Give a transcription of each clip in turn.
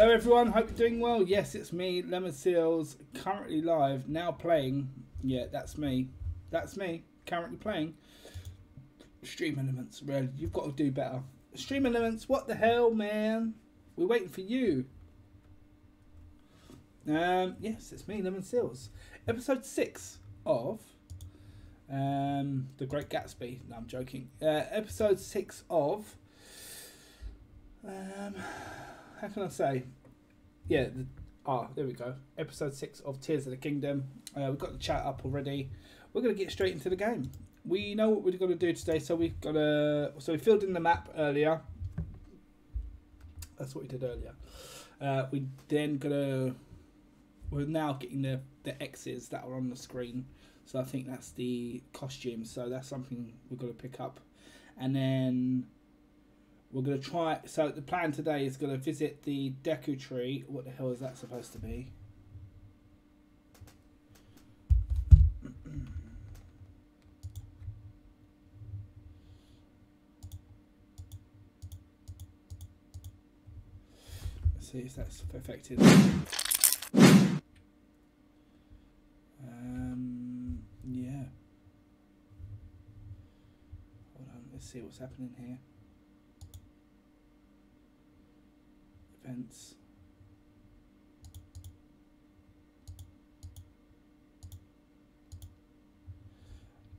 Hello everyone, hope you're doing well. Yes, it's me, Lemon Seals, currently live, now playing. Yeah, that's me. That's me, currently playing. Stream Elements, really, you've got to do better. Stream Elements, what the hell, man? We're waiting for you. Um, yes, it's me, Lemon Seals. Episode 6 of um, The Great Gatsby. No, I'm joking. Uh, episode 6 of... Um, how can I say? Yeah, the, ah, there we go. Episode six of Tears of the Kingdom. Uh, we've got the chat up already. We're gonna get straight into the game. We know what we're gonna do today, so we've got to. So we filled in the map earlier. That's what we did earlier. Uh, we then gotta. We're now getting the the X's that are on the screen. So I think that's the costume. So that's something we're gonna pick up, and then we're going to try. So the plan today is going to visit the Deku tree. What the hell is that supposed to be? Let's see if that's affected. Um, yeah. Hold on, let's see what's happening here.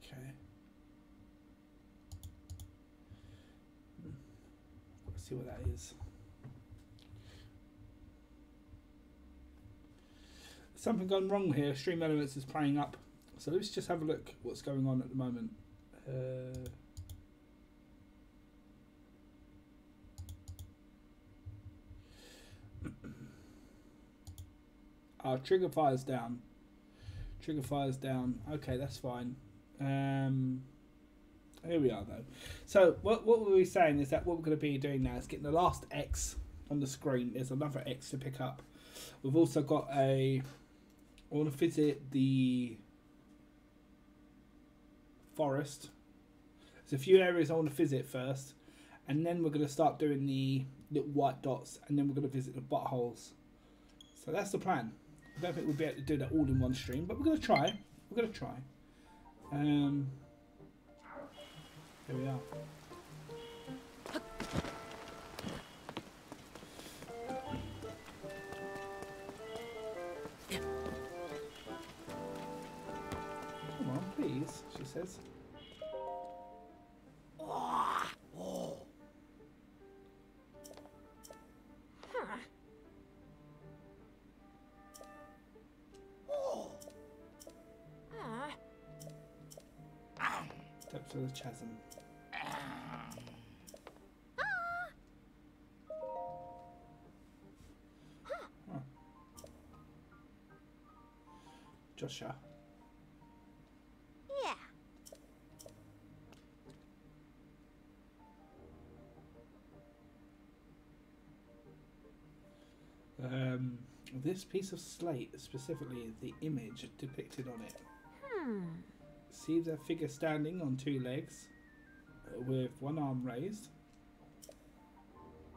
Okay. Let's see what that is. Something gone wrong here. Stream Elements is playing up. So let's just have a look what's going on at the moment. Uh, Oh, trigger fire's down. Trigger fire's down. Okay, that's fine. Um, here we are though. So what what were we saying is that what we're going to be doing now is getting the last X on the screen. There's another X to pick up. We've also got a. I want to visit the forest. There's a few areas I want to visit first, and then we're going to start doing the little white dots, and then we're going to visit the buttholes. So that's the plan. I don't think we'll be able to do that all in one stream, but we're going to try. We're going to try. Um, here we are. Come on, please, she says. Chasm. Huh. Josha. Yeah. Um, this piece of slate, specifically the image depicted on it. Hmm. See the figure standing on two legs uh, with one arm raised?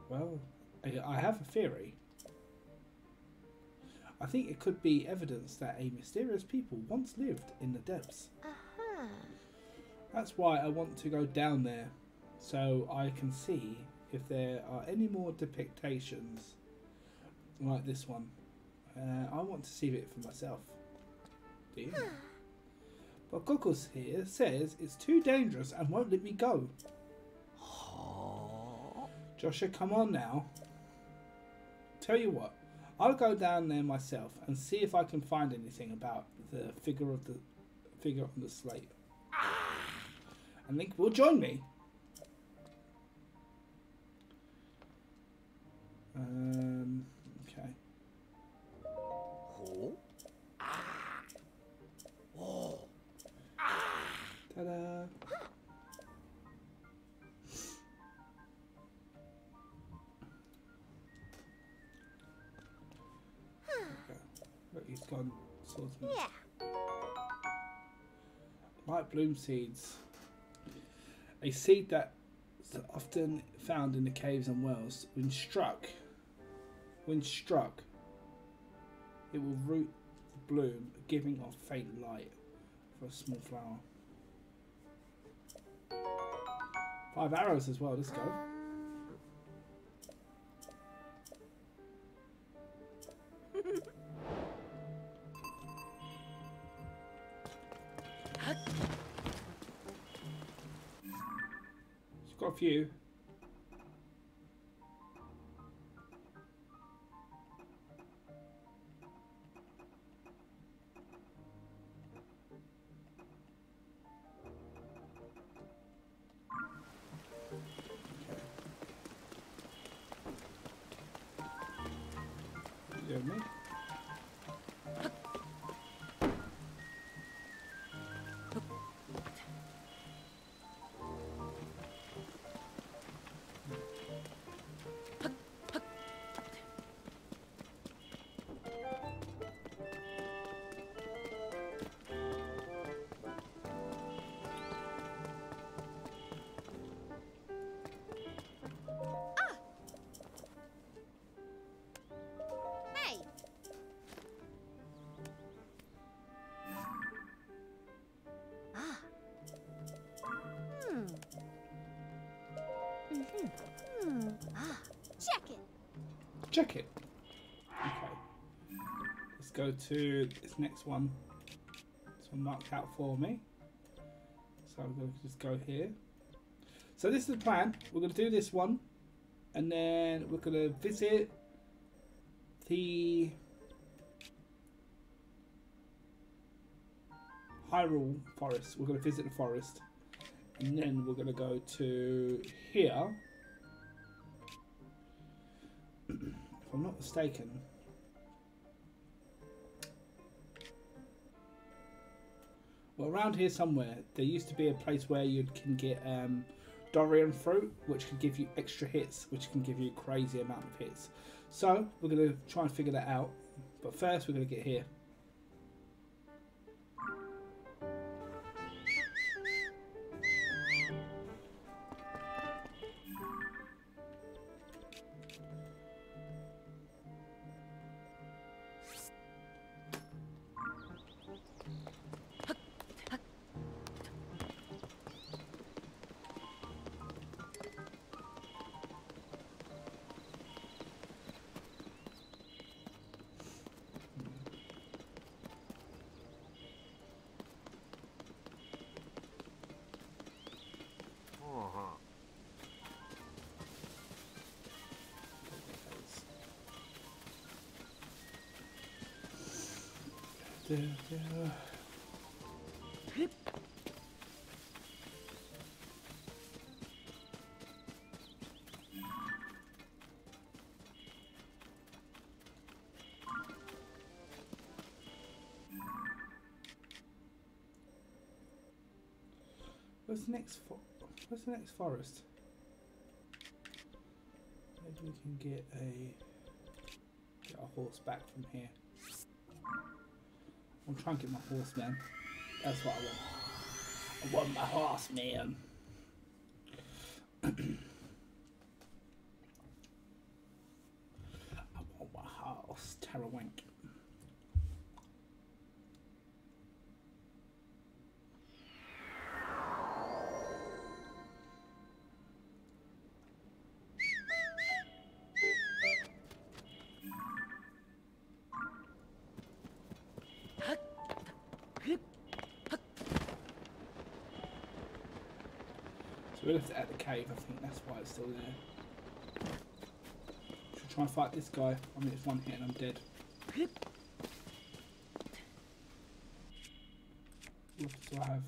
Well, I I have a theory. I think it could be evidence that a mysterious people once lived in the depths. Uh-huh. That's why I want to go down there so I can see if there are any more depictions like this one. Uh, I want to see it for myself. Do you? But Goggles here says it's too dangerous and won't let me go. Josha, come on now. Tell you what, I'll go down there myself and see if I can find anything about the figure of the figure on the slate. And Link will join me. Um, Ta-da! Okay. He's gone swordsman. Yeah. Brightbloom seeds. A seed that's often found in the caves and wells. When struck, When struck, it will root the bloom, giving off faint light for a small flower. Five arrows as well, let's go. She's got a few. Go to this next one. This one marked out for me. So I'm going to just go here. So this is the plan. We're going to do this one. And then we're going to visit the Hyrule Forest. We're going to visit the forest. And then we're going to go to here. if I'm not mistaken. Well, around here somewhere, there used to be a place where you can get um, Durian fruit, which can give you extra hits, which can give you a crazy amount of hits. So we're going to try and figure that out. But first, we're going to get here. Where's the next? Fo- where's the next forest? Maybe we can get a get a horse back from here. I'm trying to get my horse, man. That's what I want. I want my horse, man. We left it at the cave, I think that's why it's still there. Should try and fight this guy. I mean, it's one hit and I'm dead. What do I have?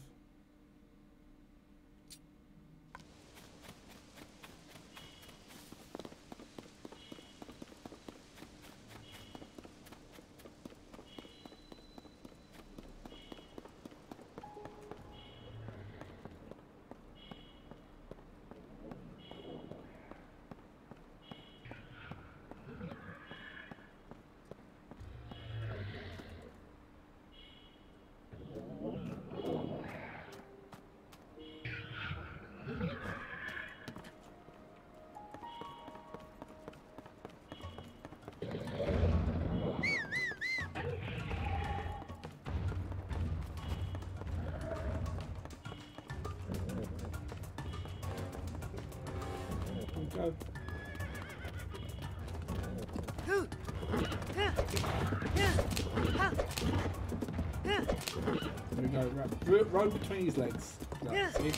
Roll between his legs. Right, see?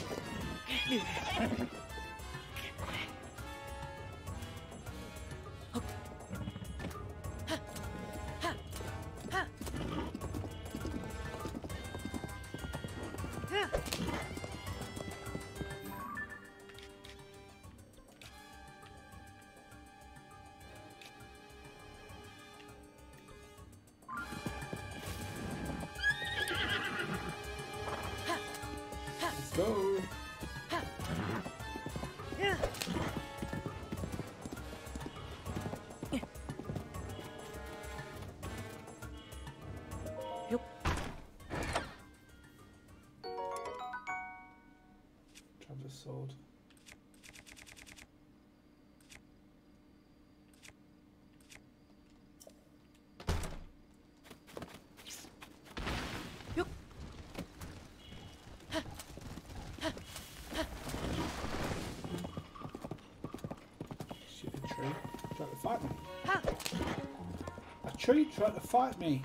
Tree. Trying to fight me. A tree tried to fight me.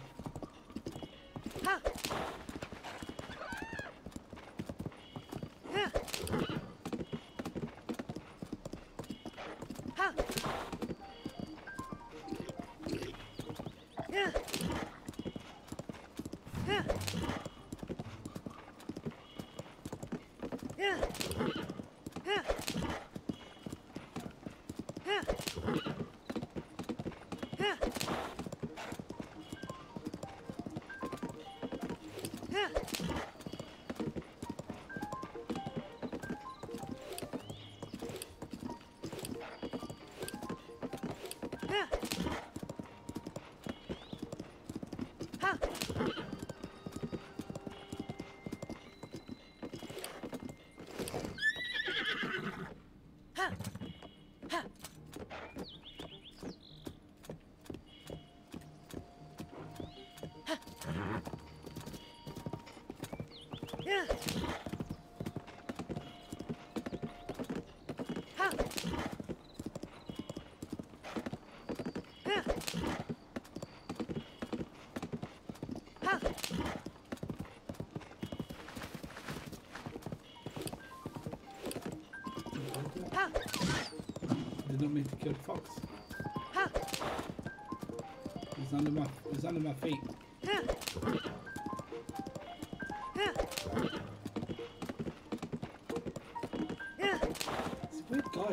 Did not mean to kill the fox. He's under my he's under my feet.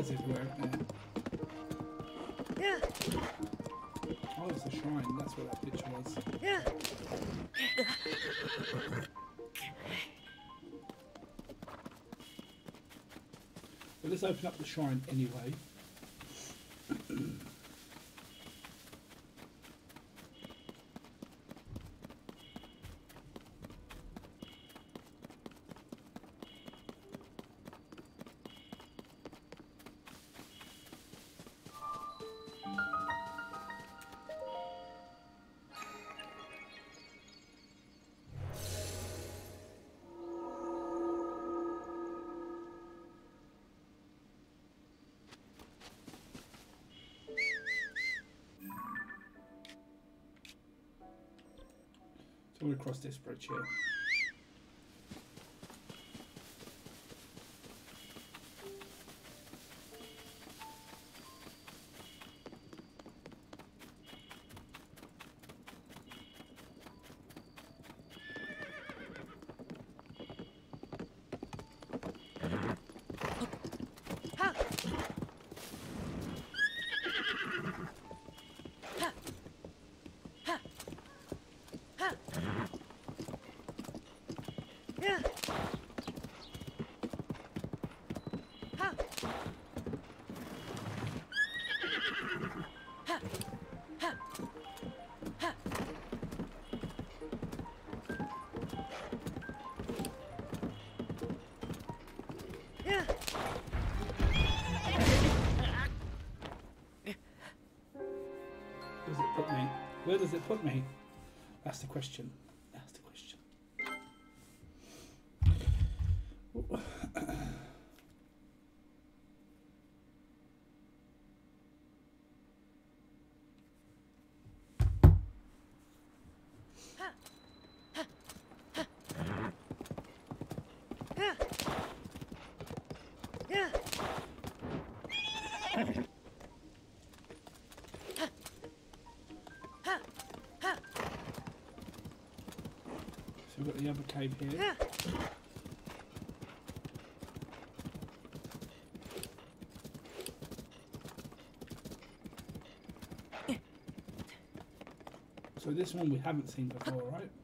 Weird guys everywhere out. Oh, it's a shrine. That's what that picture was. Yeah. so let's open up the shrine anyway. So this bridge here. Does it put me? That's the question. The other cave here. So this one we haven't seen before, right?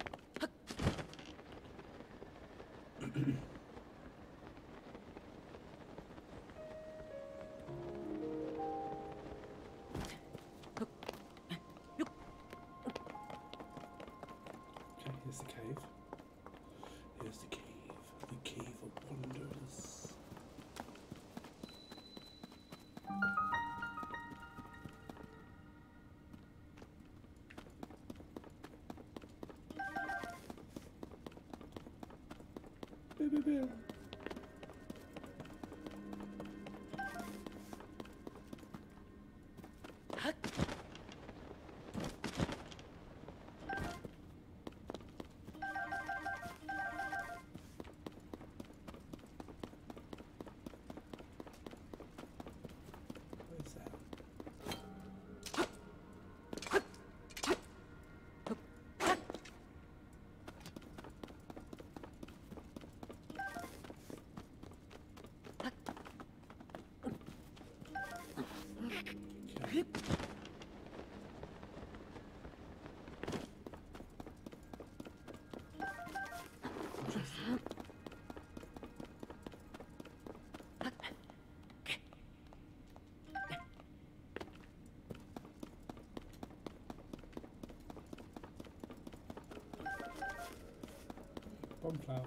Bomb cloud.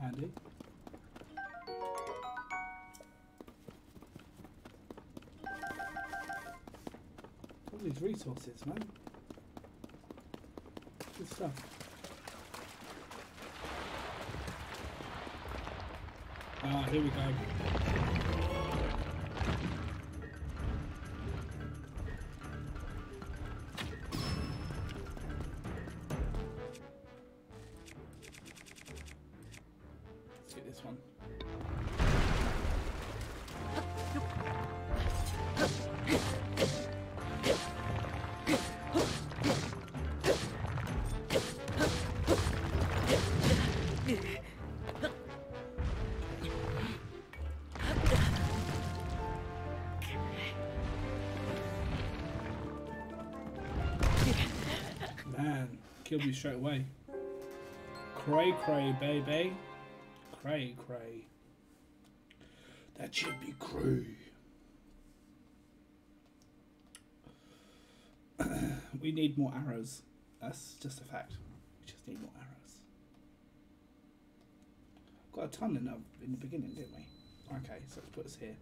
Handy. All these resources, man. Good stuff. Ah, here we go. Killed me straight away. Cray cray, baby. Cray cray. That should be cray. we need more arrows. That's just a fact. We just need more arrows. Got a ton in the, in the beginning, didn't we? Okay, so let's put us here.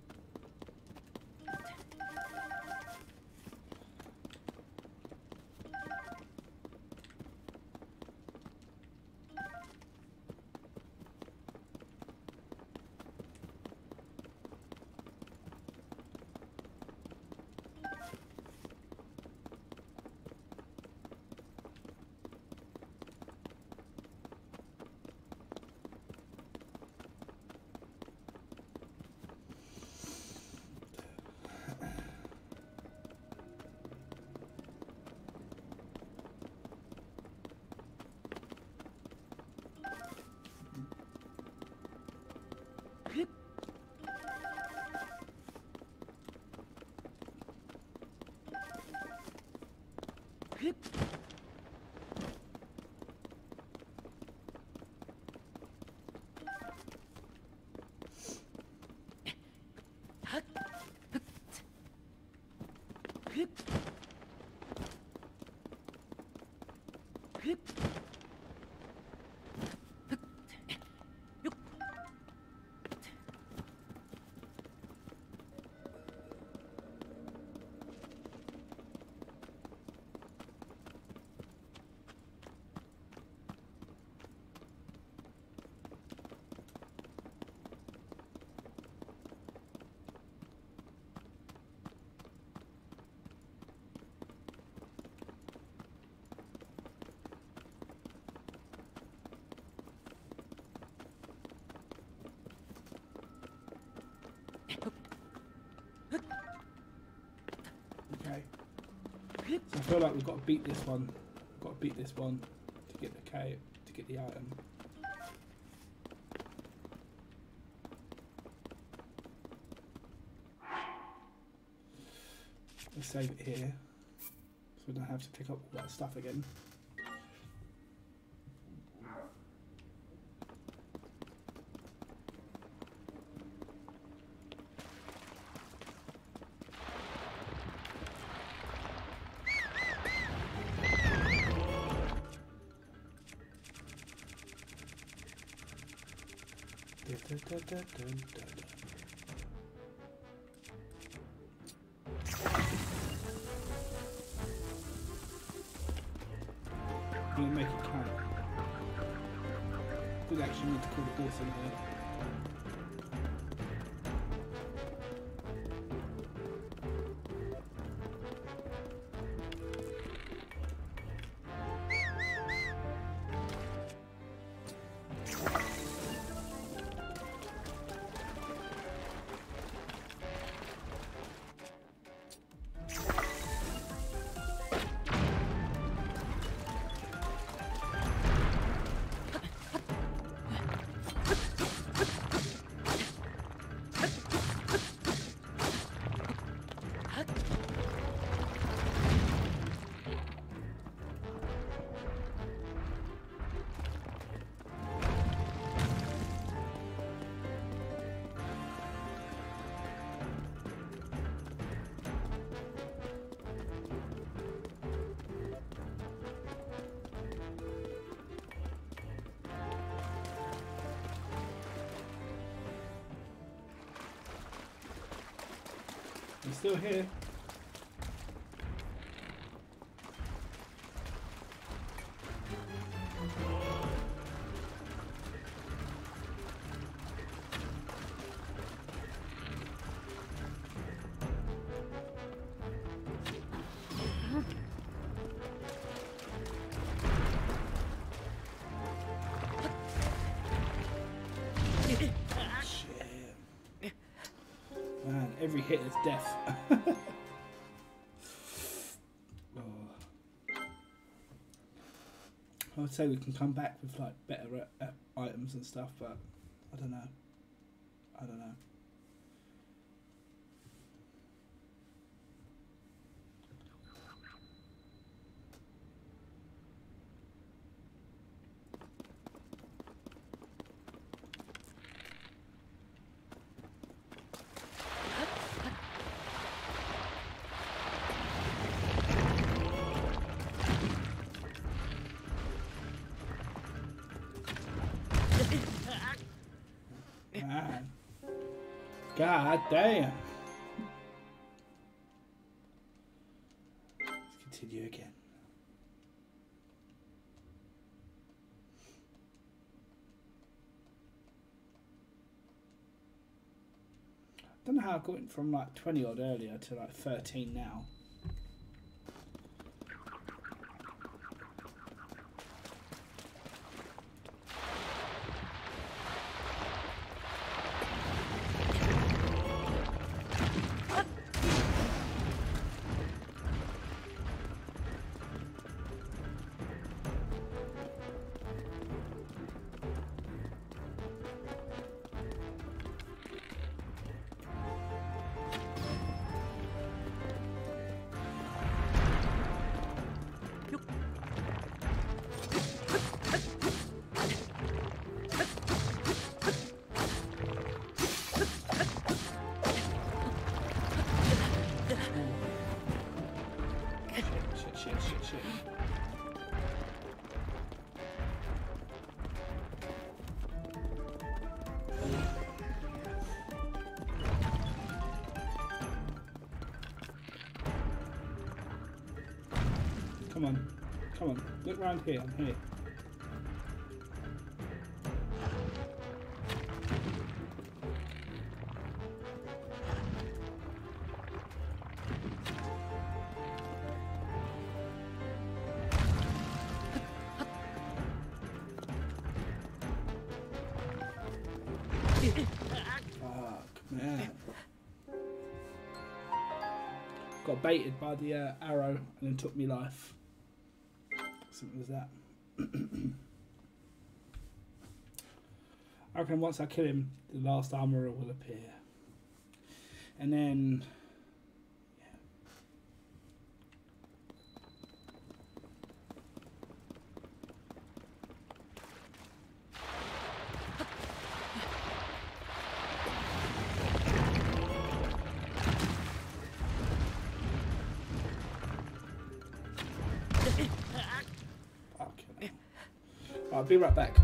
Okay. I feel like we've got to beat this one. We've got to beat this one to get the K To get the item. Let's save it here. So we don't have to pick up all that stuff again. Da, da. I'm gonna make it count. Did actually need to call the boss in here. I'm still here. Every hit is death. Oh. I would say we can come back with like better uh, items and stuff, but God damn. Let's continue again. don't know how I got from like 20 odd earlier to like 13 now. Look here, I'm here. Baited by the uh, arrow and then took me life was that. I reckon once I kill him, the last armorer will appear. And then be right back.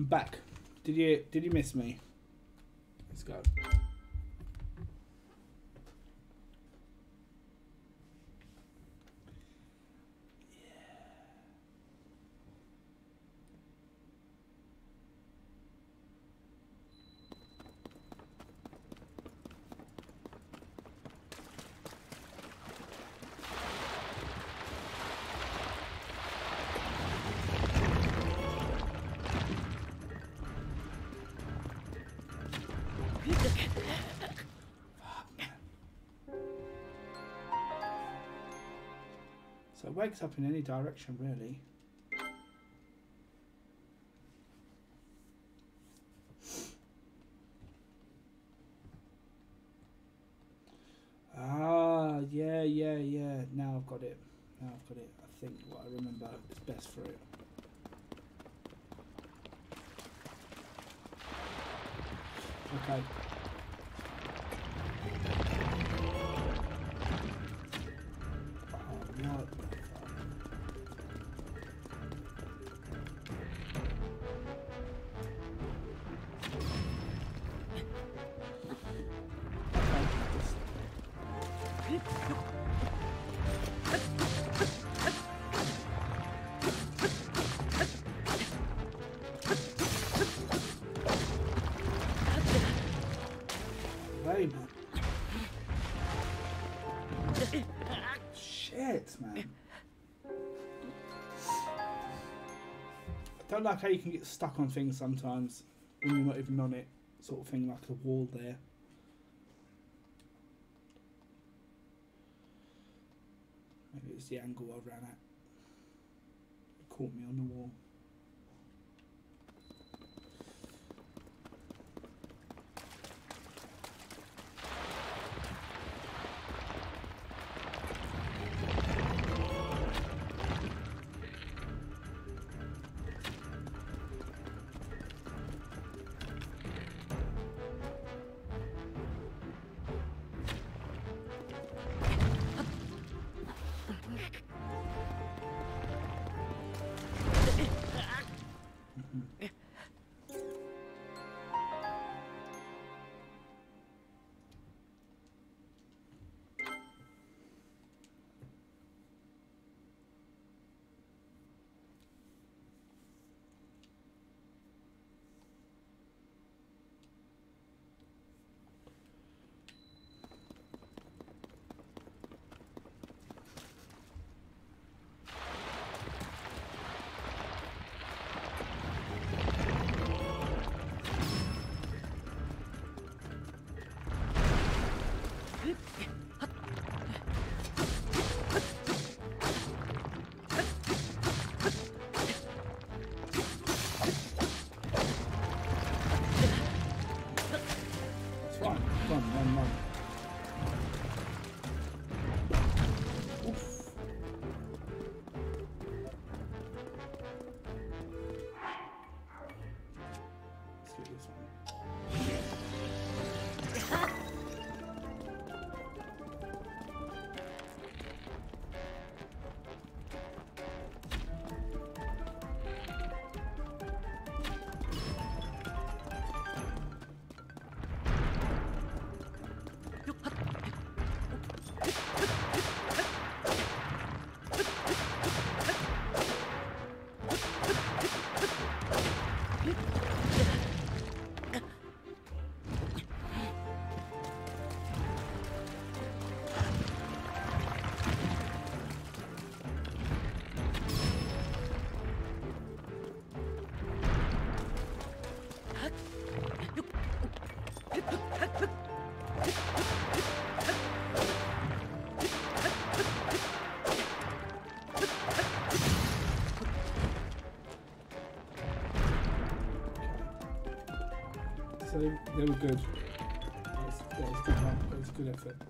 I'm back. Did you did you miss me? Let's go. Wakes up in any direction, really. Ah, yeah, yeah, yeah. Now I've got it. Now I've got it. I think what I remember is best for it. Okay. Don't like how you can get stuck on things sometimes when you're not even on it, sort of thing, like the wall there. Maybe it's the angle I they, were good. That was, that was good. That was good effort.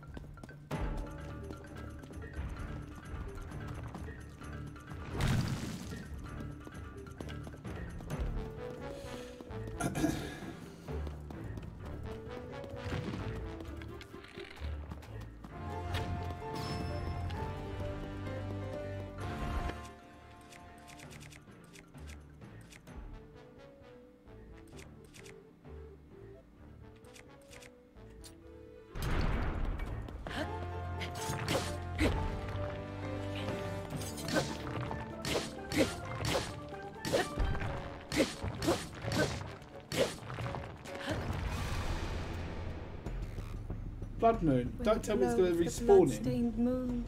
Blood Moon. When Don't tell me it's going to respawn.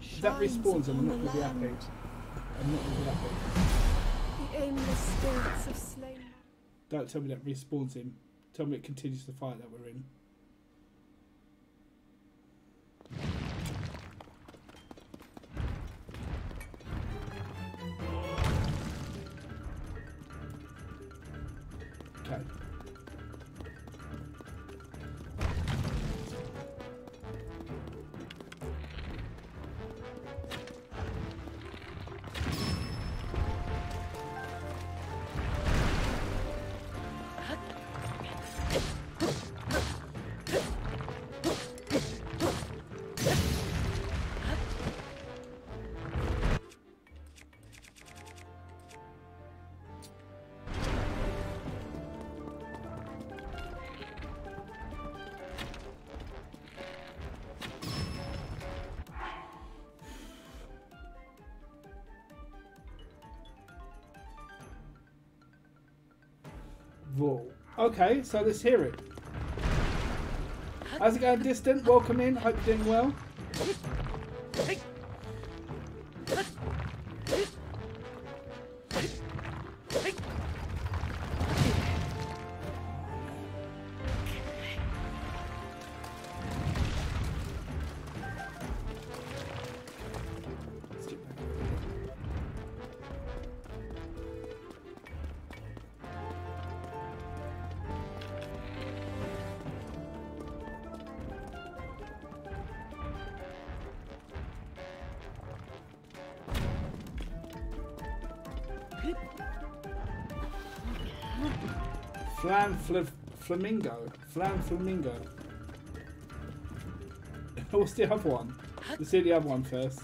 If that respawns him, I'm not going to the be happy. I'm not going to be happy. The aimless spirits of slain. Don't tell me that respawns him. Tell me it continues the fight that we're Okay, so let's hear it. How's it going, Distant? Welcome in. Hope you're doing well. Flamingo. Flam flamingo. What's the other one? Let's see the other one first.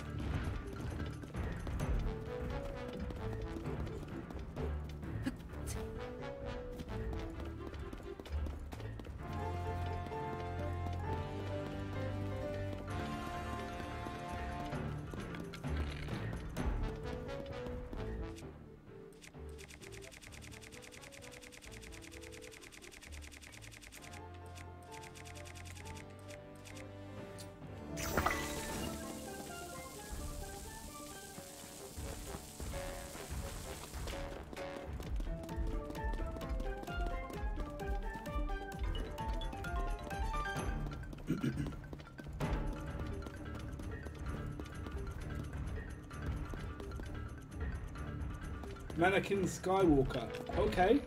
Mannequin Skywalker. Okay.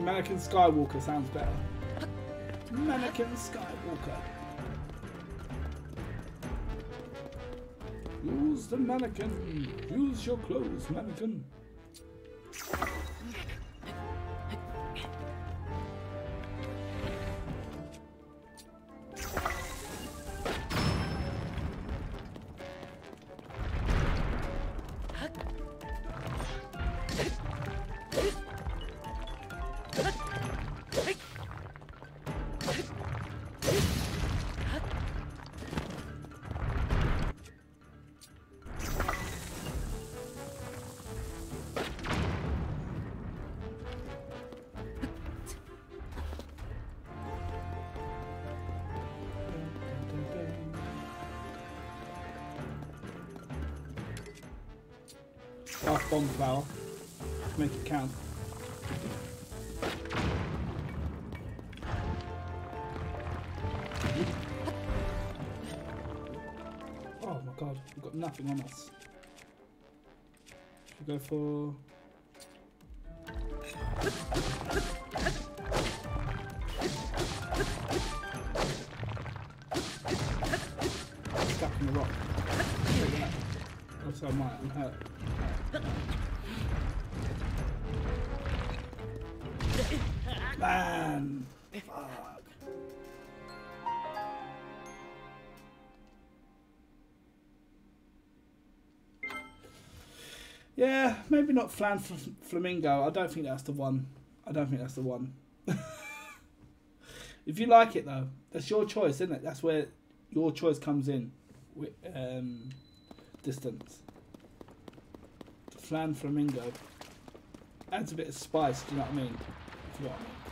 Mannequin Skywalker sounds better. Mannequin Skywalker. Use the mannequin. Use your clothes, mannequin. Bomb power. Make it count. Oh my god, we've got nothing on us. Should we go for Maybe not Flan Flamingo. I don't think that's the one. I don't think that's the one. if you like it though, that's your choice, isn't it? That's where your choice comes in. Um, distance. Flan Flamingo adds a bit of spice. Do you know what I mean?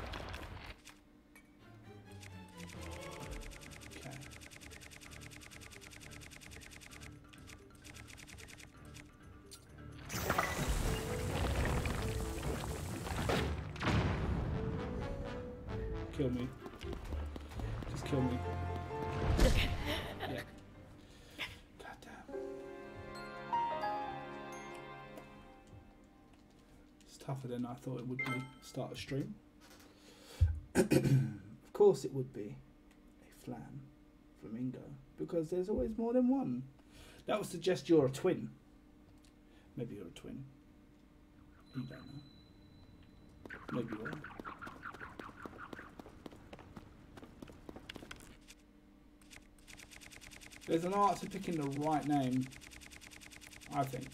Thought it would be. Start a stream. of course, it would be a flan flamingo because there's always more than one. That would suggest you're a twin. Maybe you're a twin. You don't know. Maybe you are. There's an art to picking the right name, I think.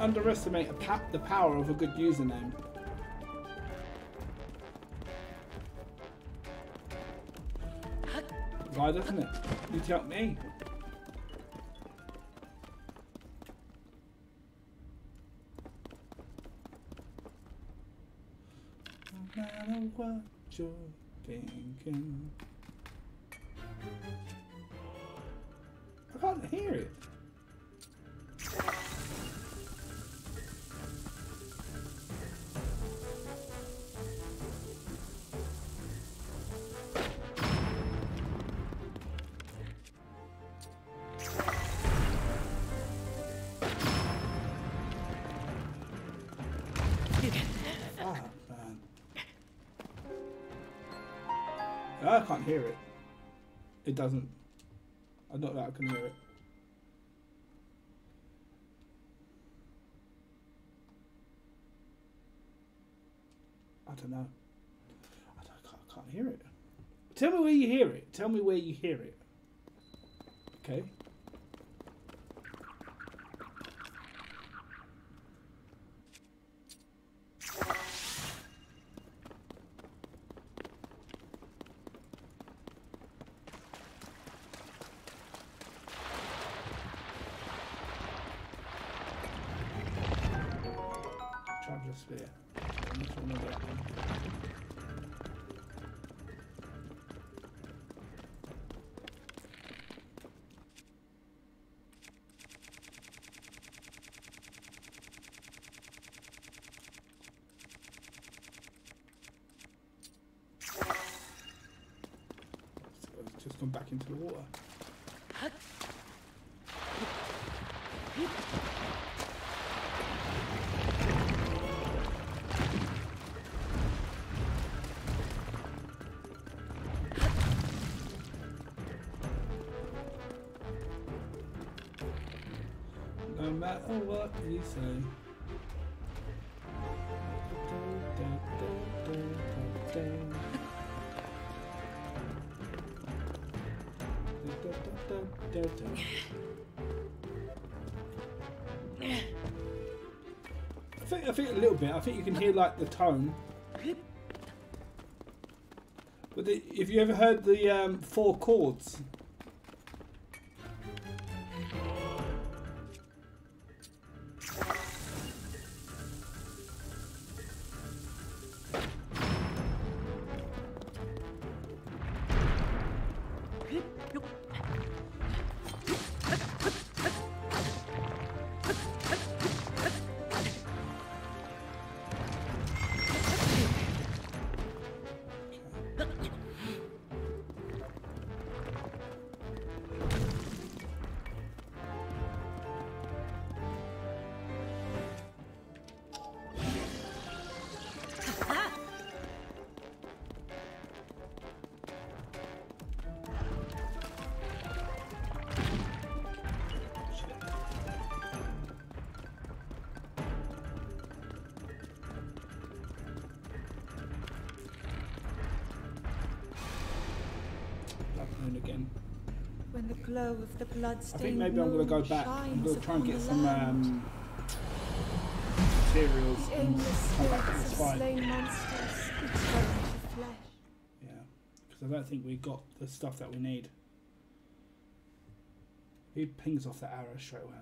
Underestimate the power of a good username. Why doesn't it? You tell me. No matter what you're thinking. Can't hear it. It doesn't. I don't know I can hear it. I don't know. I, don't, I can't, I can't hear it. Tell me where you hear it. Tell me where you hear it. Into the water. No matter what you say. I think, a little bit. I think you can hear like the tone. But the, if you ever heard the um, four chords, the I think maybe I'm gonna go back. I'm gonna try and get some um, materials and come back to spirits this of fight. slain monsters return to flesh. Yeah, because I don't think we got the stuff that we need. He pings off that arrow straight away.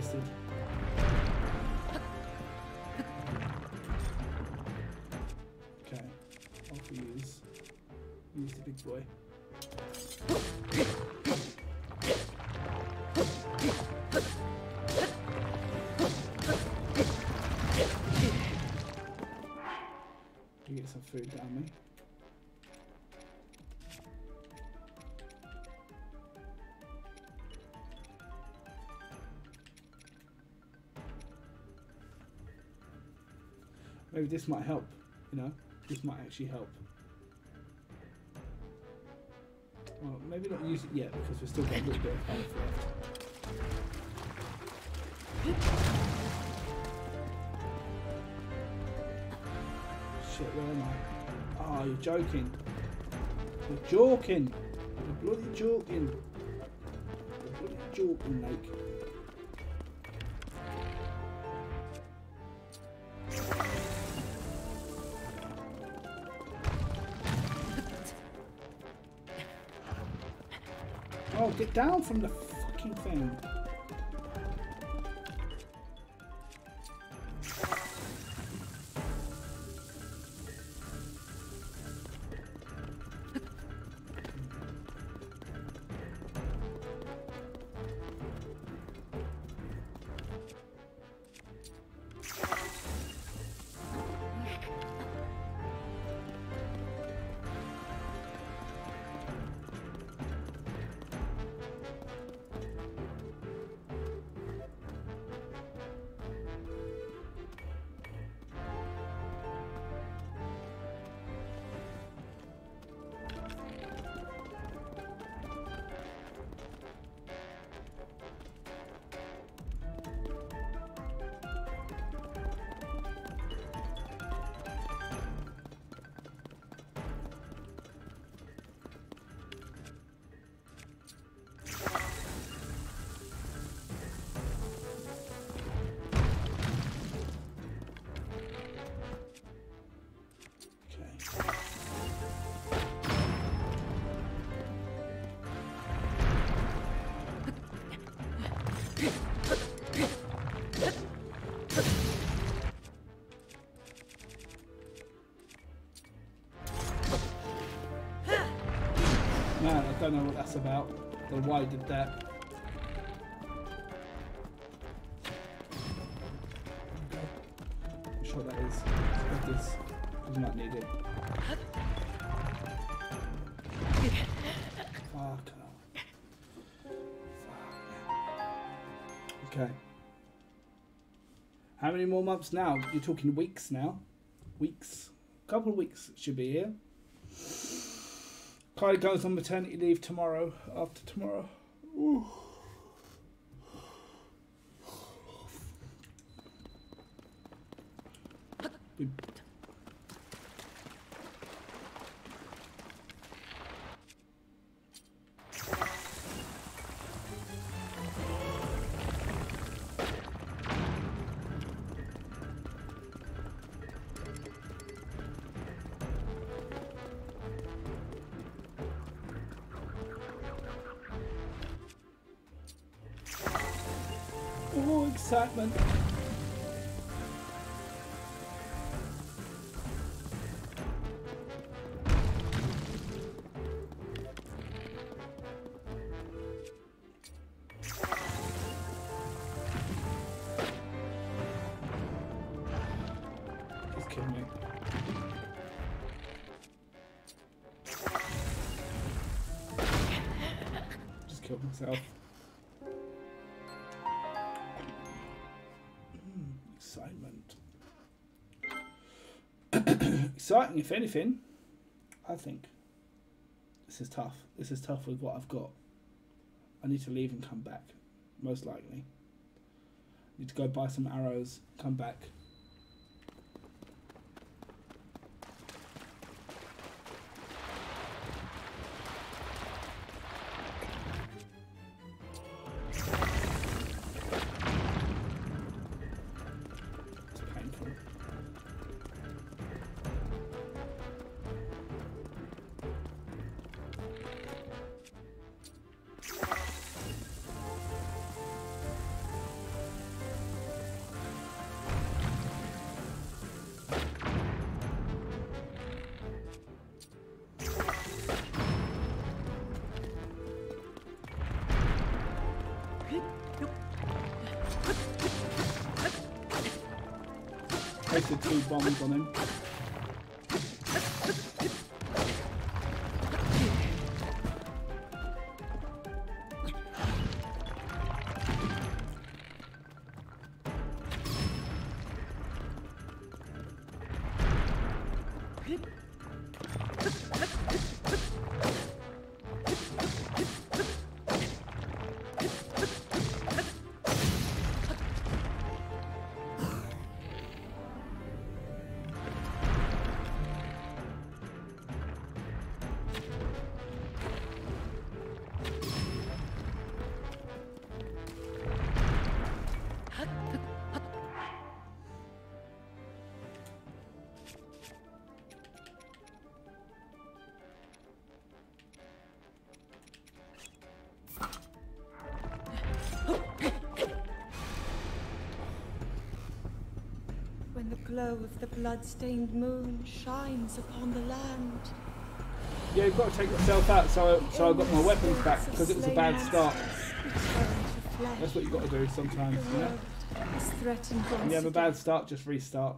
Wasted. Okay, off we use. Use the big boy. Can get some food down me. Maybe this might help, you know? This might actually help. Well, maybe not use it yet because we've still got a little bit of health left. Shit, where am I? Oh, you're joking. You're joking. You're bloody joking. You're bloody joking, Lake. Down from the fucking thing. About. Or why did that. I'm sure that is. This is not needed. Fuck. Okay. How many more months now? You're talking weeks now. Weeks. couple of weeks should be here. Kylie goes on maternity leave tomorrow. After tomorrow. Ooh. Exciting, if anything. I think. This is tough. This is tough with what I've got. I need to leave and come back, most likely. Need to go buy some arrows, come back. Wasted two the blood-stained moon shines upon the land. Yeah, you've got to take yourself out so, so I got my weapons back because it was a bad start. That's what you've got to do sometimes, The you know? world is threatened When you have a bad start, just restart.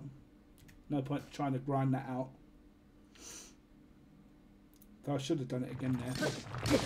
No point trying to grind that out. Though I should have done it again there.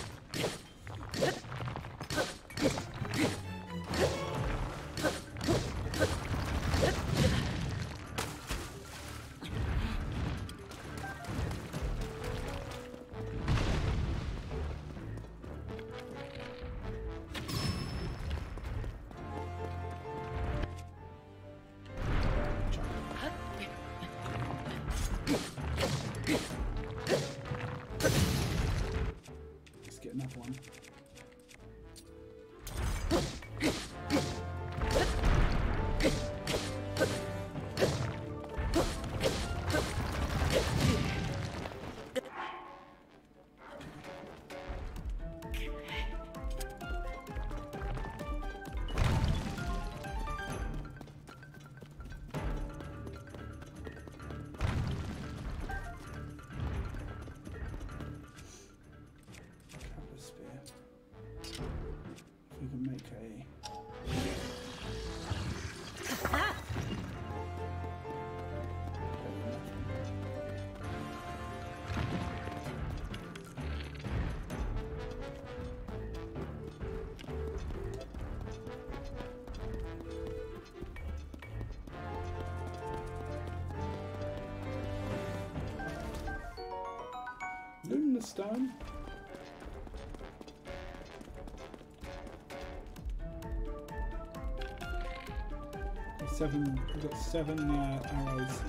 Seven. Uh, arrows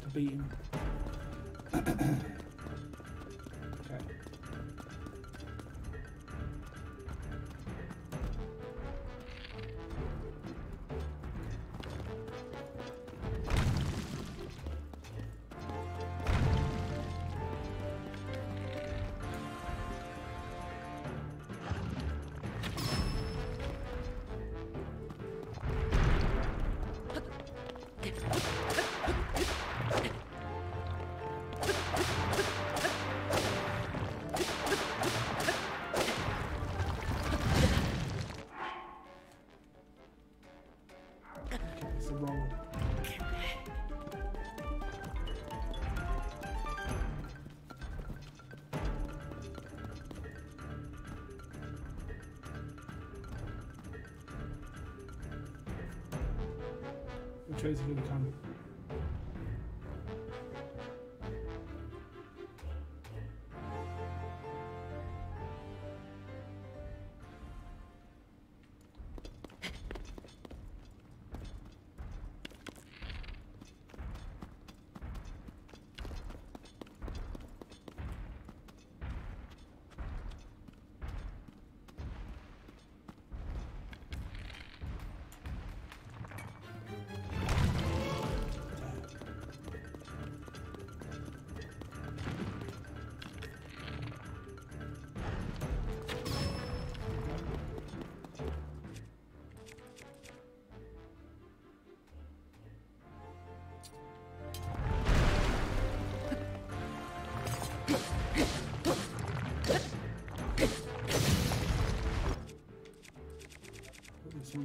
to beat him.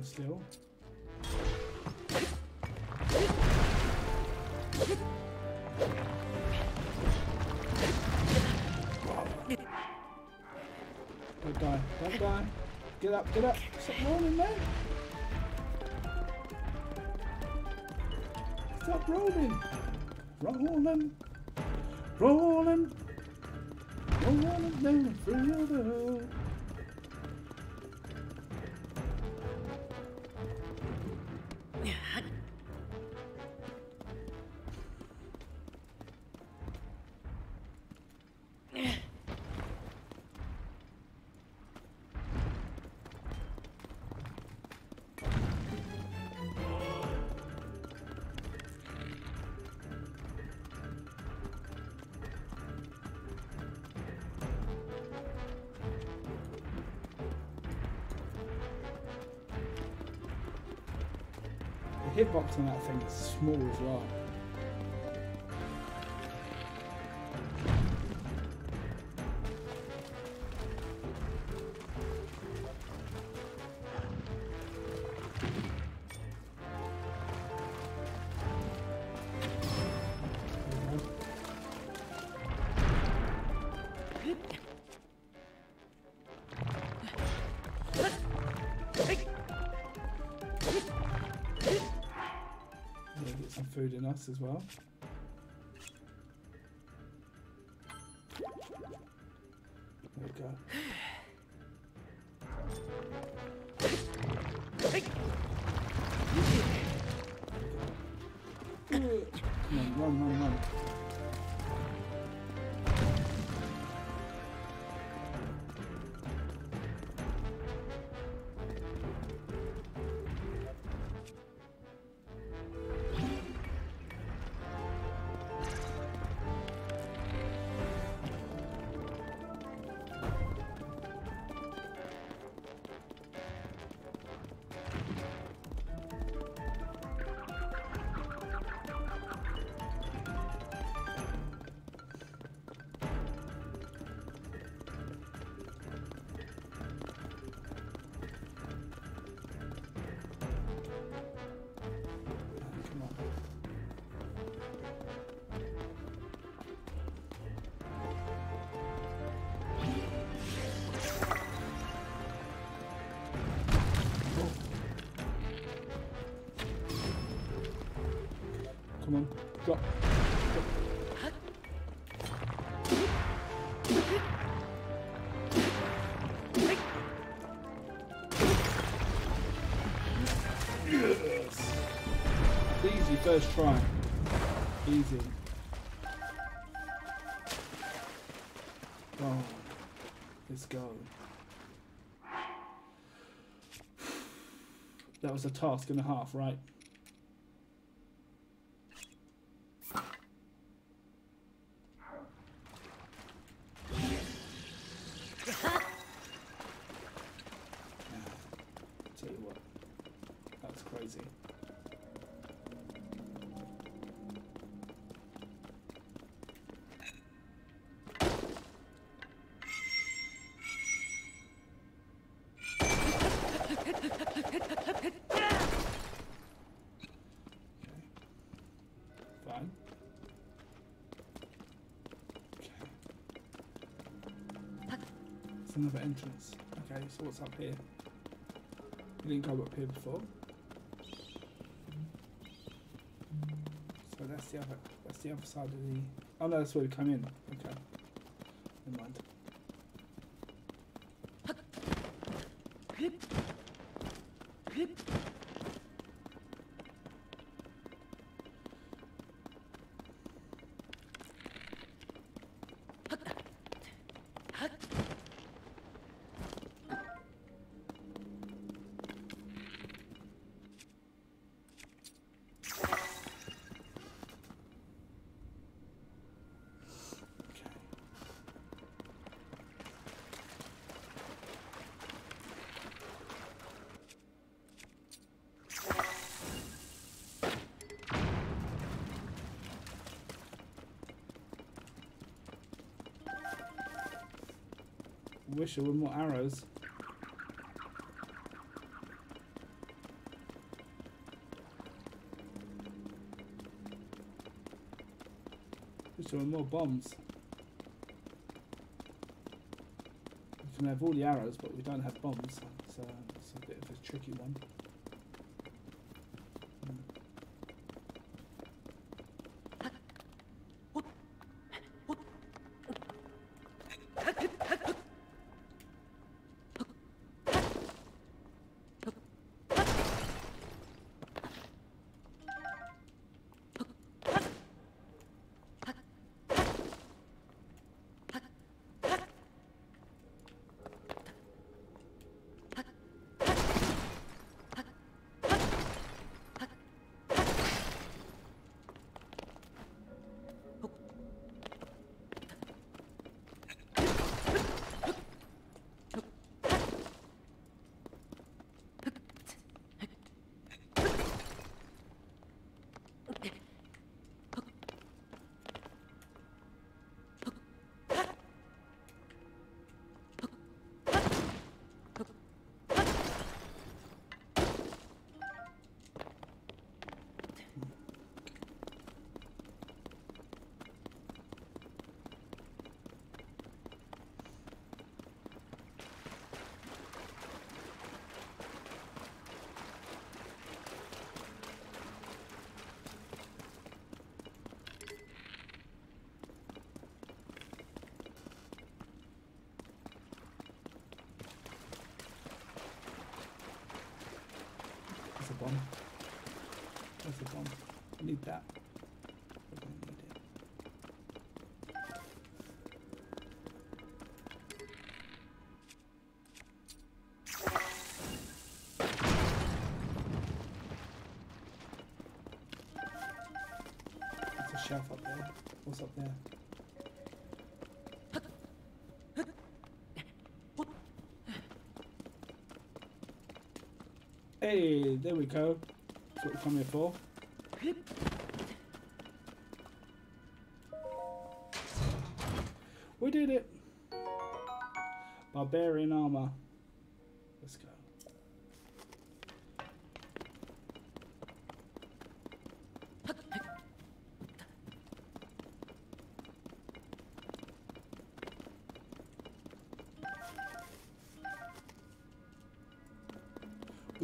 Still. Don't die. Don't die. Get up, get up. Stop rolling, man. Stop rolling. Rolling. Rolling, rolling down through the on that thing is small as well. In us as well. Drop. Yes. Easy first try. Easy. Oh, let's go. That was a task and a half, right? Another entrance. Okay, so what's up here? We didn't go up here before. So that's the other that's the other side of the Oh no, that's where we come in. Wish there were more arrows. Wish there were more bombs. We can have all the arrows, but we don't have bombs, so it's a bit of a tricky one. Bomb. Where's the bomb? I need that. I don't need it. There's a shelf up there. What's up there? Hey, there we go. That's what we come here for.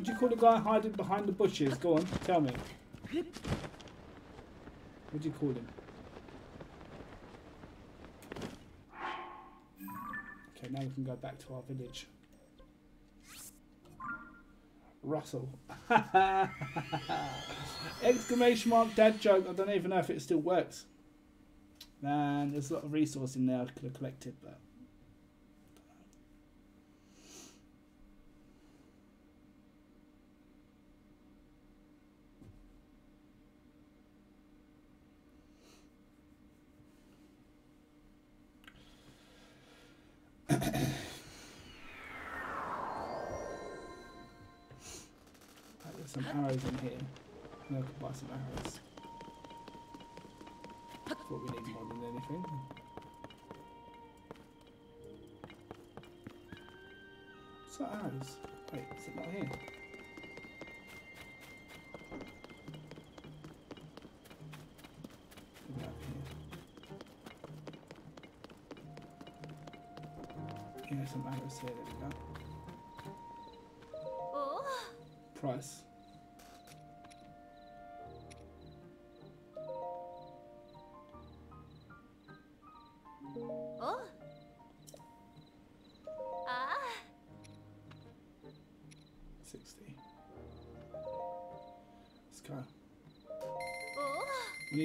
Would you call the guy hiding behind the bushes? Go on, tell me. Would you call him? Okay, now we can go back to our village. Russell. Exclamation mark dad joke. I don't even know if it still works. Man, there's a lot of resource in there I could have collected, but arrows in here. I could buy some arrows. That's what we need more than anything. What's that arrows? Wait, is it not here? Here. Yeah, some arrows here. There we go. Oh, Price.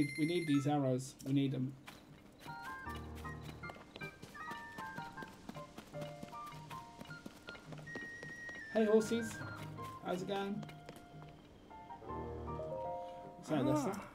Need we need these arrows. We need them. Hey horses, how's it going? Sorry, Lester. Oh. Ah.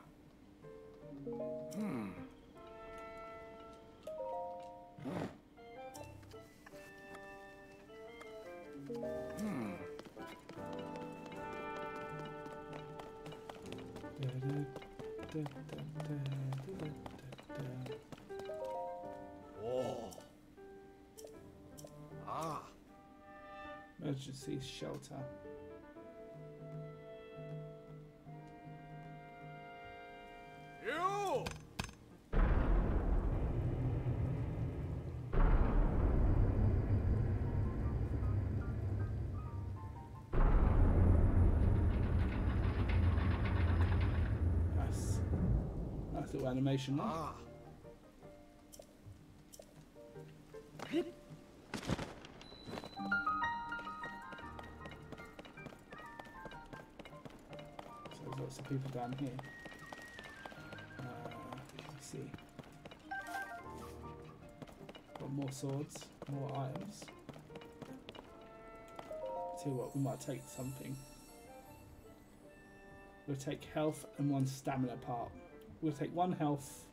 Animation. Ah. So there's lots of people down here. Uh, let's see. Got more swords, more items. You what, we might take something. We'll take health and one stamina part. We'll take one health,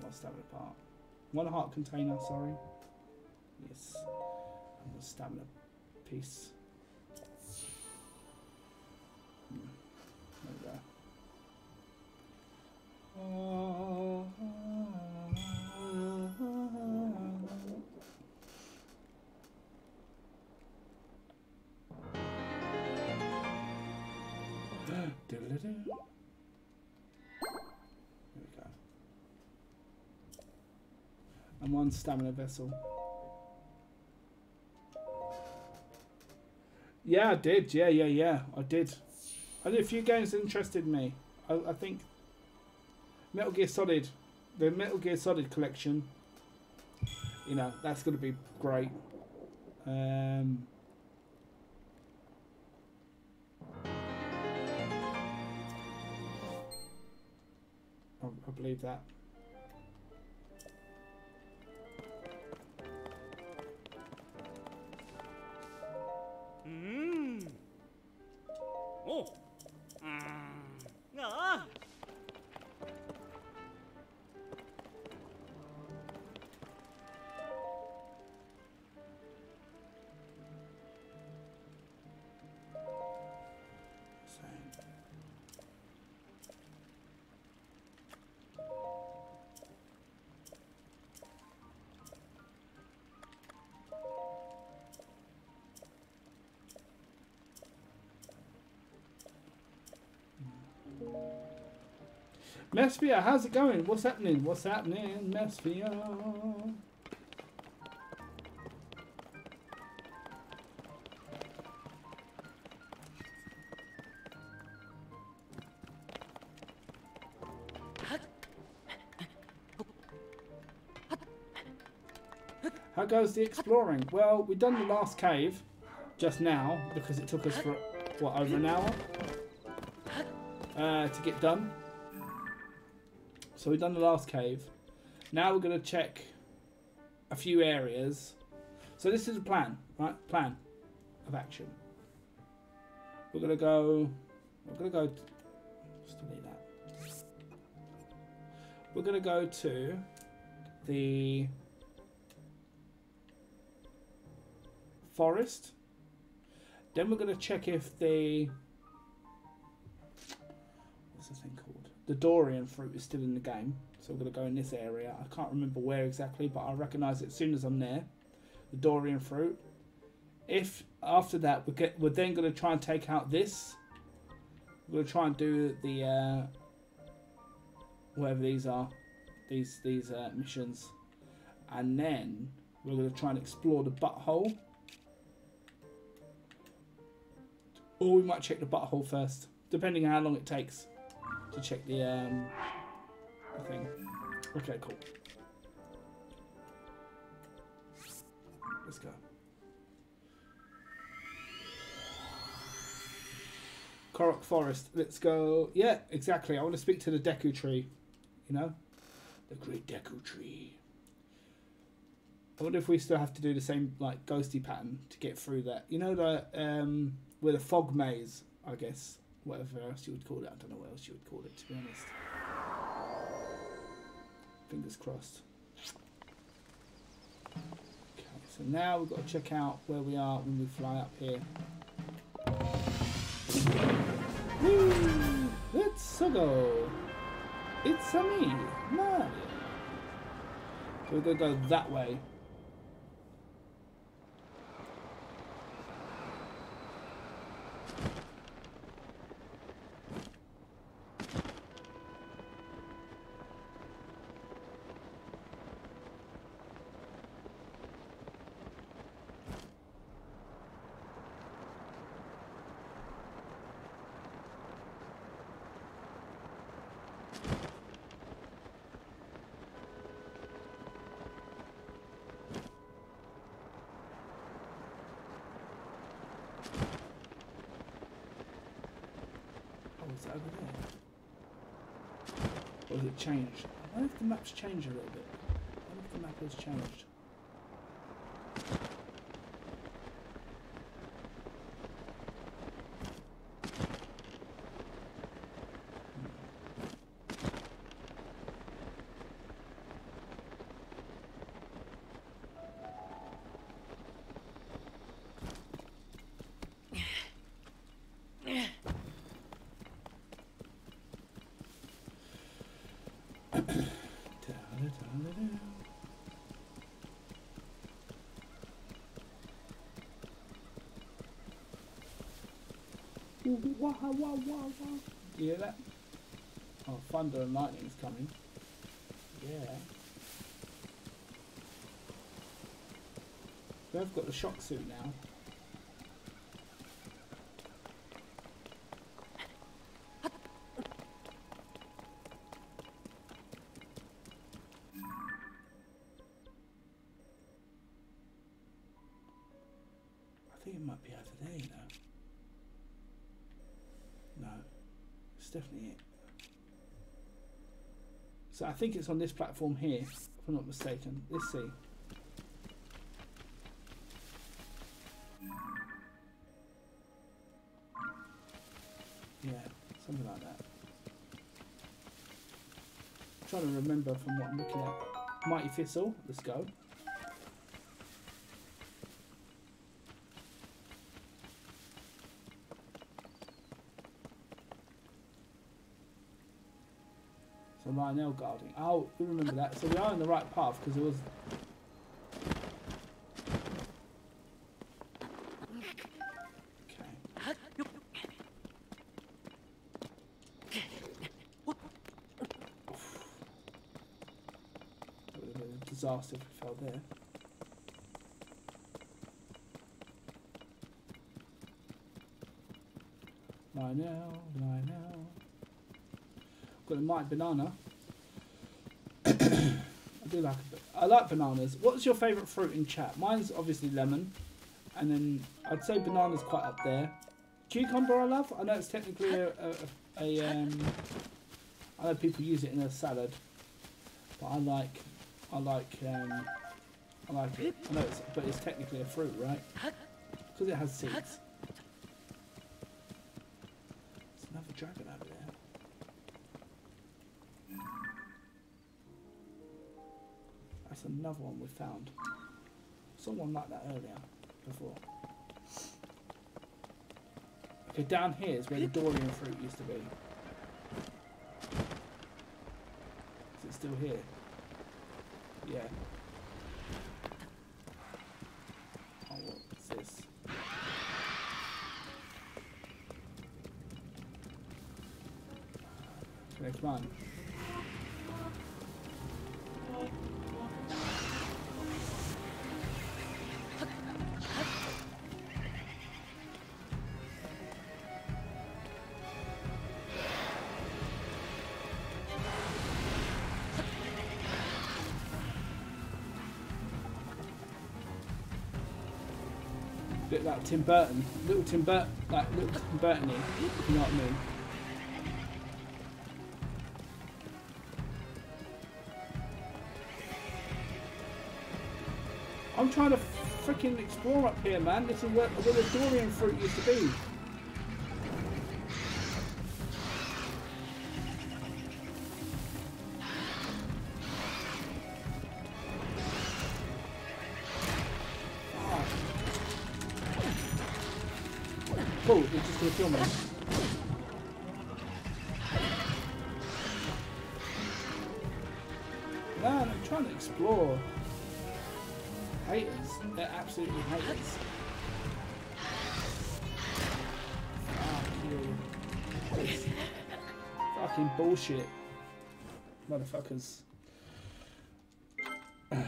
one stamina part. One heart container, sorry. Yes. And the stamina piece. stamina vessel. Yeah, I did. Yeah, yeah, yeah. I did. I did a few games that interested me. I, I think Metal Gear Solid, the Metal Gear Solid collection. You know that's going to be great. Um, I, I believe that. Mesphere, how's it going? What's happening? What's happening, Mesphere? How goes the exploring? Well, we've done the last cave just now because it took us for what over an hour uh, to get done. So we've done the last cave. Now we're going to check a few areas. So this is a plan, right? Plan of action. We're going to go. We're going to go. Just delete that. We're going to go to the forest. Then we're going to check if the The Durian fruit is still in the game. So we're going to go in this area. I can't remember where exactly, but I'll recognise it as soon as I'm there. The Durian fruit. If after that we get, we're then going to try and take out this. We're going to try and do the uh, whatever these are, these these uh, missions, and then we're going to try and explore the butthole. Or we might check the butthole first, depending on how long it takes to check the um the thing. Okay, cool. Let's go. Korok Forest. Let's go. Yeah, exactly. I want to speak to the Deku tree. You know? The great Deku tree. I wonder if we still have to do the same like ghosty pattern to get through that. You know the um with a fog maze, I guess. Whatever else you would call it. I don't know what else you would call it to be honest. Fingers crossed. Okay, so now we've got to check out where we are when we fly up here. Woo! Let's go! It's a me, Mario. So we're gonna go that way. Oh, is it over there? Or has it changed? I wonder if the map's changed a little bit. I wonder if the map has changed. Wah, wah, wah, wah. You hear that? Oh, thunder and lightning's coming. Yeah. Have got the shock suit now. I think it's on this platform here, if I'm not mistaken. Let's see. Yeah, something like that. I'm trying to remember from what I'm looking at. Mighty Thistle, let's go. Lynel guarding. Oh, we remember that. So we are on the right path because it was. Okay. Disaster if we fell there. now, Lynel, Lynel. Got a mighty banana. I like. I like bananas. What's your favourite fruit in chat? Mine's obviously lemon, and then I'd say banana's quite up there. Cucumber I love. I know it's technically a, a, a um. I know people use it in a salad, but I like, I like, um, I like it. I know it's, but it's technically a fruit, right? Because it has seeds. Found. Someone like that earlier, before. Okay, down here is where the Durian fruit used to be. Is it still here? Yeah. Oh, what's this? Come on. Bit like Tim Burton, little Tim Burton, like little Tim Burton, if you know what I mean. I'm trying to freaking explore up here, man. This is where, where the Durian fruit used to be. Kill me. Man, I'm trying to explore. Haters. They're absolutely haters. Fuck you. Fucking bullshit. Motherfuckers. I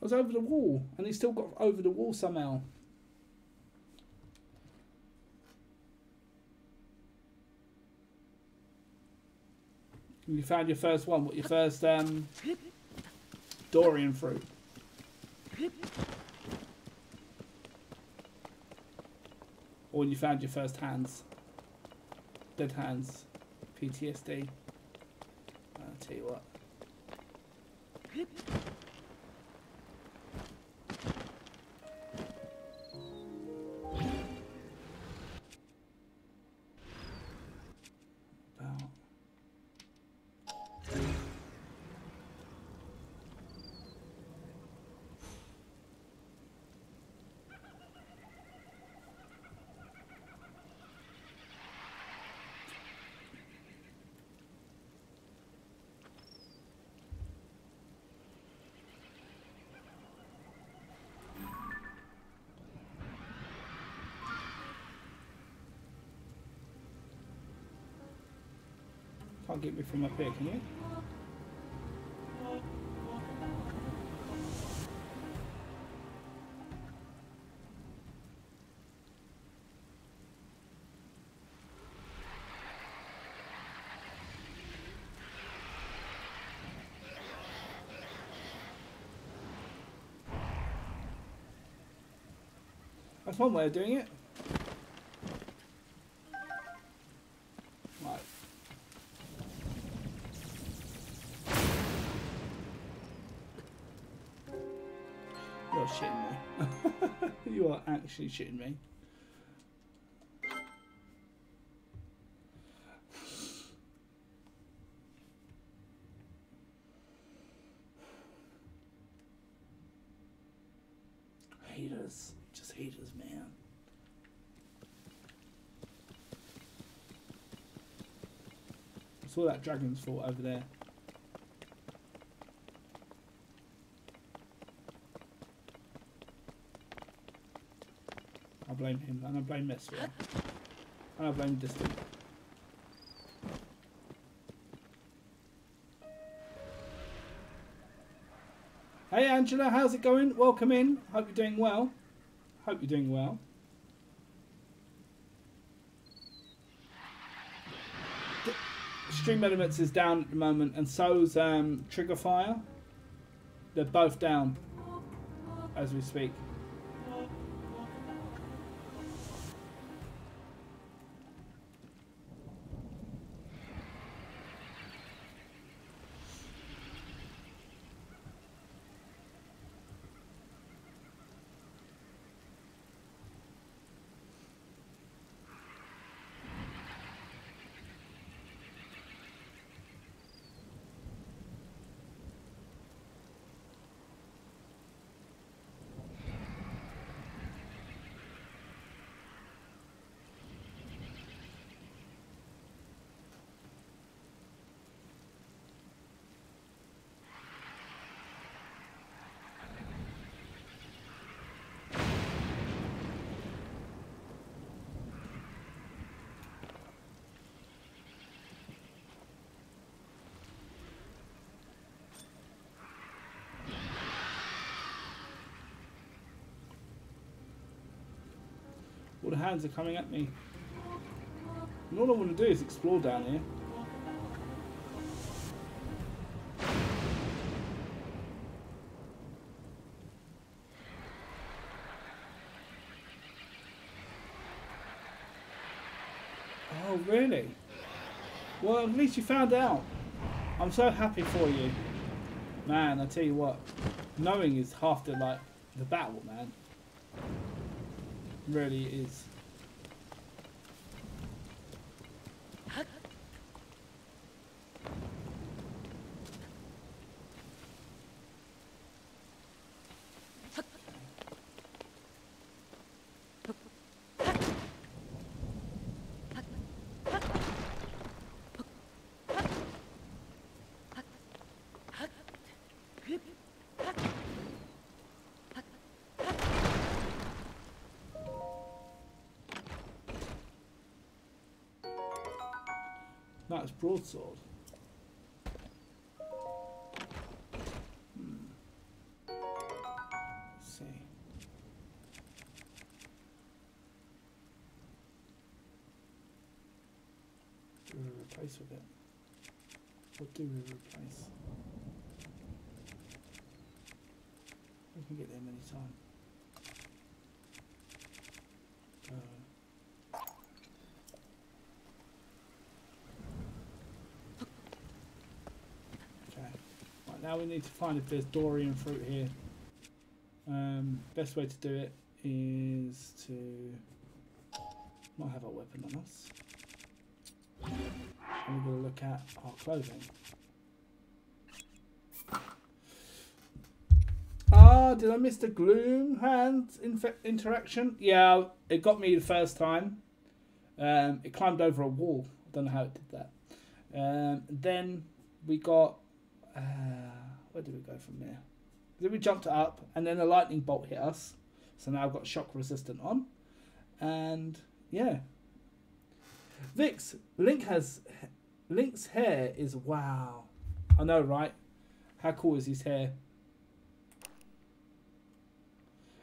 was over the wall, and he still got over the wall somehow. You found your first one. What your first um, Durian fruit? Or when you found your first hands, dead hands, PTSD. I'll tell you what. Can't get me from up here, can you? That's one way of doing it. Actually shitting me. Haters. Just haters, man. I saw that dragon's fort over there. I blame him, and I blame Messia. And I blame Distant. Hey Angela, how's it going? Welcome in. Hope you're doing well. Hope you're doing well. Stream Elements is down at the moment, and so's um, TriggerFyre. They're both down as we speak. Hands are coming at me. And all I want to do is explore down here. Oh, really? Well, at least you found out. I'm so happy for you. Man, I tell you what, knowing is half the, like, the battle, man really is. That's broadsword. Hmm. See. We replace? What do we replace? We can get them anytime. Uh, Okay. Right, now we need to find if there's Durian fruit here. Um, best way to do it is to not have a weapon on us. We're going to look at our clothing. Ah, did I miss the gloom hand interaction? Yeah, it got me the first time. Um, it climbed over a wall. I don't know how it did that. Um, then we got uh, where did we go from there? Then we jumped up, and then a lightning bolt hit us. So now I've got shock resistant on, and yeah. Vix Link has Link's hair is wow. I know, right? How cool is his hair?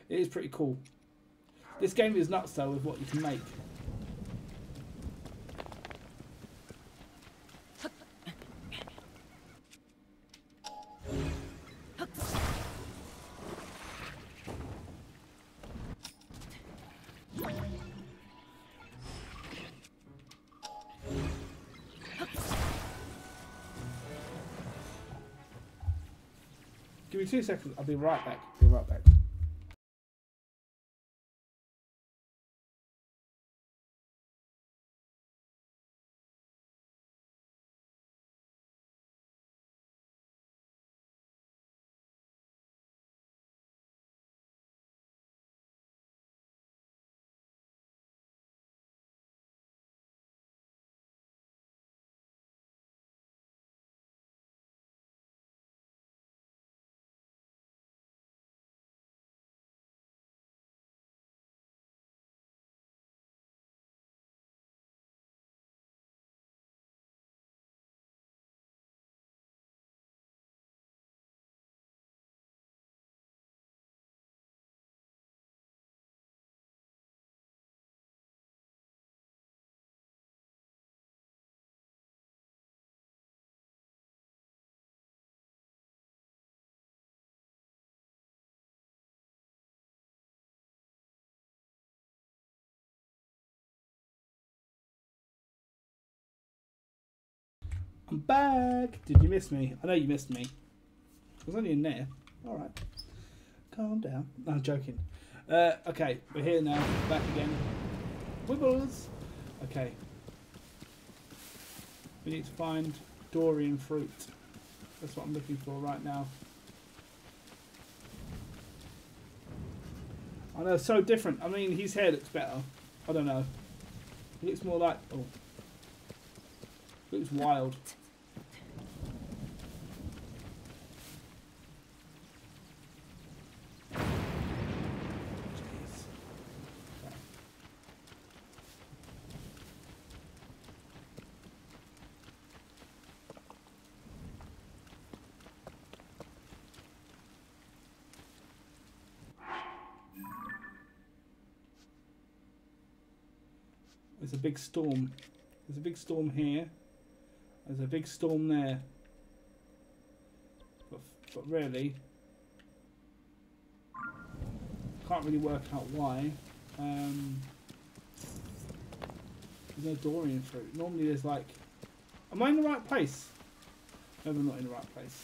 It is pretty cool. This game is nuts though with what you can make. Two seconds. I'll be right back. Be right back. I'm back. Did you miss me? I know you missed me. I was only in there. All right. Calm down. No, I'm joking. Uh, okay, we're here now. Back again. Wibbles. Okay. We need to find Durian fruit. That's what I'm looking for right now. I know, so different. I mean, his hair looks better. I don't know. He looks more like. Oh. Looks wild. Jeez. Okay. There's a big storm. There's a big storm here. There's a big storm there. But, but really, can't really work out why. Um, there's no Durian fruit. Normally there's like, am I in the right place? No, I'm not in the right place.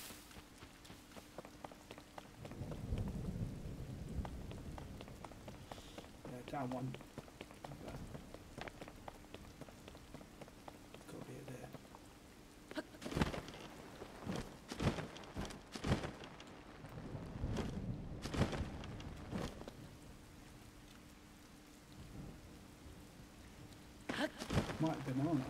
Yeah, down one. Got to be it there. Might have been on.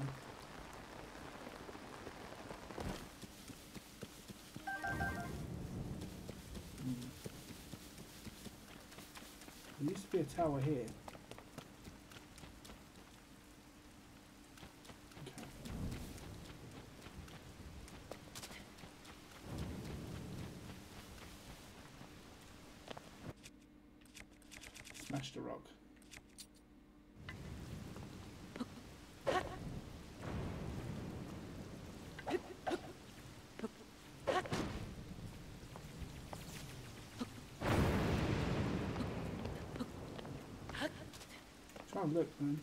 There used to be a tower here. Okay. Smash the rock. And look, man.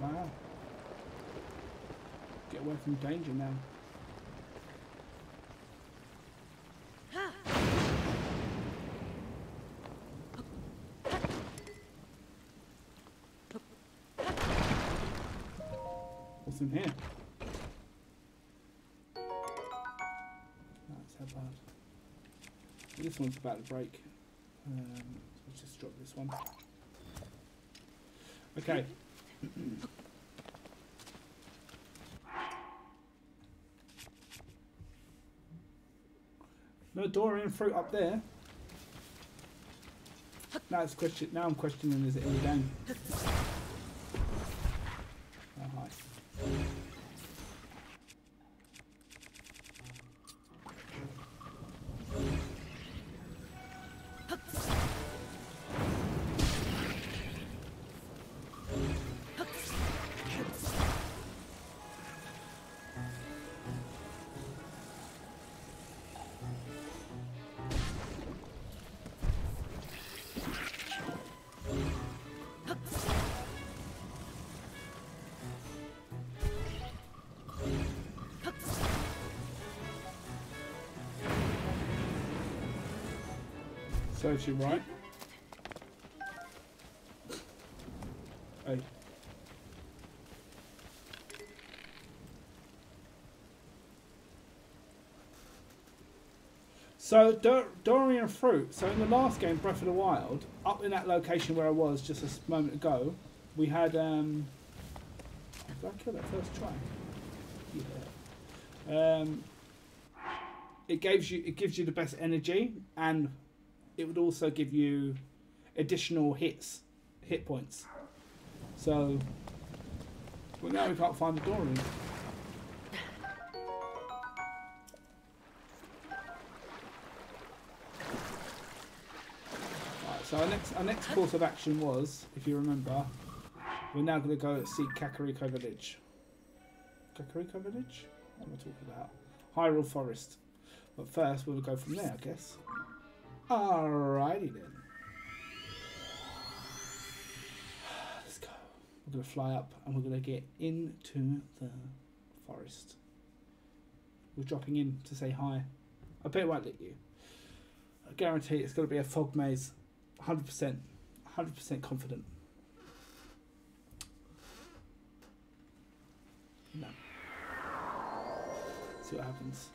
Wow. Get away from danger now. In here? That's how bad. This one's about to break. Um, let's just drop this one. Okay. No Durian fruit up there. Now it's question. Now I'm questioning: Is it in the Serves you right. Hey. So Dor- Durian fruit. So in the last game, Breath of the Wild, up in that location where I was just a moment ago, we had. Um, did I kill that first try? Yeah. Um, it gives you it gives you the best energy, and it would also give you additional hits, hit points. So, well now we can't find the Durian. Right, so our next our next course of action was, if you remember, we're now going to go see Kakariko Village. Kakariko Village? What am I talking about? Hyrule Forest. But first, we'll go from there, I guess. Alrighty then. Let's go. We're going to fly up and we're going to get into the forest. We're dropping in to say hi. I bet it won't let you. I guarantee it's going to be a fog maze. 100%. 100% confident. No. See what happens.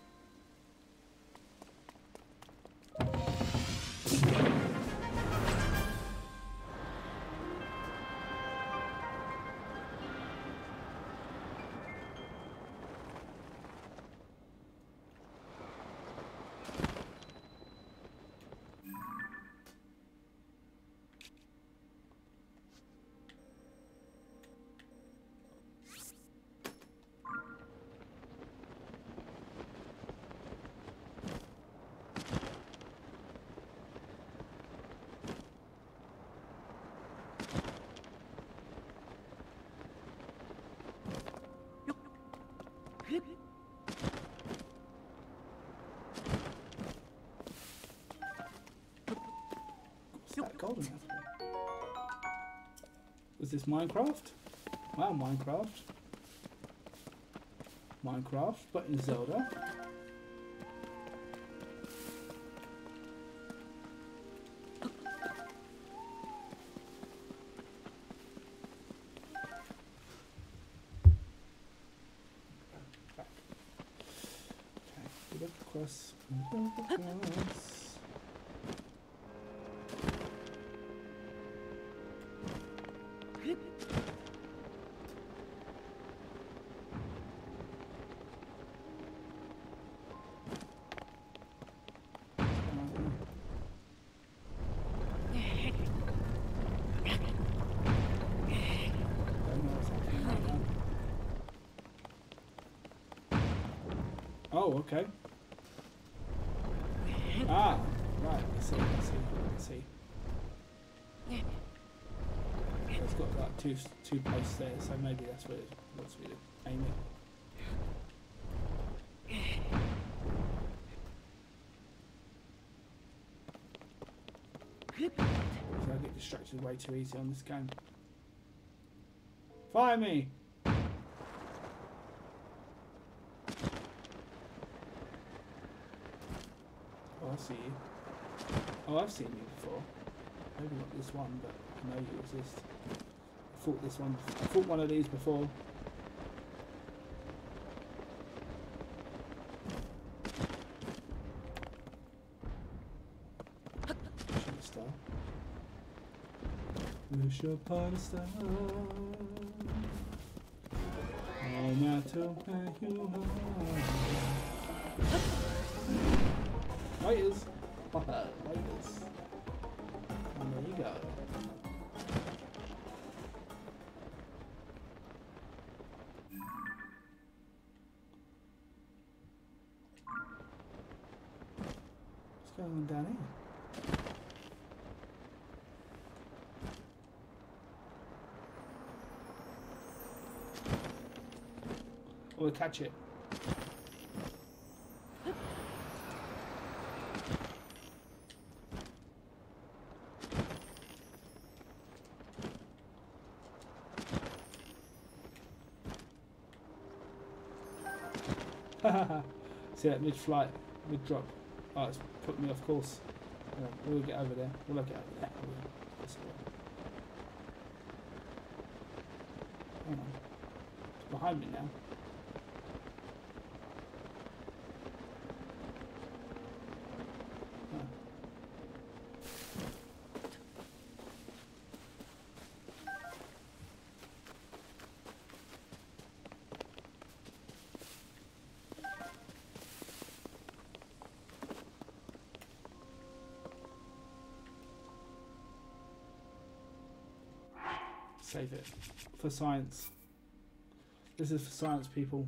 Was this Minecraft? Wow, Minecraft. Minecraft, but in Zelda. Oh, okay. Ah, right. I see. I see. I see. It's got like two two posts there, so maybe that's where that's where you're aiming. So I get distracted way too easy on this game. Fire me! Oh, I see you. Oh, I've seen you before. Maybe not this one, but I know you exist. I fought this one. I fought one of these before. Star. Wish upon a star. No matter where you are. Lighters. And there you go. What's going on down here? We'll catch it. See that mid-flight, mid-drop. Oh, it's put me off course. Yeah, we'll get over there. We'll get over there. It's behind me now. Oh. Save it. For science. This is for science people.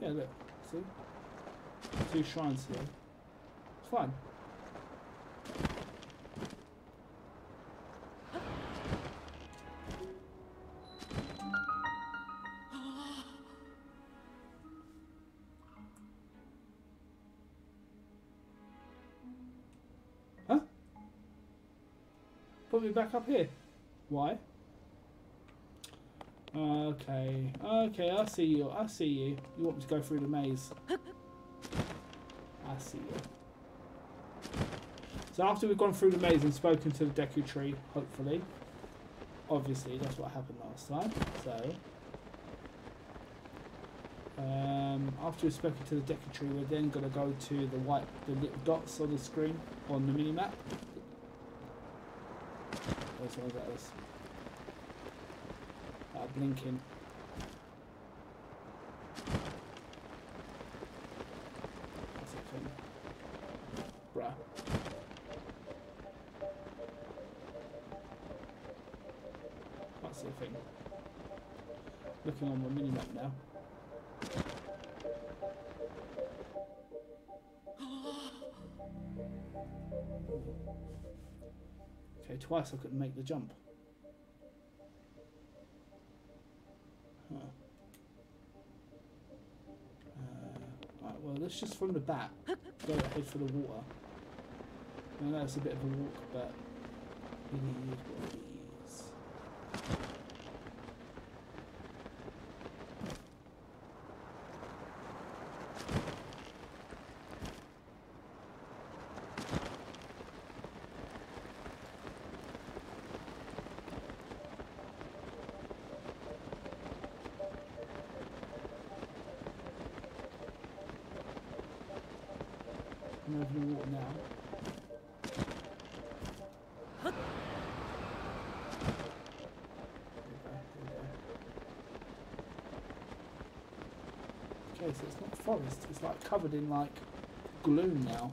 Yeah, look. See? Two shrines here. It's fine. Back up here. Why? Okay, okay, I see you. I see you. You want me to go through the maze? I see you. So after we've gone through the maze and spoken to the Deku Tree, hopefully, obviously that's what happened last time. So um, after we've spoken to the Deku Tree, we're then going to go to the white, the little dots on the screen on the mini map. That's what that is. Uh, blinking. That's the thing. Bruh. That's the thing. Looking on my mini map now. Okay, twice I couldn't make the jump. Huh. Uh, right, well, let's just from the back go ahead for the water. I know it's a bit of a walk, but we need one of these. I'm over the water now. There we go, there we go. Okay, so it's not forest, it's like covered in like gloom now.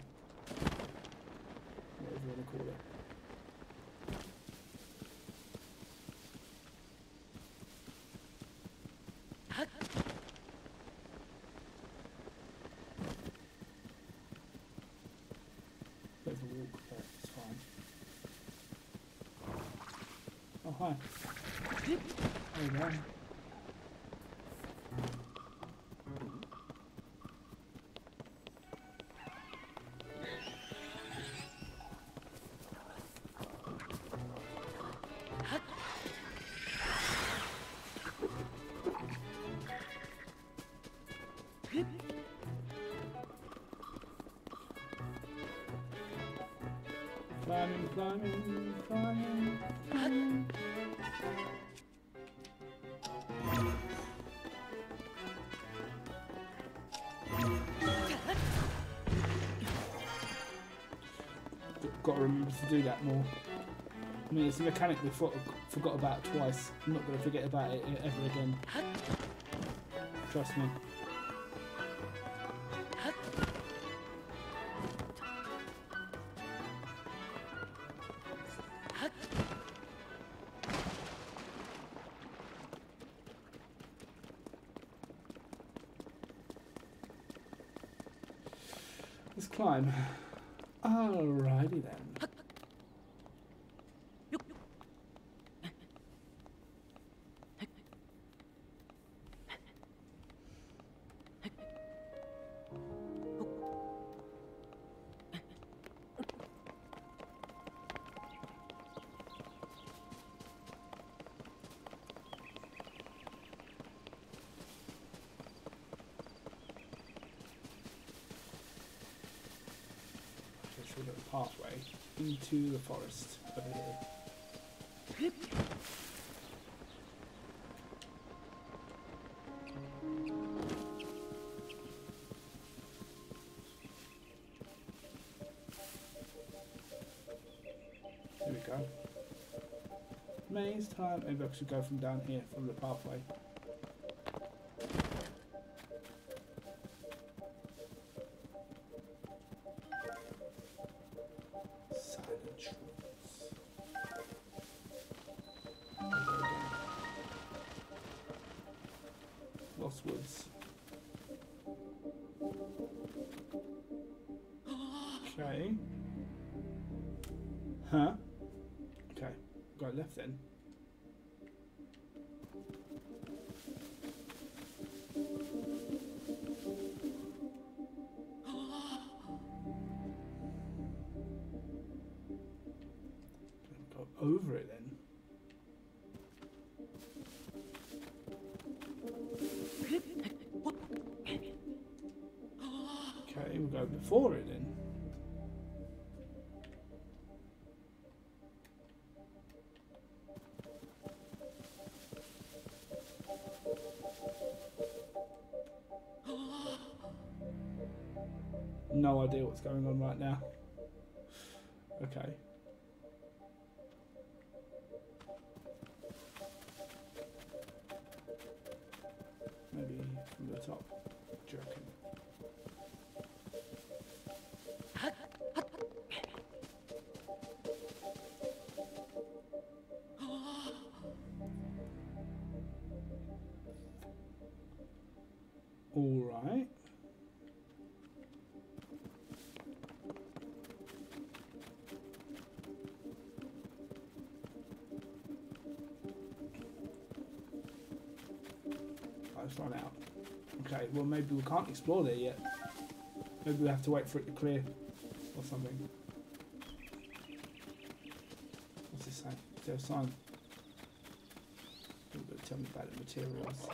Climbing, climbing, climbing, climbing. Got to remember to do that more. I mean, it's a mechanic we for, forgot about twice. I'm not going to forget about it ever again. Trust me. Into the forest over here. There we go. Maze time. Maybe I should go from down here, from the pathway. It then. Okay, we'll go before it then. No idea what's going on right now. Run out. Okay, well maybe we can't explore there yet. Maybe we have to wait for it to clear or something. What's this say? Is there a sign? Tell me about the materials.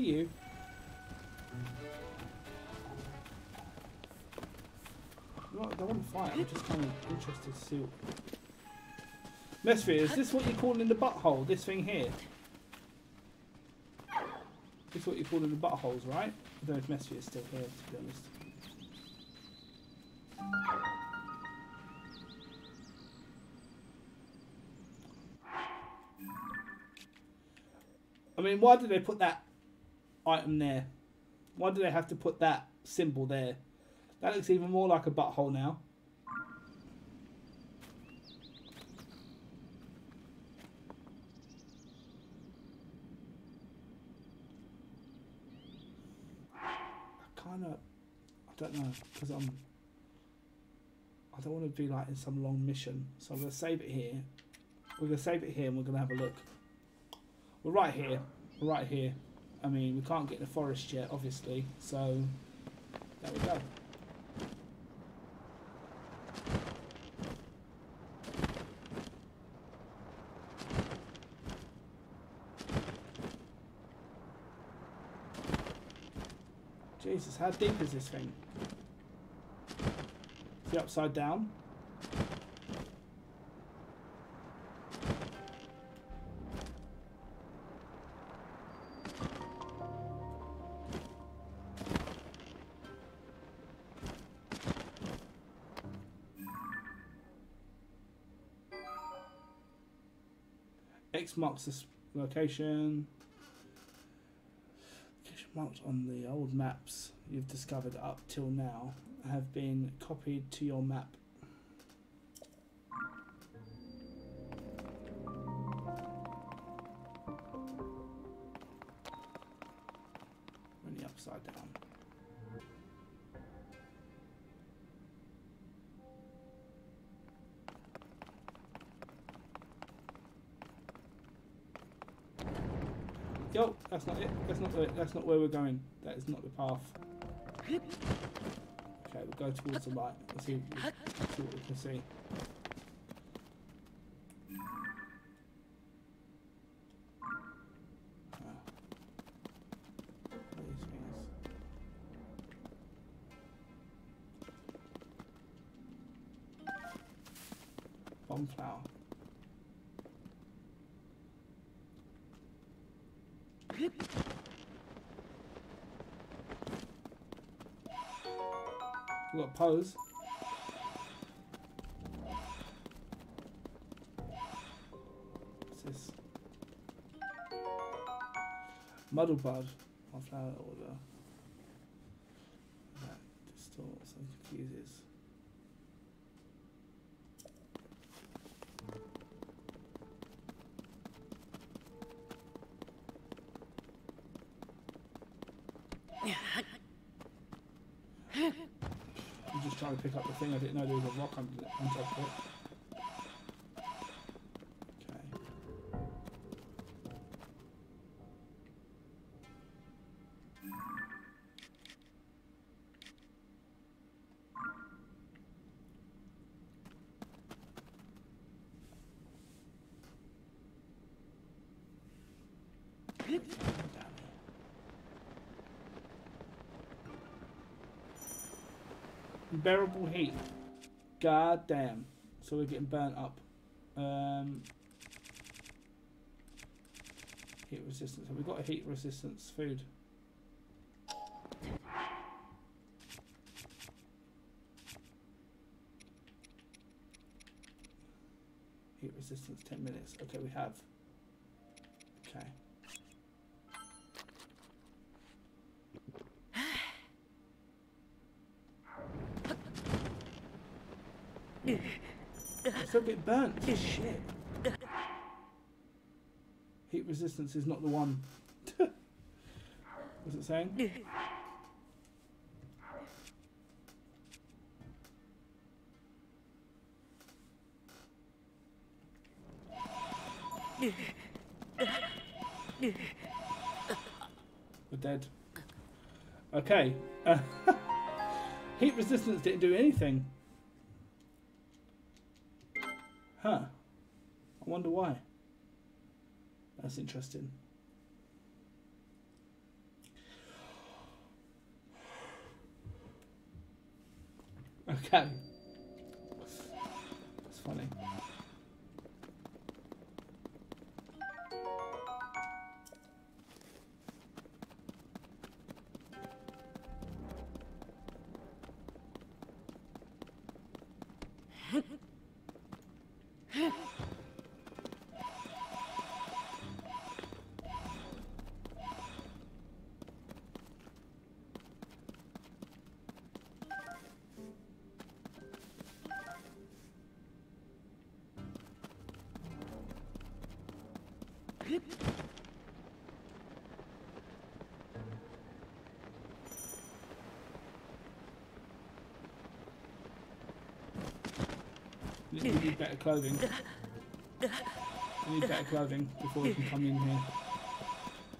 You. No, I don't want to fight. I'm just kind of interested to see. What... Mesfia, is this what you're calling the butthole? This thing here? This is what you're calling the buttholes, right? I don't know if Mesfia is still here, to be honest. I mean, why did they put that item there? Why do they have to put that symbol there? That looks even more like a butthole now. I kind of, I don't know, because I'm, I don't want to be like in some long mission. So I'm going to save it here. We're going to save it here and we're going to have a look. We're right here. We're right here. I mean, we can't get the forest yet, obviously. So, there we go. Jesus, how deep is this thing? Is it upside down? X marks this location. Location marked on the old maps you've discovered up till now have been copied to your map. That's not where we're going. That is not the path. Okay, we'll go towards the light. Let's see, let's see what we can see. What's this? Muddle Bud. Our flower order. That distorts and confuses. I'm just trying to pick up the thing. I didn't know there was a rock under on top of it. Unbearable heat. God damn. So we're getting burnt up. Um, heat resistance. Have we got a heat resistance food? Heat resistance 10 minutes. Okay, we have. Okay. I still get burnt. Shit. Heat resistance is not the one. What's it saying? We're dead. Okay. Uh, heat resistance didn't do anything. Okay. Better clothing. We need better clothing before we can come in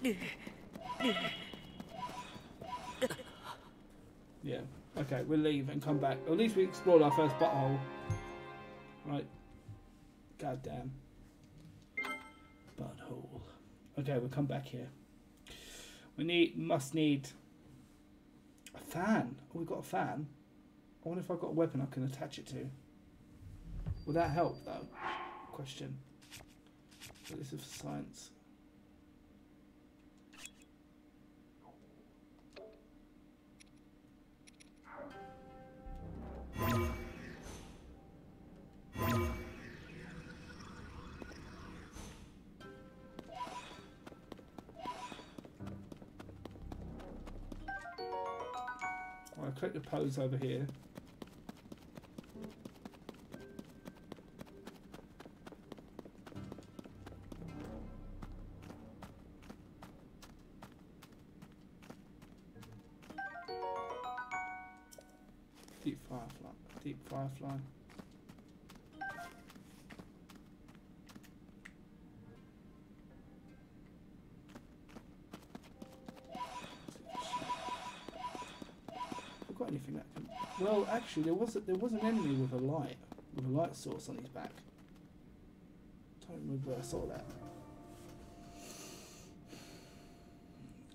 here. Yeah. Okay, we'll leave and come back. At least we explored our first butthole. Right. God damn. Butthole. Okay, we'll come back here. We need, must need a fan. Oh, we've got a fan. I wonder if I've got a weapon I can attach it to. Will that help, though? Question. So this is for science. I'll click the pose over here. Have got anything that can? Well, actually, there was a, there was an enemy with a light with a light source on his back. Don't remember I saw that.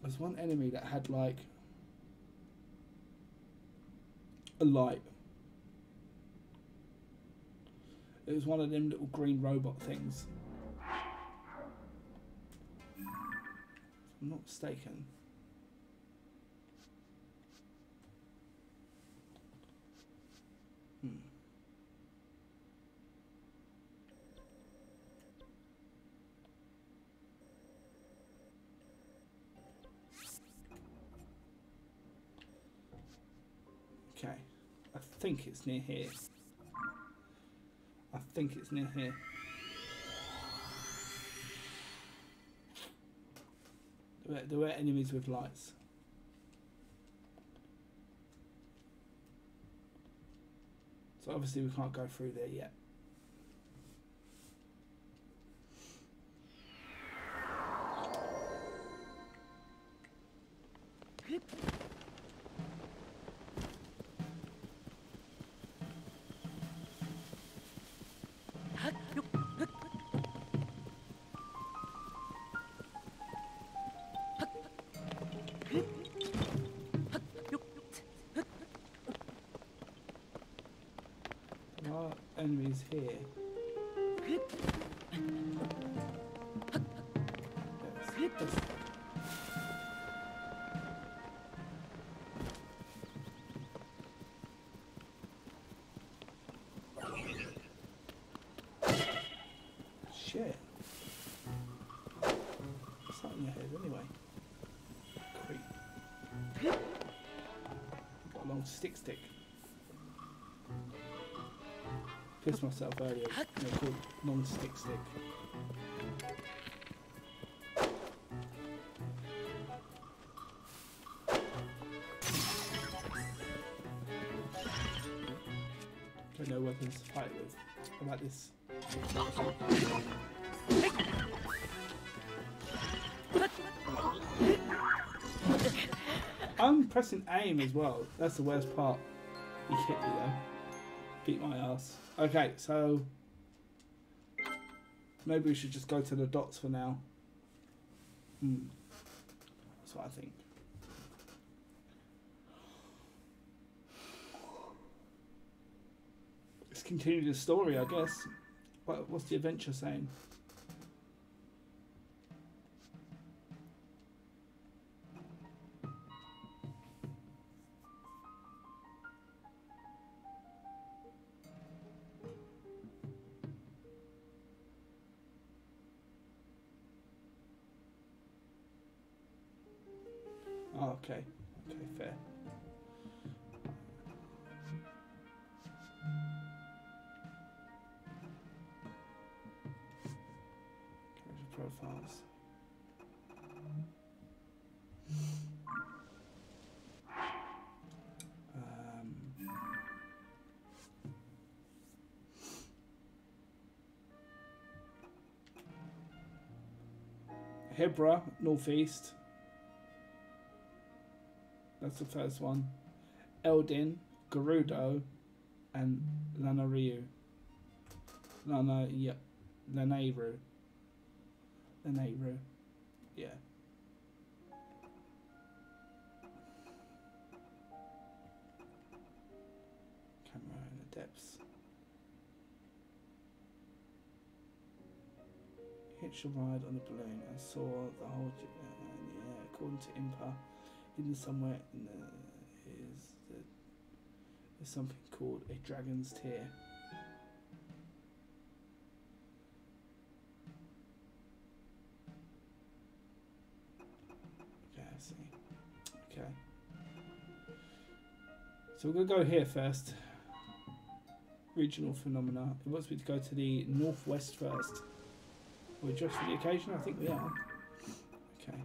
There's one enemy that had like a light. It was one of them little green robot things. I'm not mistaken. Hmm. Okay, I think it's near here. Think it's near here. There were, there were enemies with lights. So obviously we can't go through there yet. Long stick stick. Pissed myself earlier. They're called long stick stick. Got no weapons to fight with. How about this? I'm pressing aim as well. That's the worst part. He hit me though. Beat my ass. Okay, so maybe we should just go to the dots for now. Hmm. That's what I think. Let's continue the story, I guess. What, what's the adventure saying? Hebra, northeast. That's the first one. Eldin, Gerudo, and Lanayru. Lana, yep. Lanayru. Lanayru. Yeah. Ride on a balloon and saw the whole. j- Uh, yeah, according to Impa, hidden somewhere in the is the is something called a dragon's tear. Okay, I see. Okay. So we're gonna go here first. Regional phenomena. It wants me to go to the northwest first. Are we dressed for the occasion? I think we are. Okay.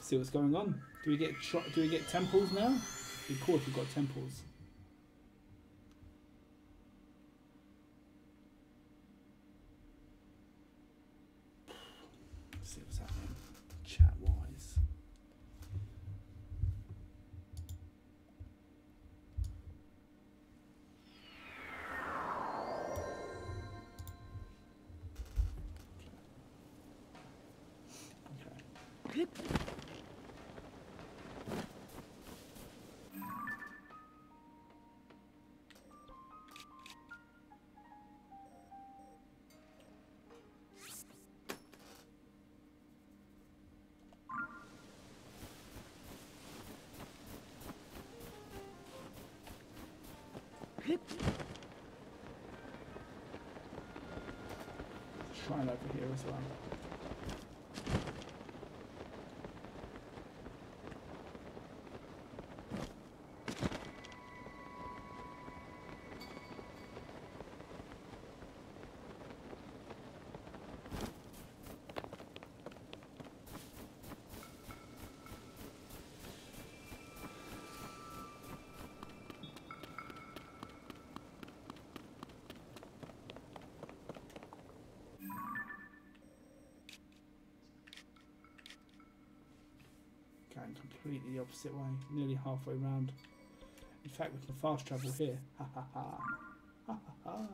see what's going on. Do we get? Do we get temples now? It'd be cool if we got temples. Shrine over here as well. Going completely the opposite way, nearly halfway round. In fact, we can fast travel here. Ha ha ha. Ha ha ha.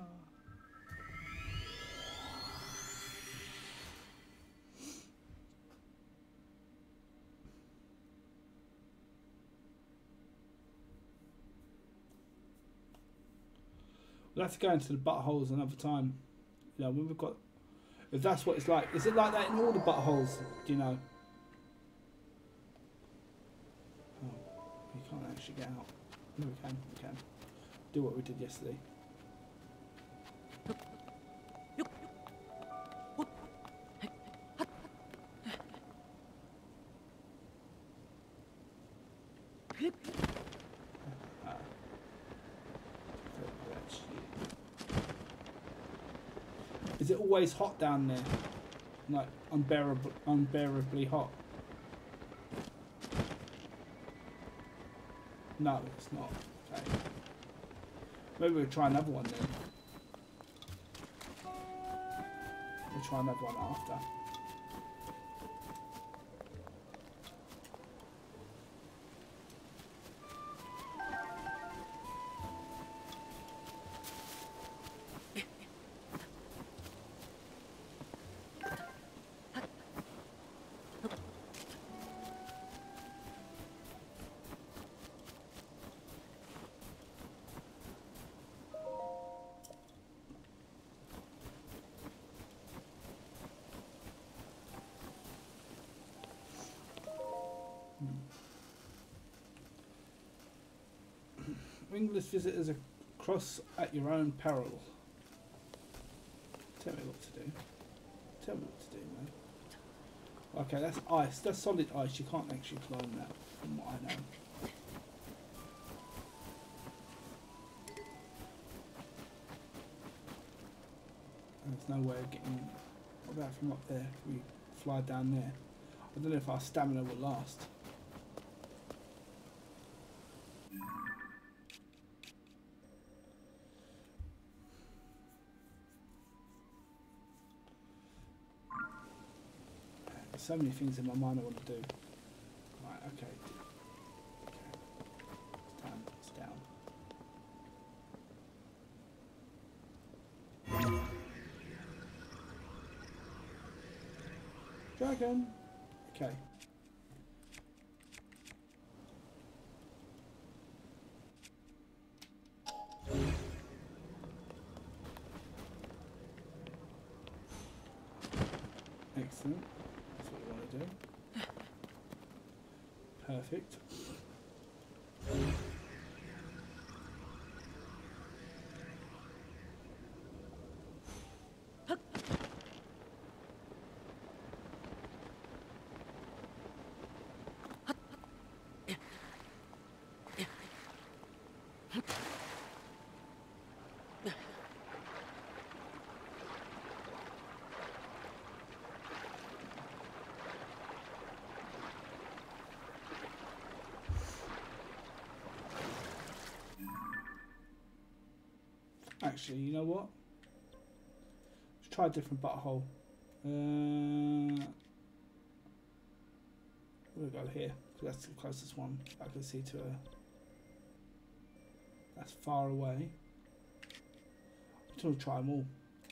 We'll have to go into the buttholes another time. You know, when we've got. If that's what it's like. Is it like that in all the buttholes? Do you know? No, we can. We can. Do what we did yesterday. Is it always hot down there? Like unbearable, unbearably hot? No, it's not. Okay. Maybe we'll try another one then. We'll try another one after. Visitors across at your own peril. Tell me what to do. Tell me what to do, man. Okay, that's ice. That's solid ice. You can't actually climb that, from what I know. There's no way of getting. About from up there? We fly down there. I don't know if our stamina will last. So many things in my mind I want to do. Right, okay. Okay. It's down, it's down. Dragon! Okay. Excellent. That's what we want to do. Perfect. Actually, you know what? Let's try a different butthole. Uh, we'll go here because that's the closest one I can see to a. That's far away. We'll try them all.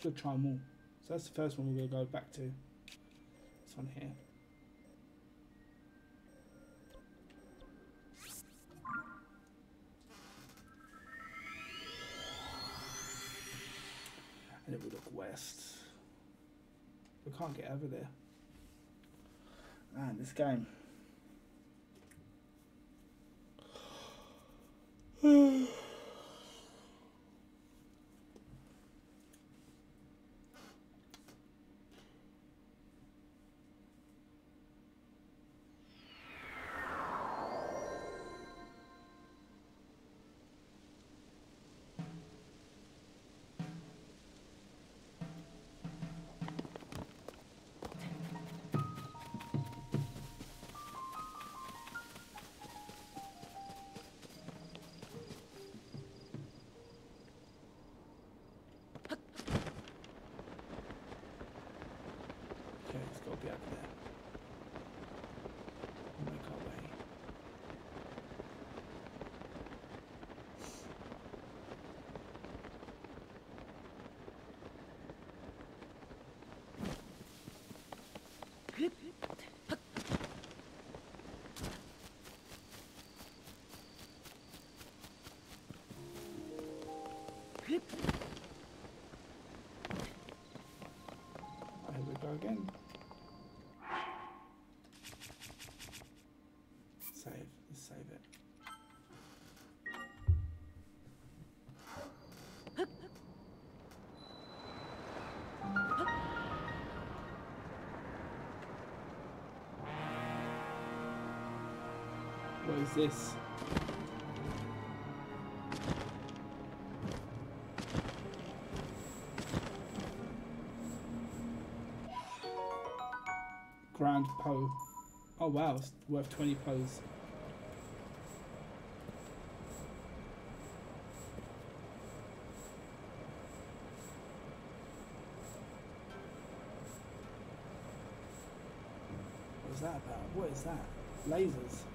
We'll try them all. So that's the first one we're going to go back to. This one here. And we look west. We can't get over there. Man, this game. Here we go again. Save. Let's save it. What is this? Poe. Oh wow, it's worth 20 Poes. What is that about? What is that? Lasers.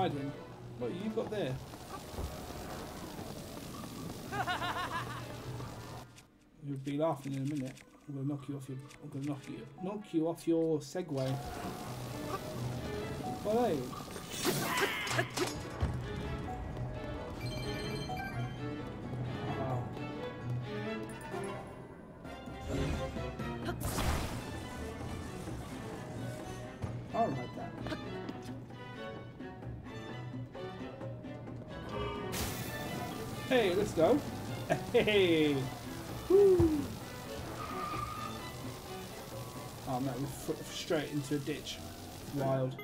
Riding? What you got there? You'll be laughing in a minute. I'm gonna knock you off your. I'm gonna knock you knock you off your Segway. Hey. Go. Hey. Woo. Oh no, we're straight into a ditch. Wild.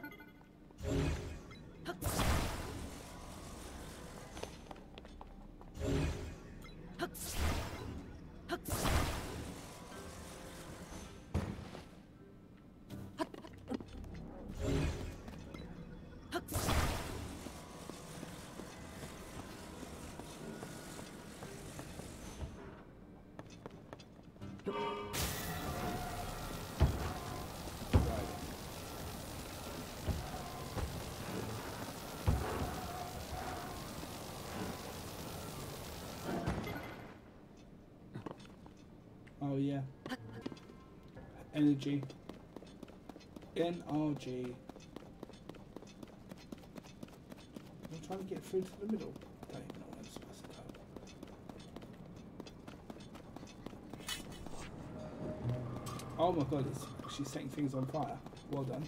Energy. NRG. I'm trying to get through to the middle. Don't know where I'm supposed to go. Oh my god, she's setting things on fire. Well done.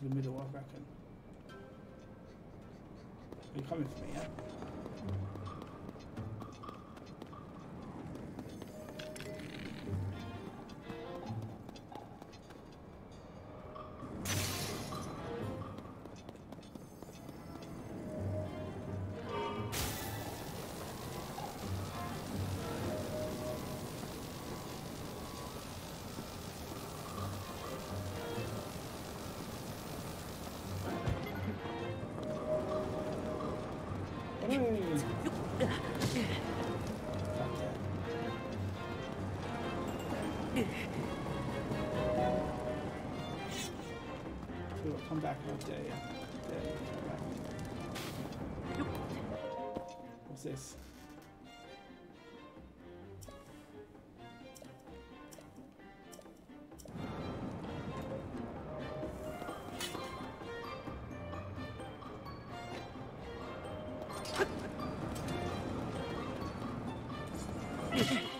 To the middle, I reckon. Are you coming for me, yeah? Come back yeah. There, come back. What's this?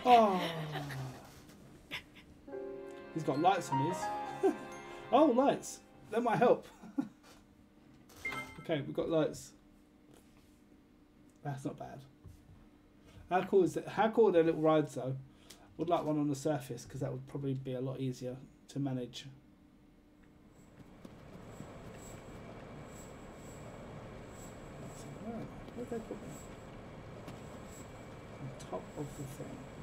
Oh. He's got lights on his. oh, lights. That might help. okay, we've got lights. That's not bad. How cool is it? How cool are their little rides though? Would like one on the surface because that would probably be a lot easier to manage. Where they put me? On top of the thing.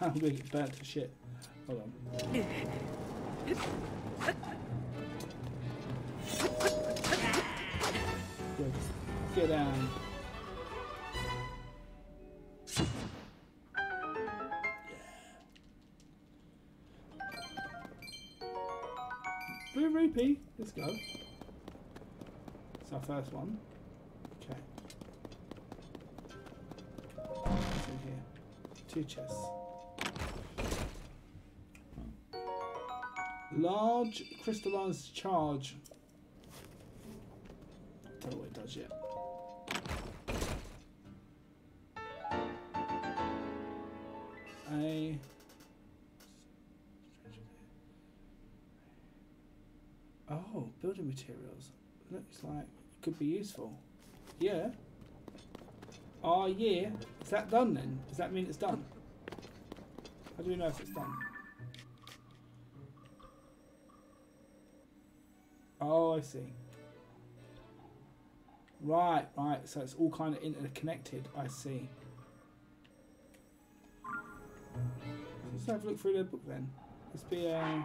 Gonna get burnt to shit. Hold on. Good. Get down. Blue rupee. Let's go. It's our first one. Okay. Two chests. Crystallized charge. Don't know what it does yet. A oh, building materials. Looks like it could be useful. Yeah. Oh yeah. Is that done then? Does that mean it's done? How do we know if it's done? Oh, I see. Right, right. So it's all kind of interconnected. I see. Let's have a look through the book then. Let's be a.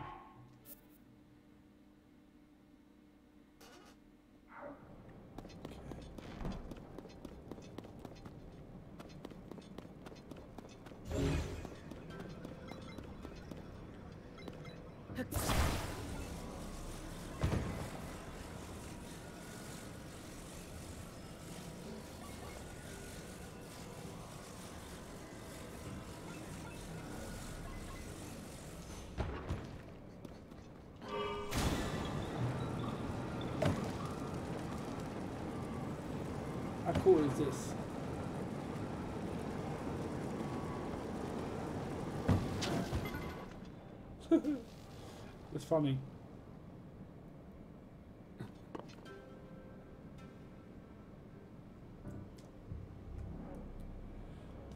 is this? it's funny.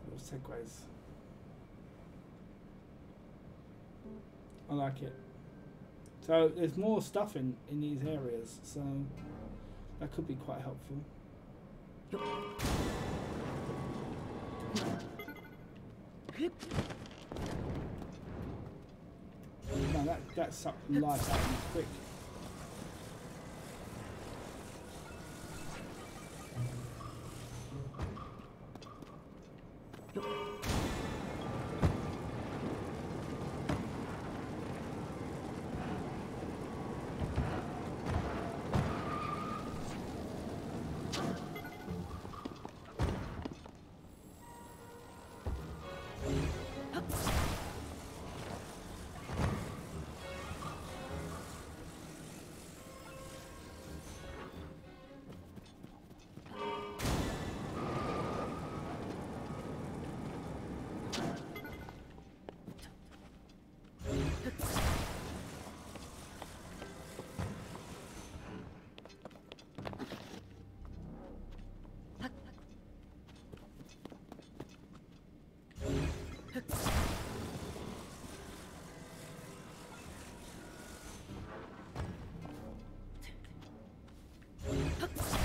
Little segues. I like it. So there's more stuff in, in these areas, so that could be quite helpful. No, that that sucked life out of me quick. Half of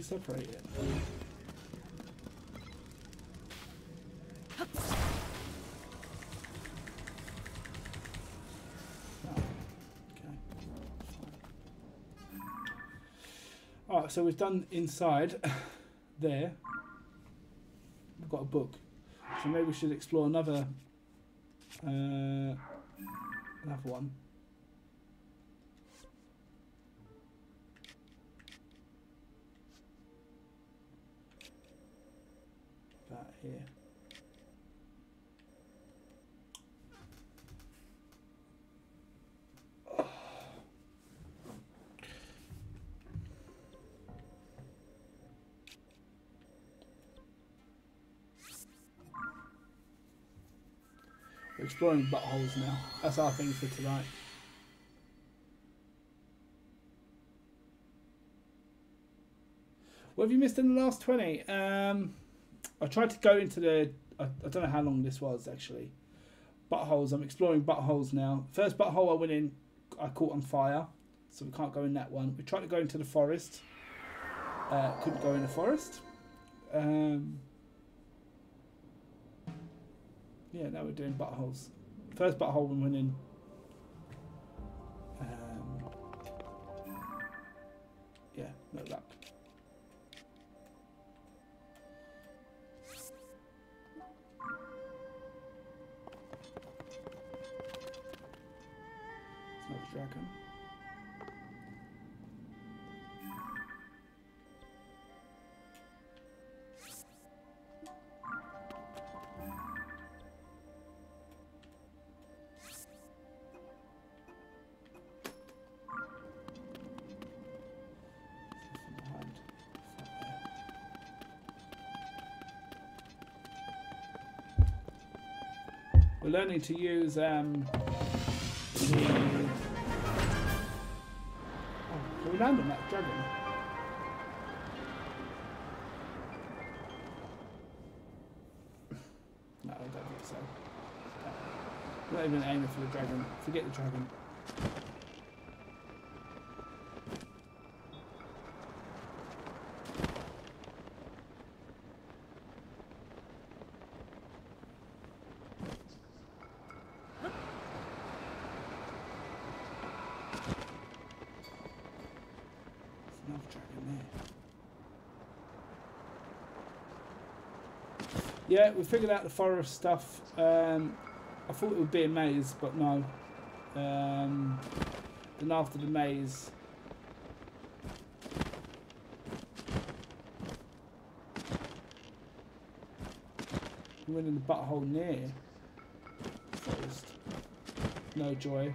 be separated. Oh, so we've done inside there. We've got a book. So maybe we should explore another uh, another one. Exploring buttholes now. That's our thing for tonight. What have you missed in the last 20? Um, I tried to go into the. I, I don't know how long this was actually. Buttholes. I'm exploring buttholes now. First butthole I went in, I caught on fire. So we can't go in that one. We tried to go into the forest. Uh, couldn't go in the forest. Um, yeah, now we're doing buttholes. First butthole we went learning to use um, the. Oh, can we land on that dragon? No, I don't think so. I'm not even aiming for the dragon. Forget the dragon. There's another dragon there. Yeah, we figured out the forest stuff. Um, I thought it would be a maze, but no. Um, then after the maze, we went in the butthole near. No joy.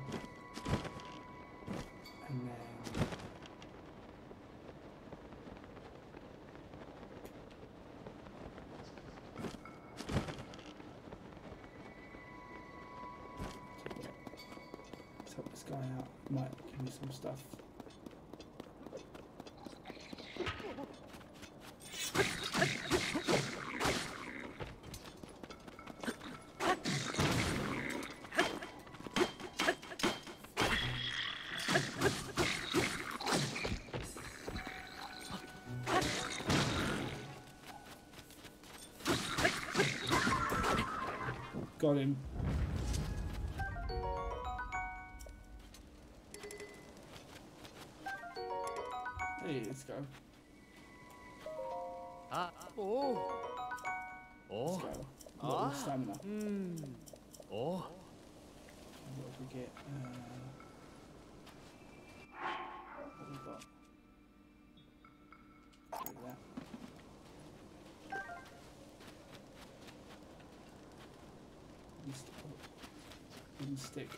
Oh, stick.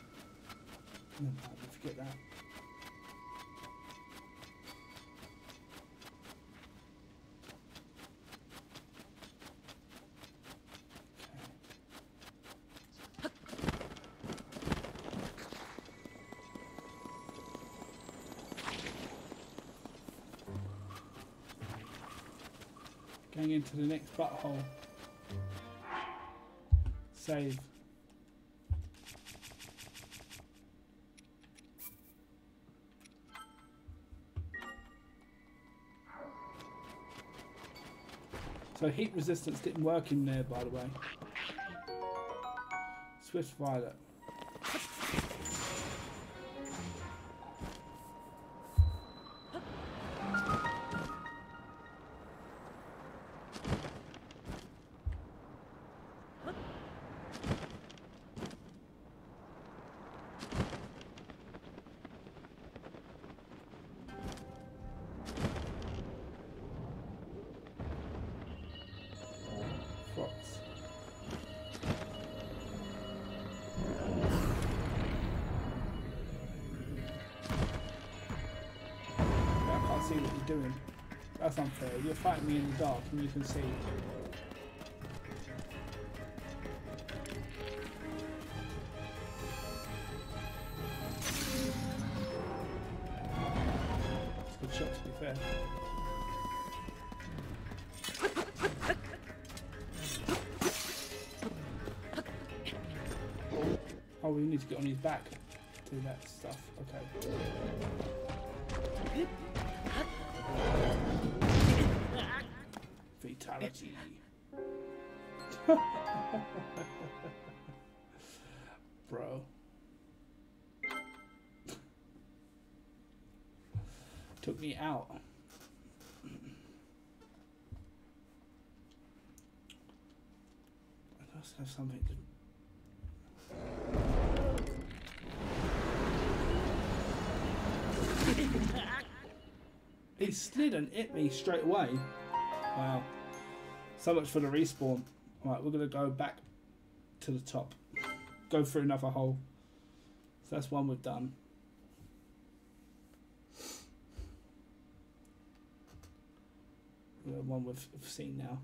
No, I forget that. Going into the next butthole. Save. So heat resistance didn't work in there, by the way. Swift Violet. You're fighting me in the dark and you can see. Good shot to be fair. Oh, we need to get on his back. Do that stuff. Okay. Fatality. Bro. Took me out. I must have something to He slid and hit me straight away. Wow. So much for the respawn. Right, we're gonna go back to the top. Go through another hole. So that's one we've done. The one we've seen now.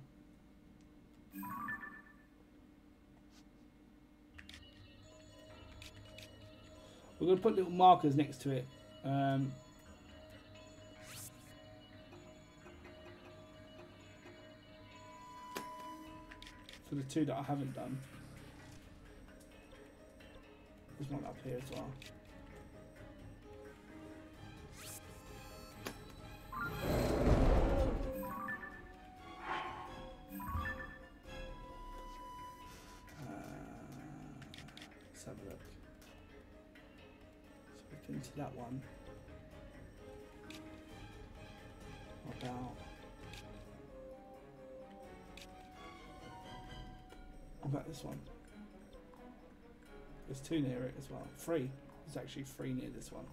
We're gonna put little markers next to it. Um, for the two that I haven't done. There's one up here as well. Two near it as well. Three. There's actually three near this one.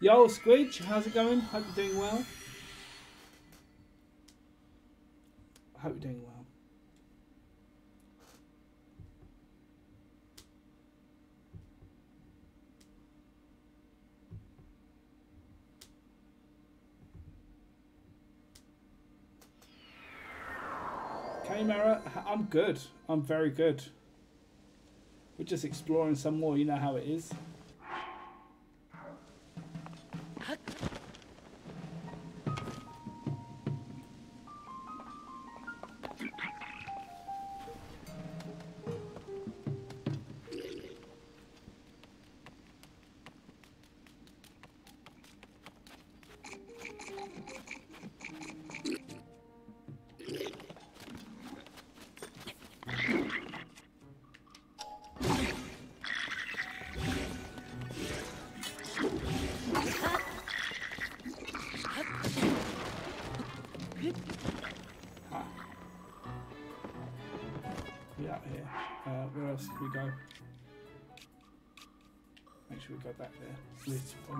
Yo, Squidge, how's it going? Hope you're doing well. I hope you're doing well. Okay, I'm good. I'm very good. We're just exploring some more. You know how it is.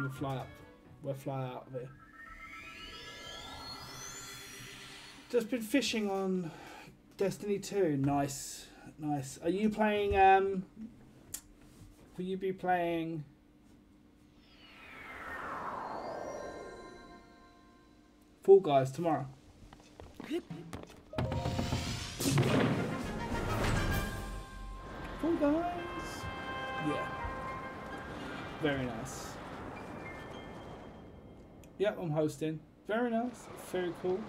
We fly up, we'll fly out of here. Just been fishing on Destiny 2. Nice, nice. Are you playing? Um, will you be playing? Fall Guys tomorrow. Fall Guys. Yeah. Very nice. Yep, I'm hosting. Very nice. Very cool.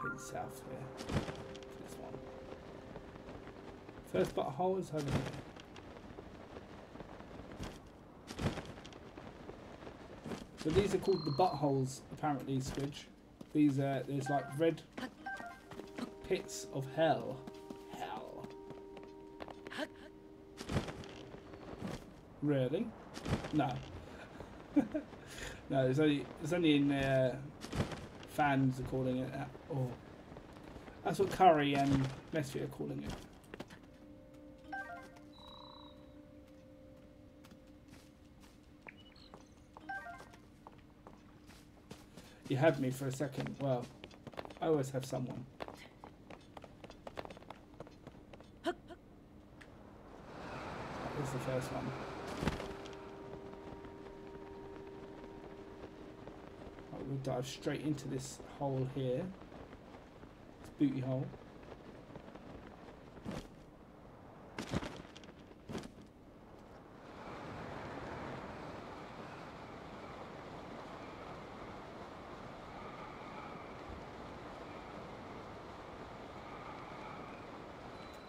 Heading south here. This one. First butthole is over here. So these are called the buttholes, apparently, Squidge. These are, there's like red pits of. Hell. Really? No. no, it's only, it's only in uh, fans are calling it that. Or that's what Curry and Messi are calling it. You had me for a second. Well, I always have someone. That the first one. Right, we'll dive straight into this hole here. This booty hole.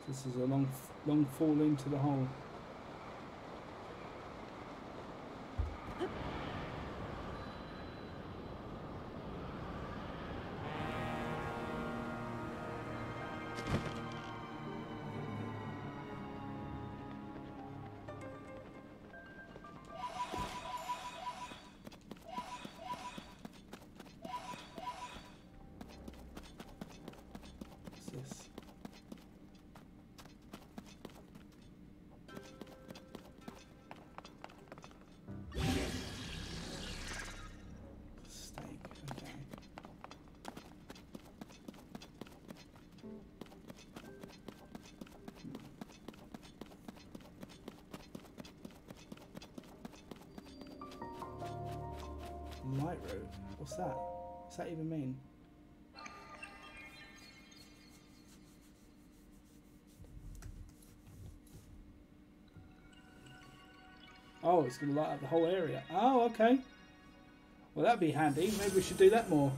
This is a long, long fall into the hole. Even mean? Oh, it's going to light up the whole area. Oh, okay. Well, that'd be handy. Maybe we should do that more.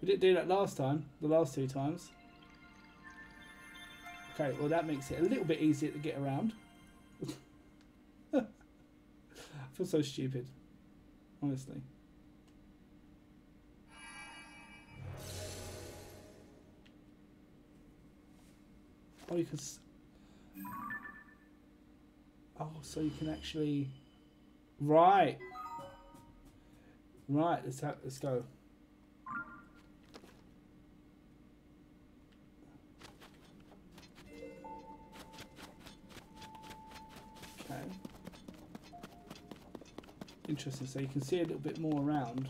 We didn't do that last time, the last two times. Okay, well, that makes it a little bit easier to get around. I feel so stupid, honestly. Oh, you can. Oh, so you can actually. Right. Right. Let's ha- let's go. Okay. Interesting. So you can see a little bit more around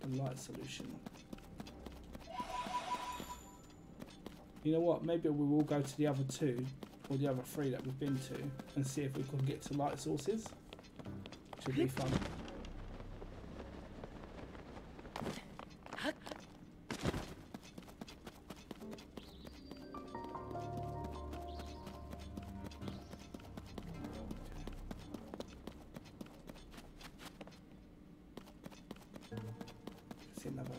the light solution. You know what? Maybe we will go to the other two or the other three that we've been to and see if we can get to light sources. Should be fun. See another,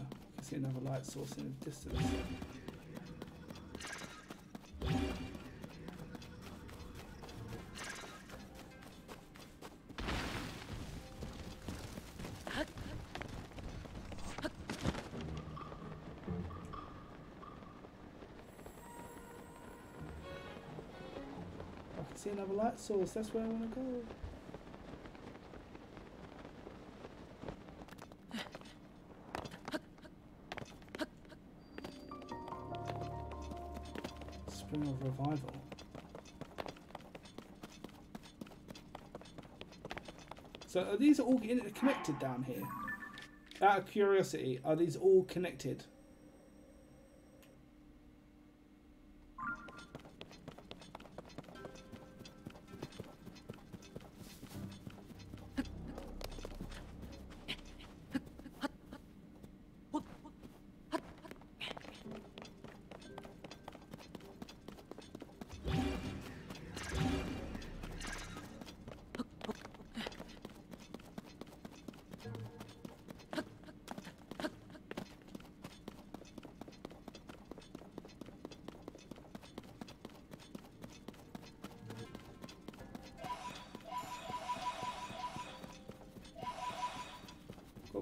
see another light source in the distance. See another light source. That's where I want to go. Spring of Revival. So are these all interconnected down here? Out of curiosity, are these all connected?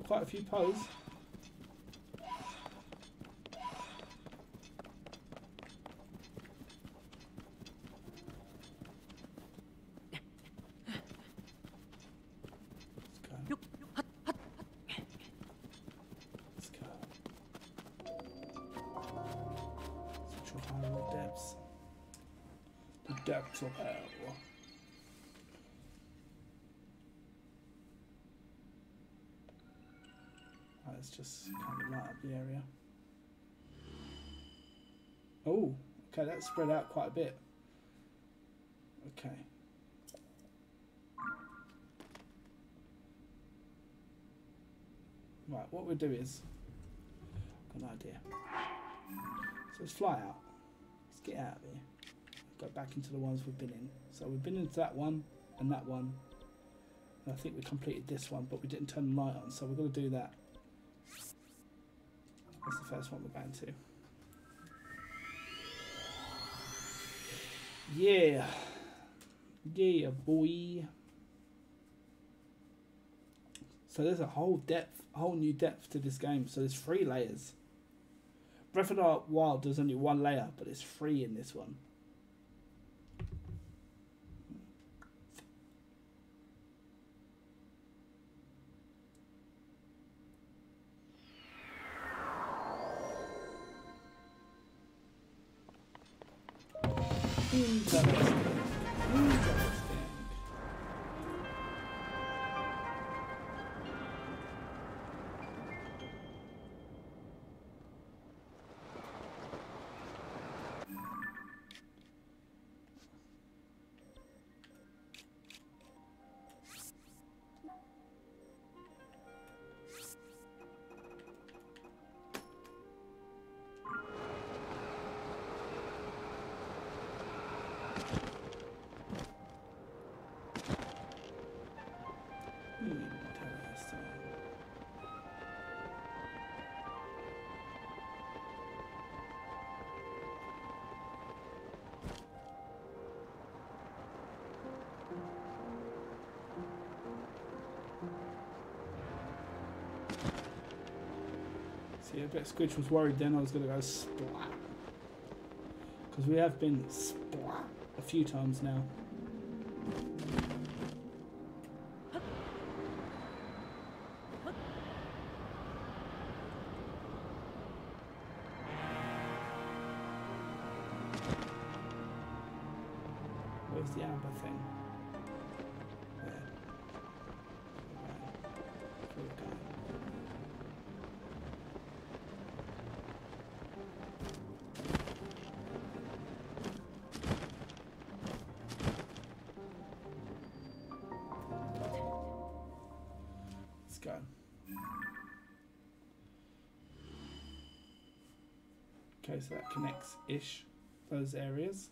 Quite a few Poes. Let's go. Let's go. Central Hyrule depths. The depths of hell. let's just kind of light up the area. Oh, okay, that's spread out quite a bit. Okay. Right, what we'll do is, got an idea. So let's fly out. Let's get out of here. Go back into the ones we've been in. So we've been into that one and that one. And I think we completed this one, but we didn't turn the light on, so we're going to do that. First one we're going to. Yeah. Yeah, boy. So there's a whole depth, a whole new depth to this game. So there's three layers. Breath of the Wild there's only one layer, but it's three in this one. Bet Squidge was worried then I was going to go splat. Because we have been splat a few times now. So that connects ish those areas.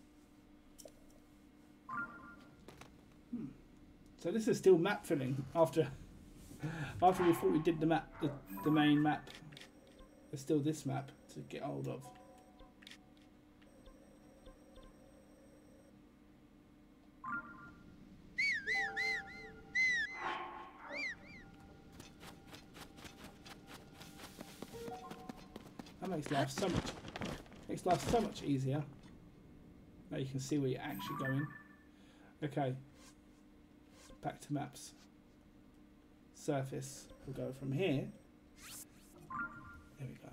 Hmm. So this is still map filling after after we thought we did the map the, the main map. There's still this map to get hold of. That makes life so much life so much easier. Now you can see where you're actually going. Okay. Back to maps. Surface. We'll go from here. There we go.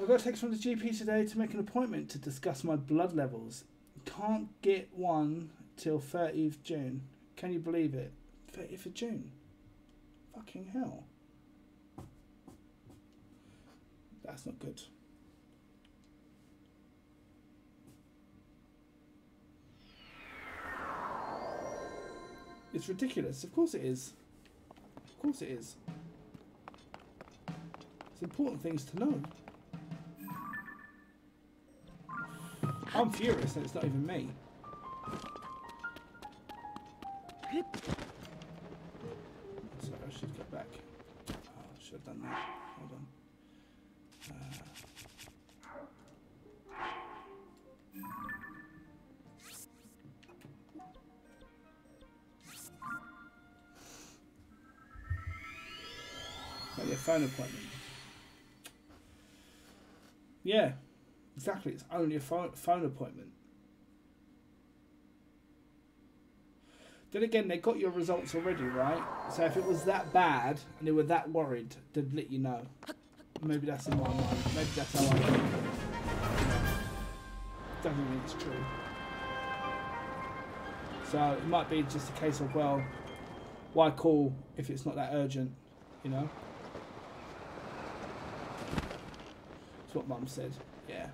I got a text from the GP today to make an appointment to discuss my blood levels. Can't get one till 30th June. Can you believe it? 30th of June. Fucking hell. That's not good. It's ridiculous. Of course it is. Of course it is. It's important things to know. I'm furious that it's not even me. Appointment. Yeah, exactly. It's only a phone, phone appointment. Then again, they got your results already, right? So if it was that bad and they were that worried, they'd let you know. Maybe that's in my mind. Maybe that's how I think. Doesn't mean it's true. So it might be just a case of, well, why call if it's not that urgent? You know. That's what Mum said. Yeah.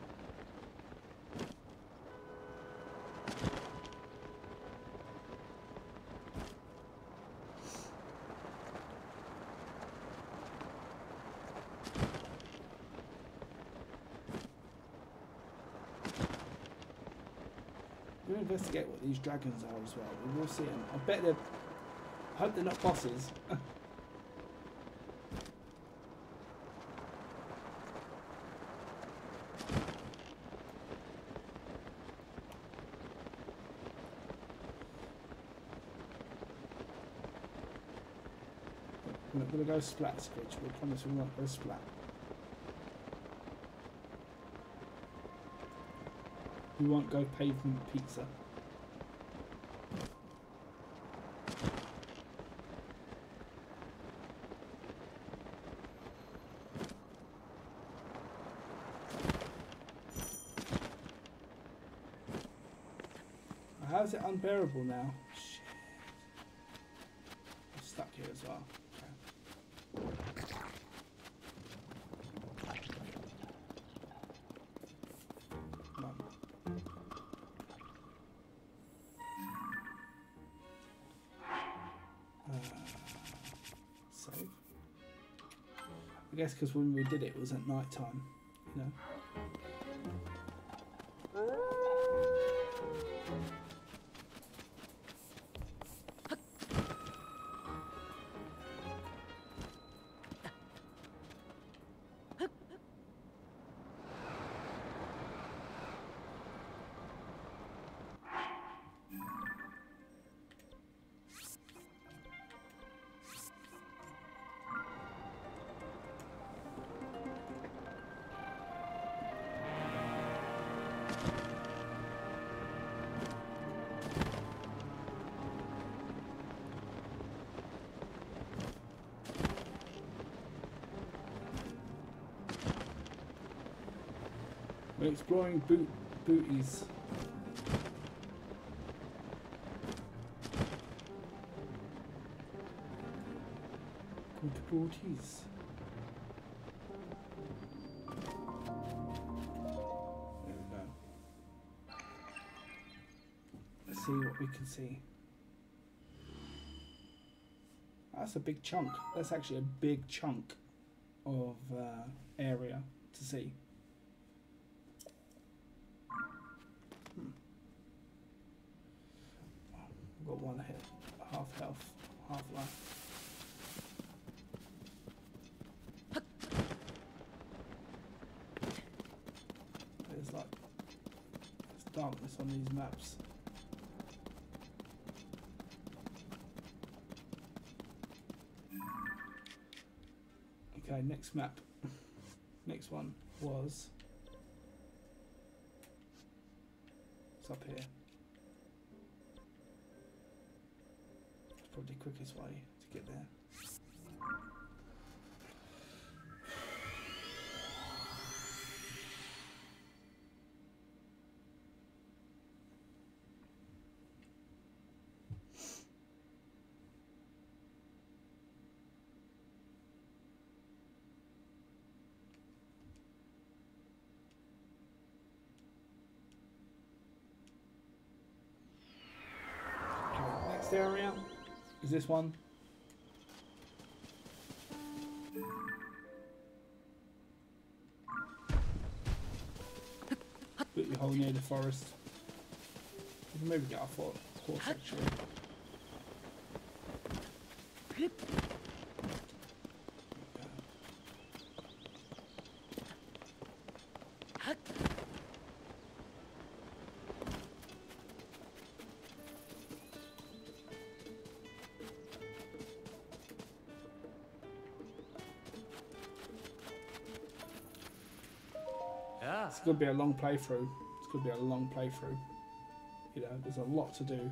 We'll investigate what these dragons are as well. We will see them. I bet they're. I hope they're not bosses. going go splat, Scritch. We promise we won't go splat. We won't go pavement pizza. How's it unbearable now? Because when we did it, it was at night time, exploring boot booties. Good booties. Let's see what we can see. That's a big chunk. That's actually a big chunk of uh, area to see. I've got one hit, half health, half life. There's like there's darkness on these maps. Okay, next map. Next one was area is this one. Put your hole near the forest. Maybe get our horse actually. It's be a long playthrough. It's gonna be a long playthrough. You know, there's a lot to do.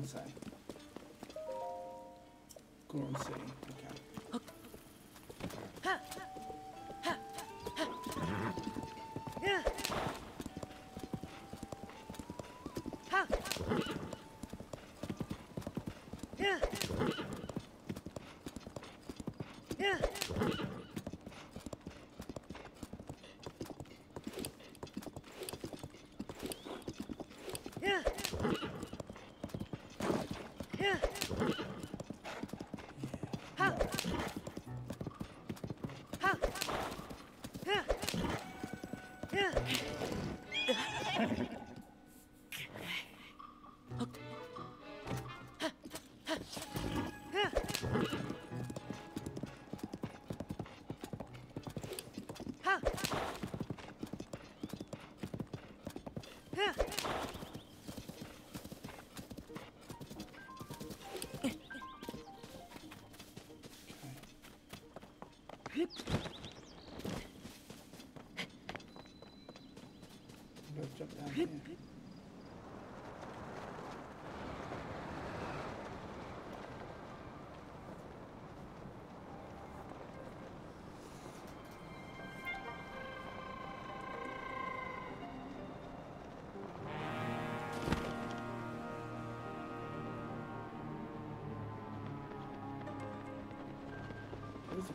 What's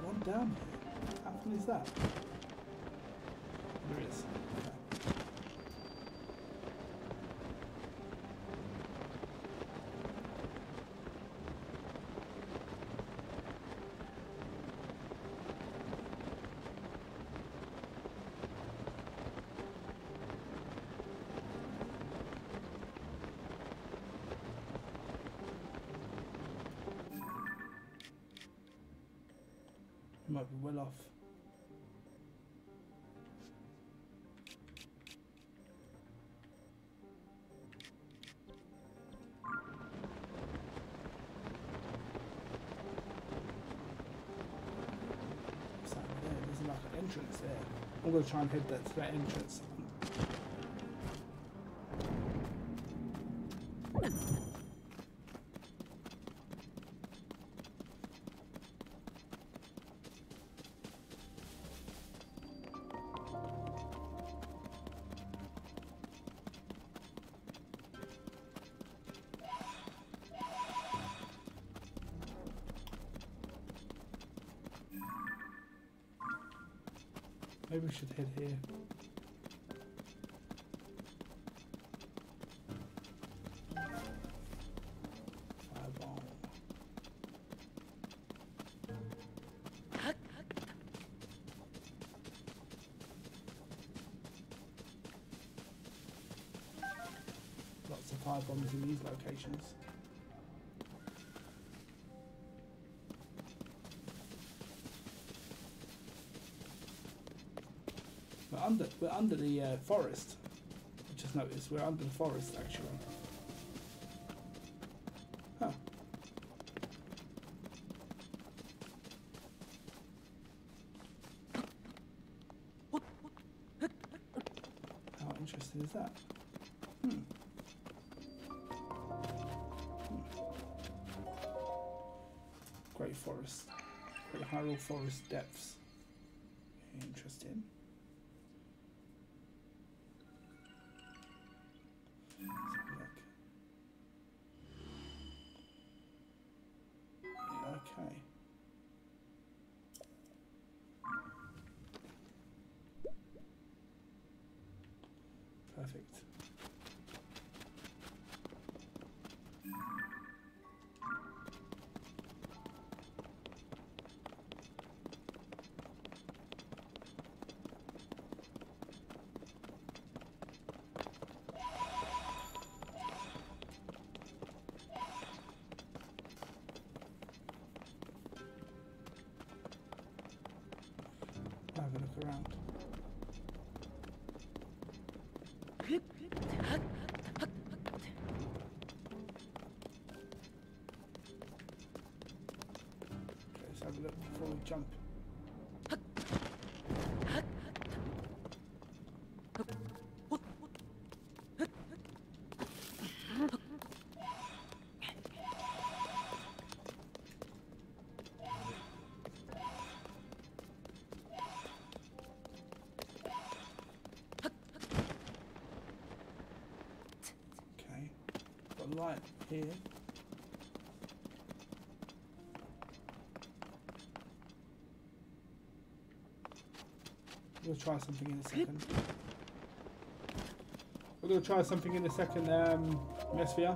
One down here. How often is that? Might be well off. There's like an entrance there. I'm gonna try and head that to that entrance. Maybe we should head here. Lots of fire bombs in these locations. Under we're under the uh, forest. I just noticed we're under the forest actually. Huh. How interesting is that? Hmm. Hmm. Great forest. Great Hyrule Forest depths. A light here. We'll try something in a second. We're gonna try something in a second, um, Mesphia.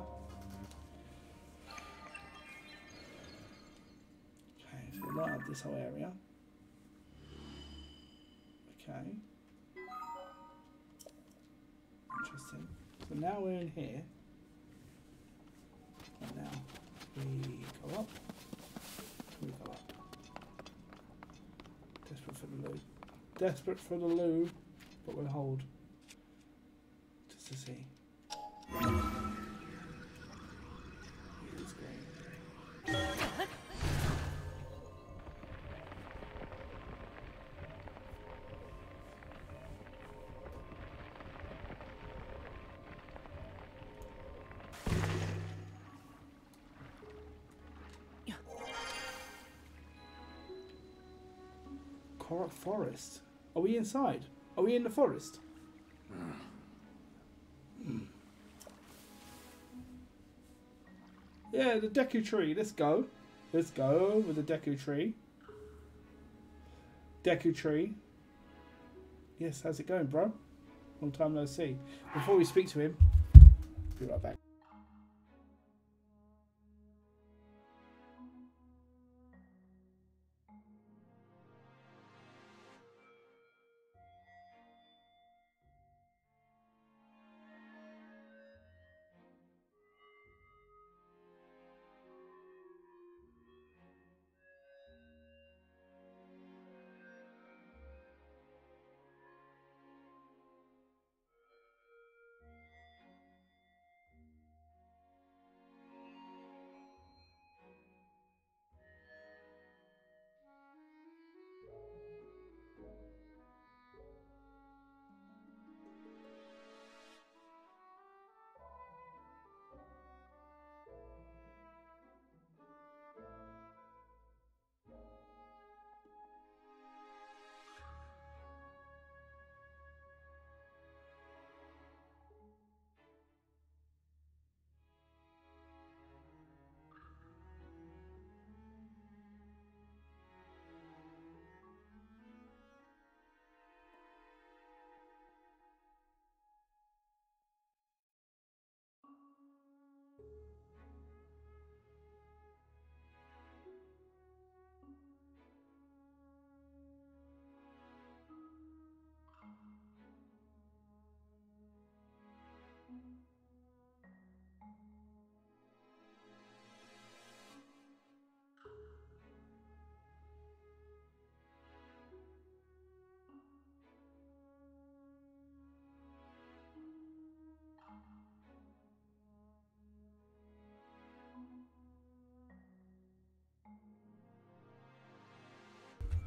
Okay, so we'll light up this whole area. Desperate for the loo, but we'll hold. Just to see. Forest. Are we inside? Are we in the forest? Hmm. Yeah, the Deku tree. Let's go. Let's go with the Deku tree. Deku tree. Yes, how's it going, bro? Long time no see. Before we speak to him, be right back.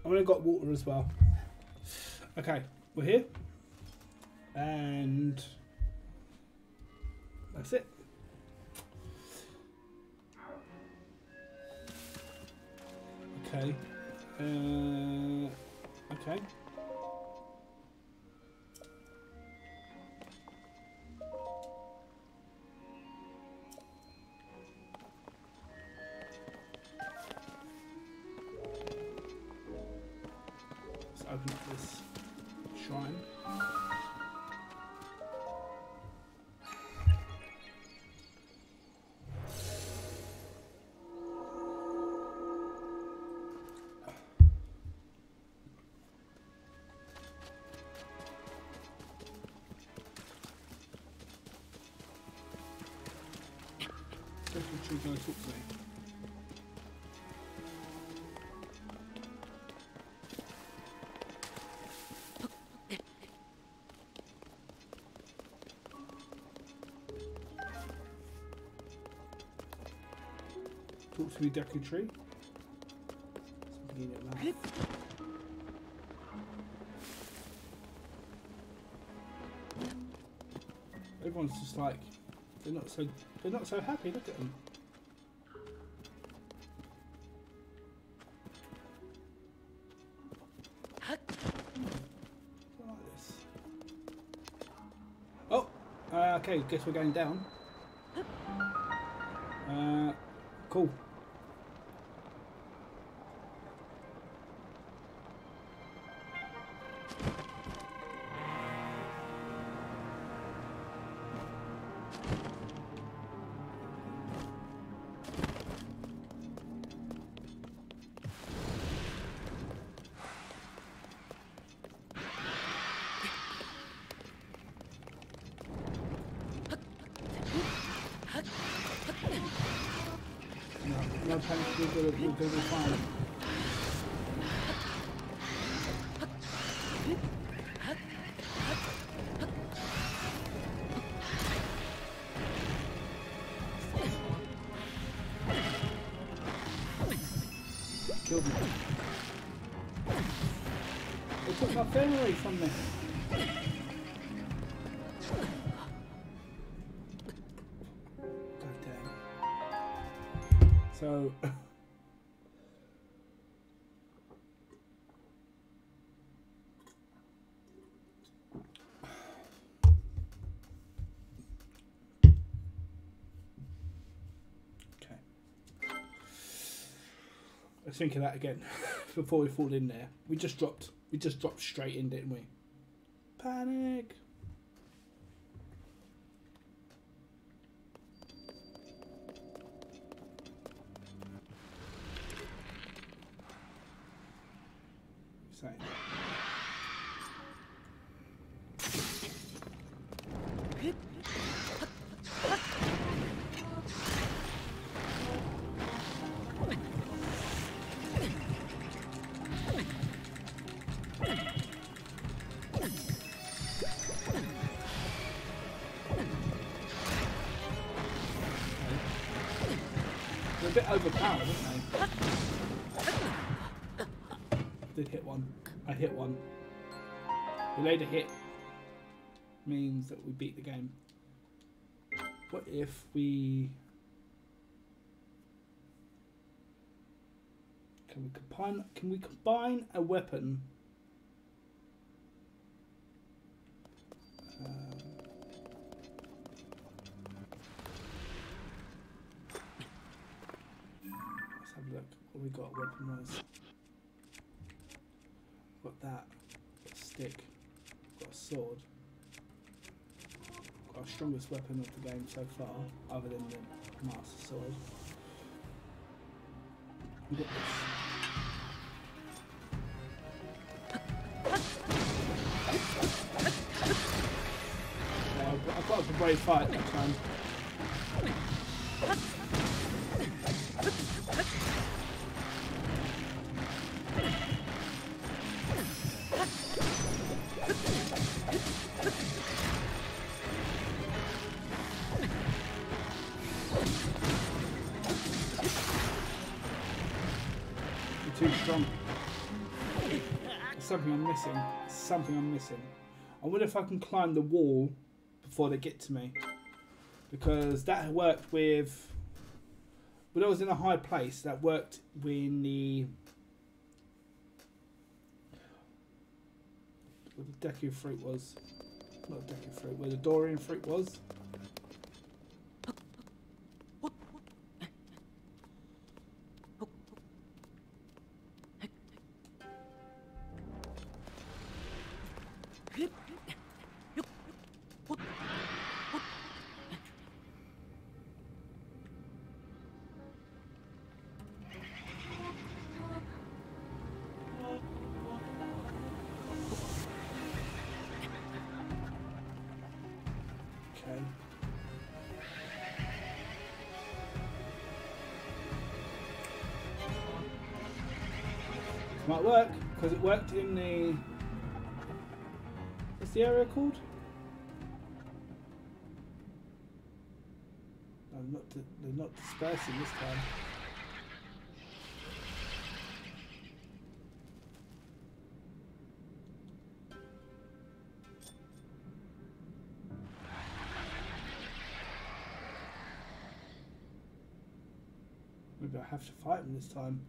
I've only got water as well. Okay, we're here. And that's it. Okay. Uh, okay. Talk to me, Deku Tree. Everyone's just like they're not so they're not so happy. Look at them. Oh, uh, okay. Guess we're going down. No, no panic. We're gonna, we're gonna be fine. Let's think of that again before we fall in there. We just dropped. We just dropped straight in, didn't we? Panic. Overpowered, aren't they? Did hit one. I hit one. We laid a hit. Means that we beat the game. What if we... Can we combine? Can we combine a weapon? Weapon of the game so far, other than the master sword. We got this. I've got, I've got a brave fight that time. Missing. Something I'm missing. I wonder if I can climb the wall before they get to me. Because that worked with. When I was in a high place, that worked when the. The Deku fruit was. Not Deku fruit, where the Durian fruit was. Worked in the. What's the area called? They're not dispersing this time. Maybe I have to fight them this time.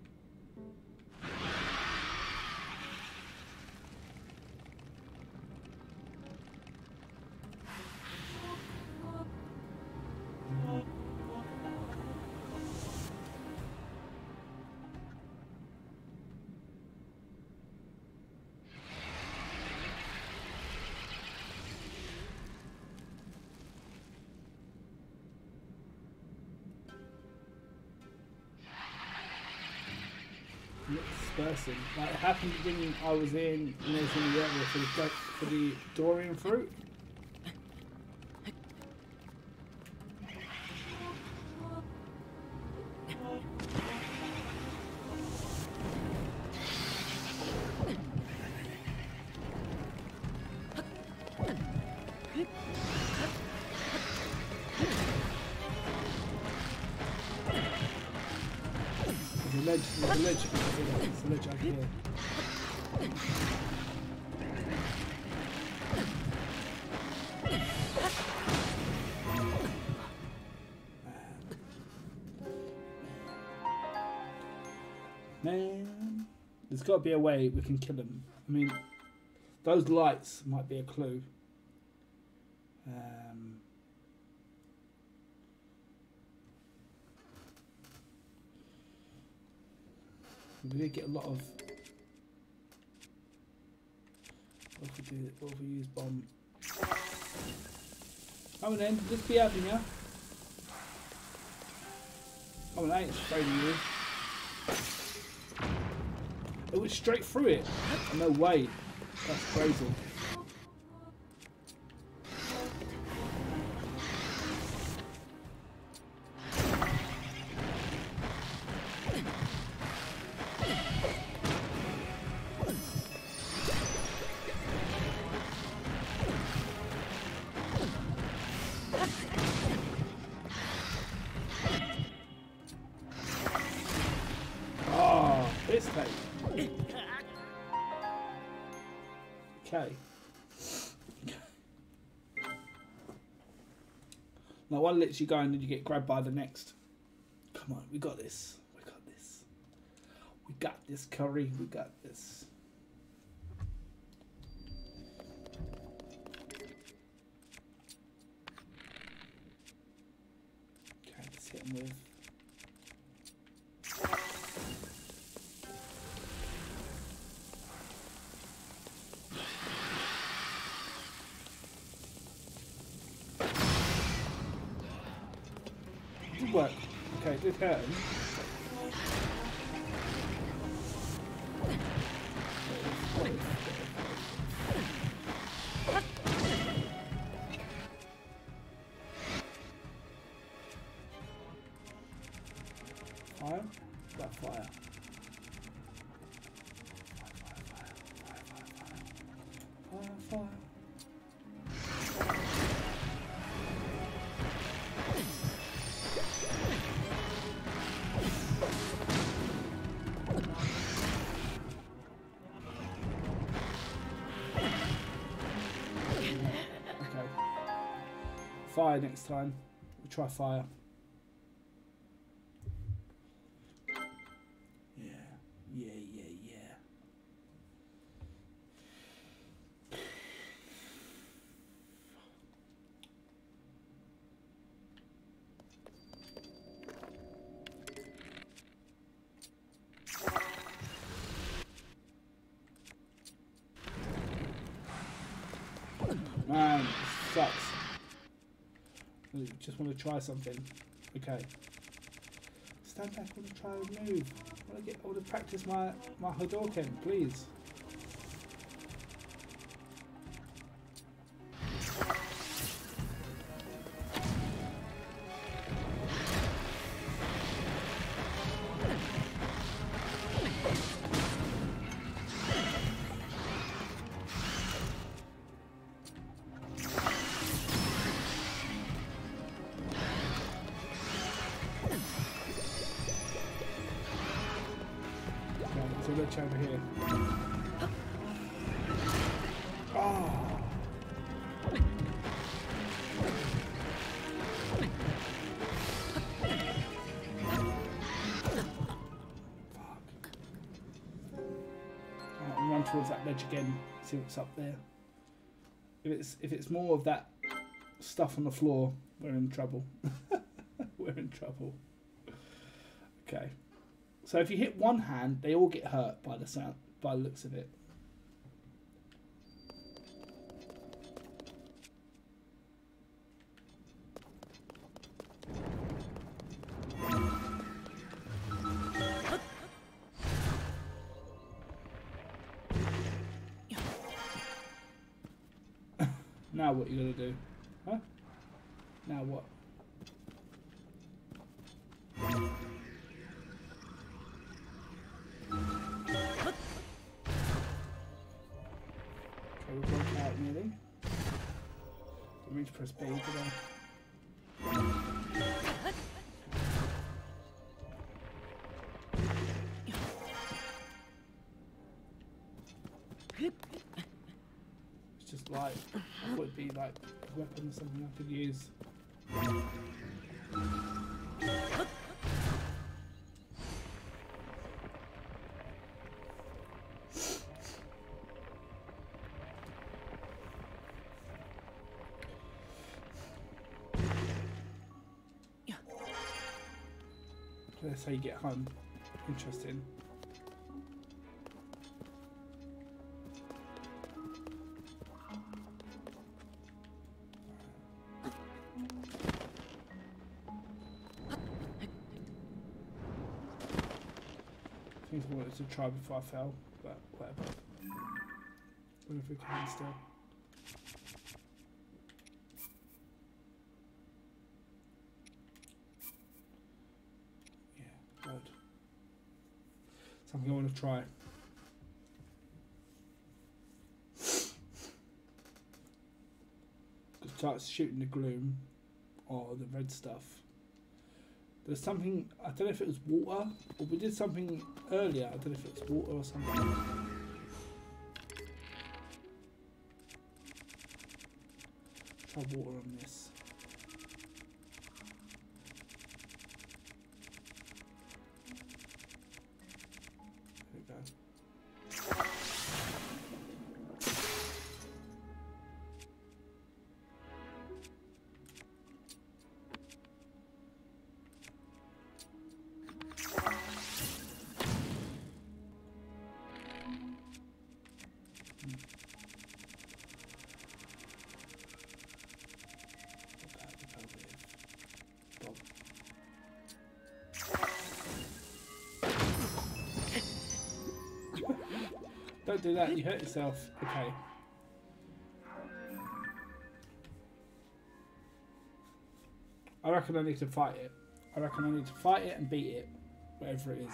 Dispersing. Like it happened when I was in I was in the area for the for the Durian fruit. There's got to be a way we can kill him. I mean, those lights might be a clue. Um, we did get a lot of. What if we do? What if we use bomb? Come on then, just be having ya. Come on, I ain't afraid of you. It went straight through it. No way. That's crazy. You go and then you get grabbed by the next. Come on, we got this. We got this. We got this, Curry. We got this. can. Time. We'll try fire. Just want to try something. Okay. Stand back, I want to try a move. I want to get I want to practice my, my Hadouken, please. Again. See what's up there. If it's if it's more of that stuff on the floor, we're in trouble. we're in trouble. Okay. So if you hit one hand, they all get hurt by the sound, by the looks of it. Do? Like weapon or something I could use. That's how you get home. Interesting. Wanted to try before I fell, but whatever. What if we can still? Yeah, good. Something I want to try. Starts shooting the gloom or the red stuff. There's something I don't know if it was water or we did something earlier. I don't know if it was water or something. Try water on this. Do that, you hurt yourself. Okay. I reckon I need to fight it. I reckon I need to fight it and beat it, whatever it is.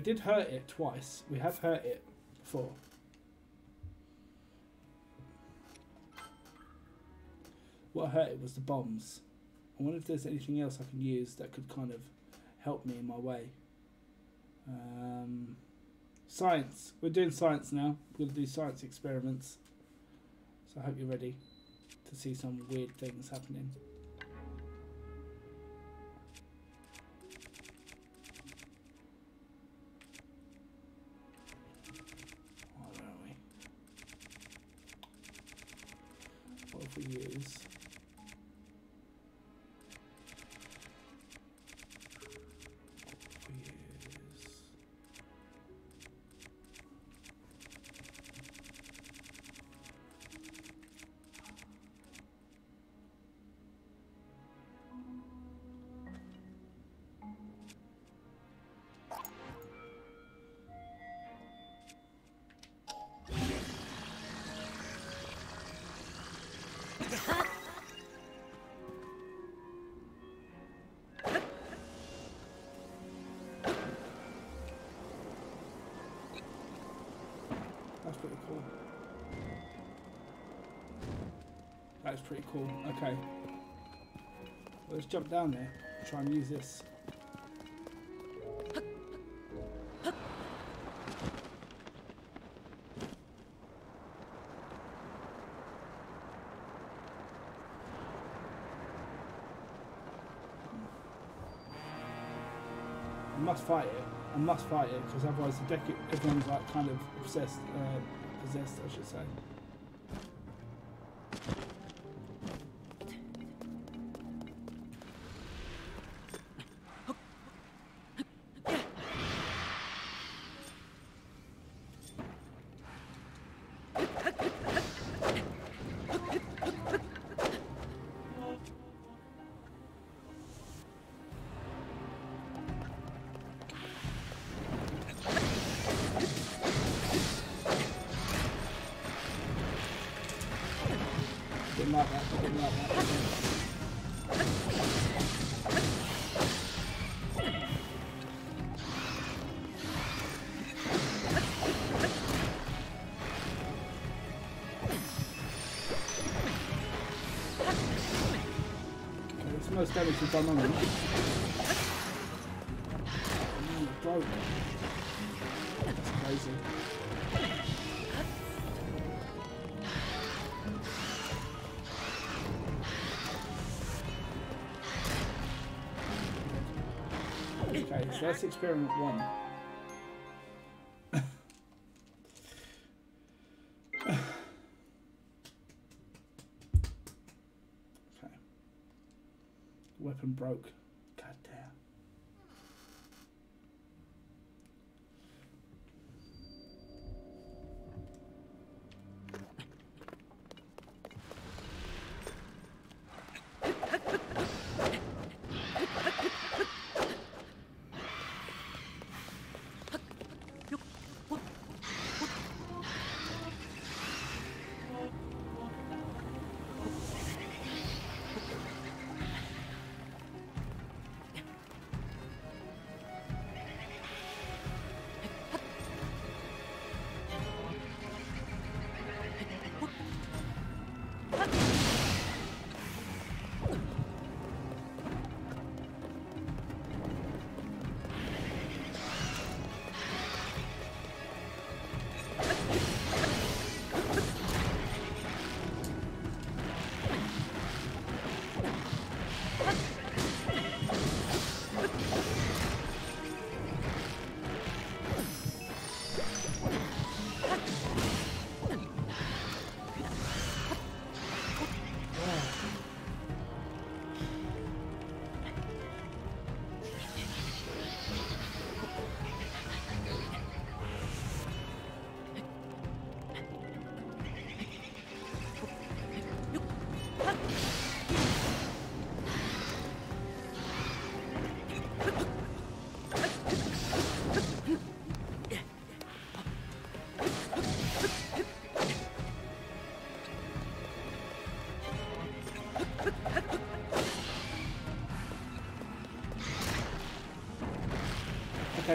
We did hurt it twice. We have hurt it before. What hurt it was the bombs. I wonder if there's anything else I can use that could kind of help me in my way. Um, science. We're doing science now. We're going to do science experiments. So I hope you're ready to see some weird things happening. Jump down there. Try and use this. I must fight it. I must fight it because otherwise the deck everyone's like kind of obsessed, uh, possessed, I should say. Oh, it broke. That's crazy. Okay, so that's experiment one. Broke.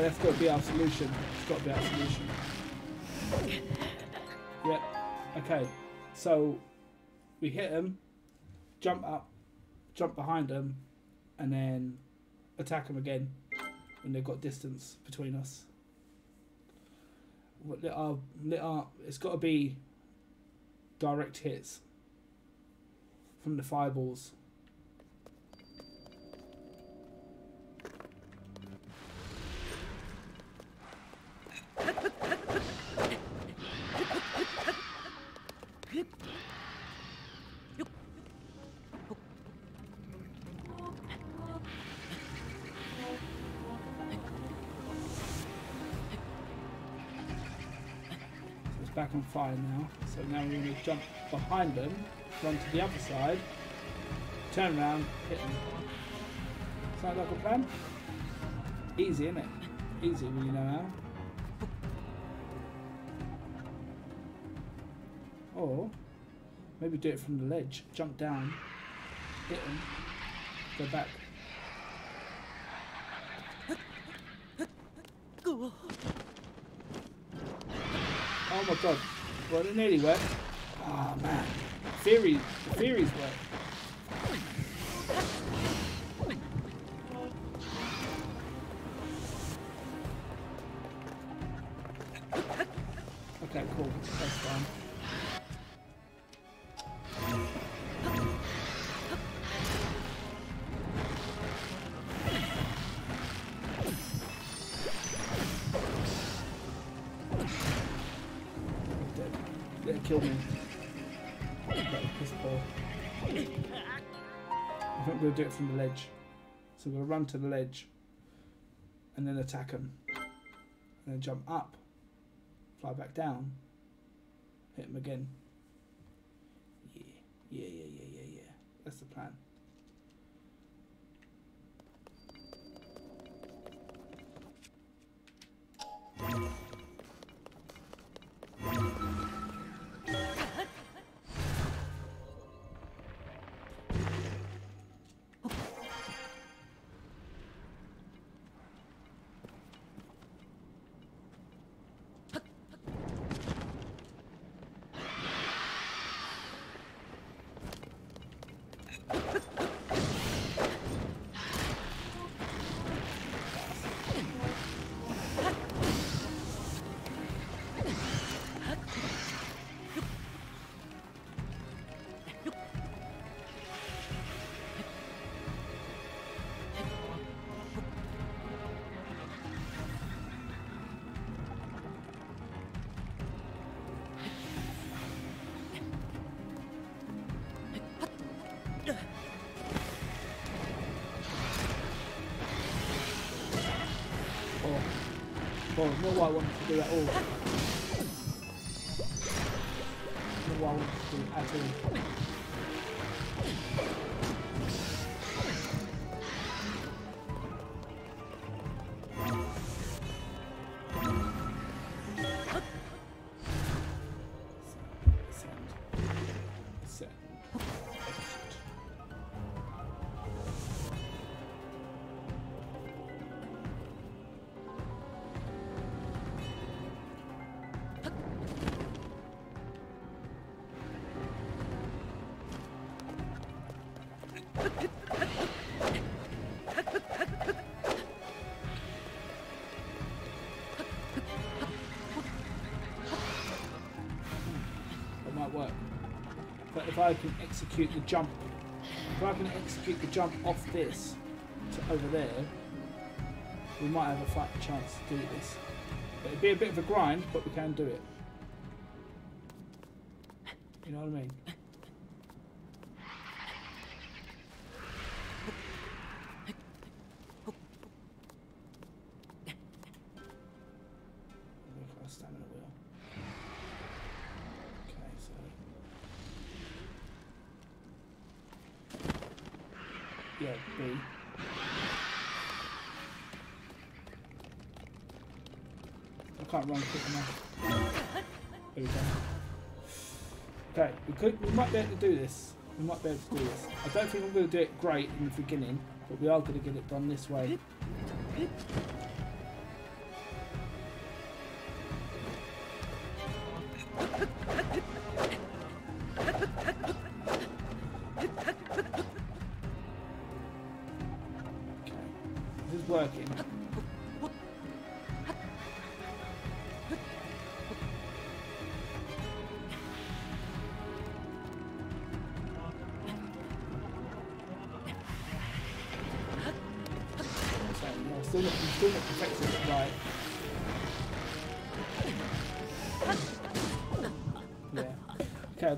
That's got to be our solution. It's got to be our solution. Yep. Okay. So we hit them, jump up, jump behind them, and then attack them again when they've got distance between us. What let our, let our, it's got to be direct hits from the fireballs. On fire now. So now we're going to jump behind them, run to the other side, turn around, hit them. Sound like a plan? Easy, isn't it? Easy when you know how. Or maybe do it from the ledge. Jump down, hit them, go back. Oh my god. Well, nearly. Oh man. Theory, the theories work. From the ledge. So we'll run to the ledge and then attack them. And then jump up, fly back down, hit them again. Well, not what I wanted to do at all. If I can execute the jump, if I can execute the jump off this to over there, we might have a fighting chance to do this. But it'd be a bit of a grind, but we can do it. You know what I mean? Quick enough. There we go. Okay, we could, we might be able to do this. We might be able to do this. I don't think going to do it great in the beginning, but we are to get it done this way.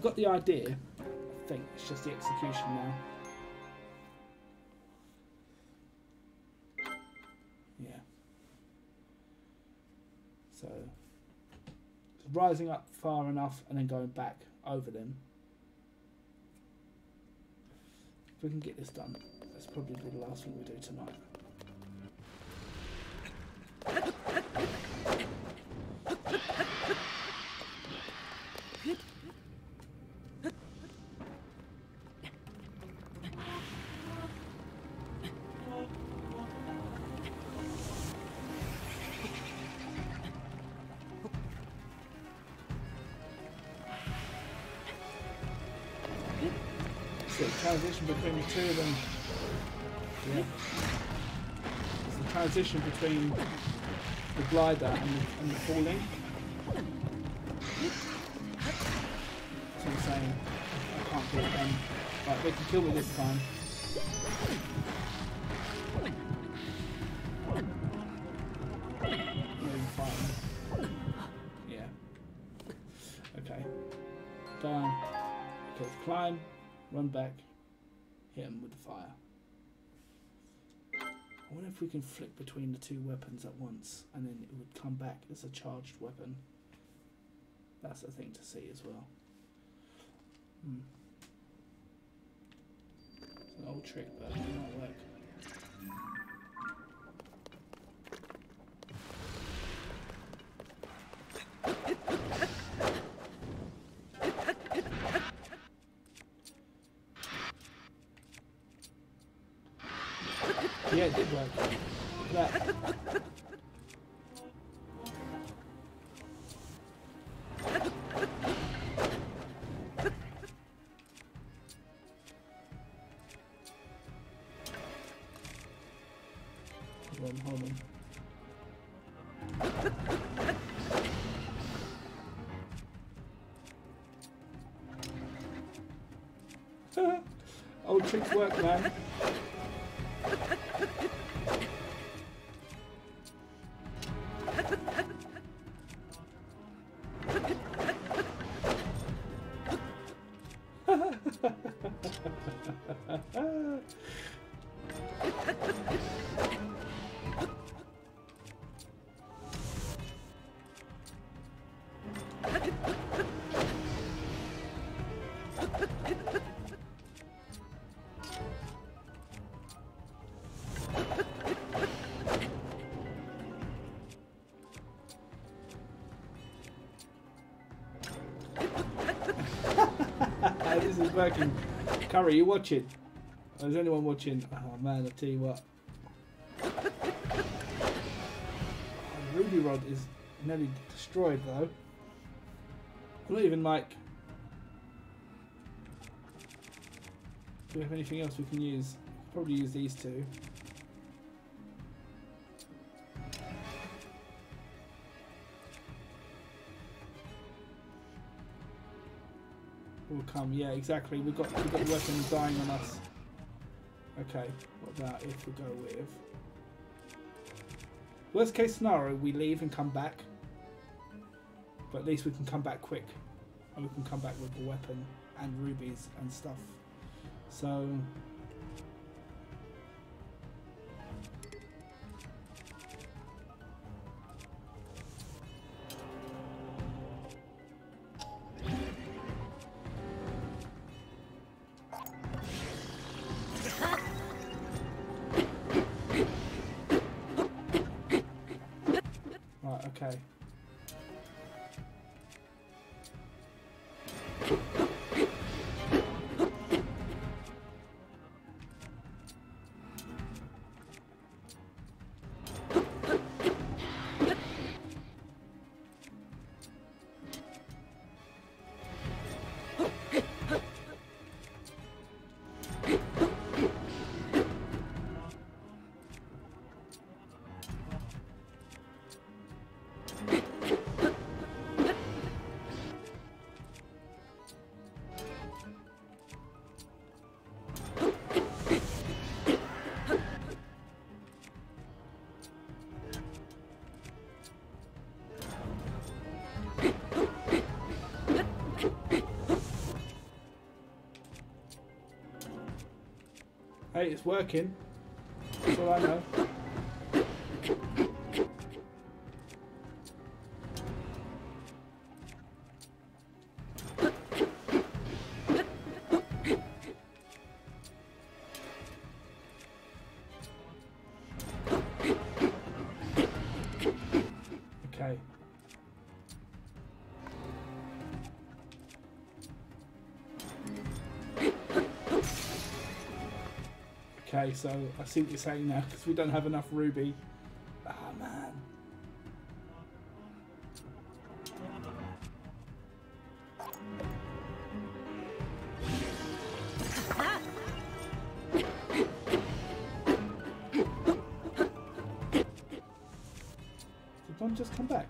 Got the idea. I think it's just the execution now. Yeah. So, rising up far enough and then going back over them. If we can get this done, that's probably the last thing we do tonight. Transition between the two of them. Yeah. It's the transition between the glider and the, and the falling. That's what saying. I can't it done. Right, they can kill me this time. Yeah. Okay. Down. Okay, climb, run back, him with fire. I wonder if we can flick between the two weapons at once and then it would come back as a charged weapon. That's a thing to see as well. Hmm. It's an old trick, but it. At that. On. Old tricks work, man. Working. Curry, you watching? Is anyone watching? Oh man, I tell you what. Oh, ruby rod is nearly destroyed though. Not even like. Do we have anything else we can use? Probably use these two. Come, yeah, exactly. We've got we've got the weapon dying on us. Okay, what about if we go with worst case scenario, we leave and come back. But at least we can come back quick. And we can come back with the weapon and rubies and stuff. So It's working. That's all I know. Okay, so I see what you're saying now because we don't have enough ruby. Ah man. Did Don just come back?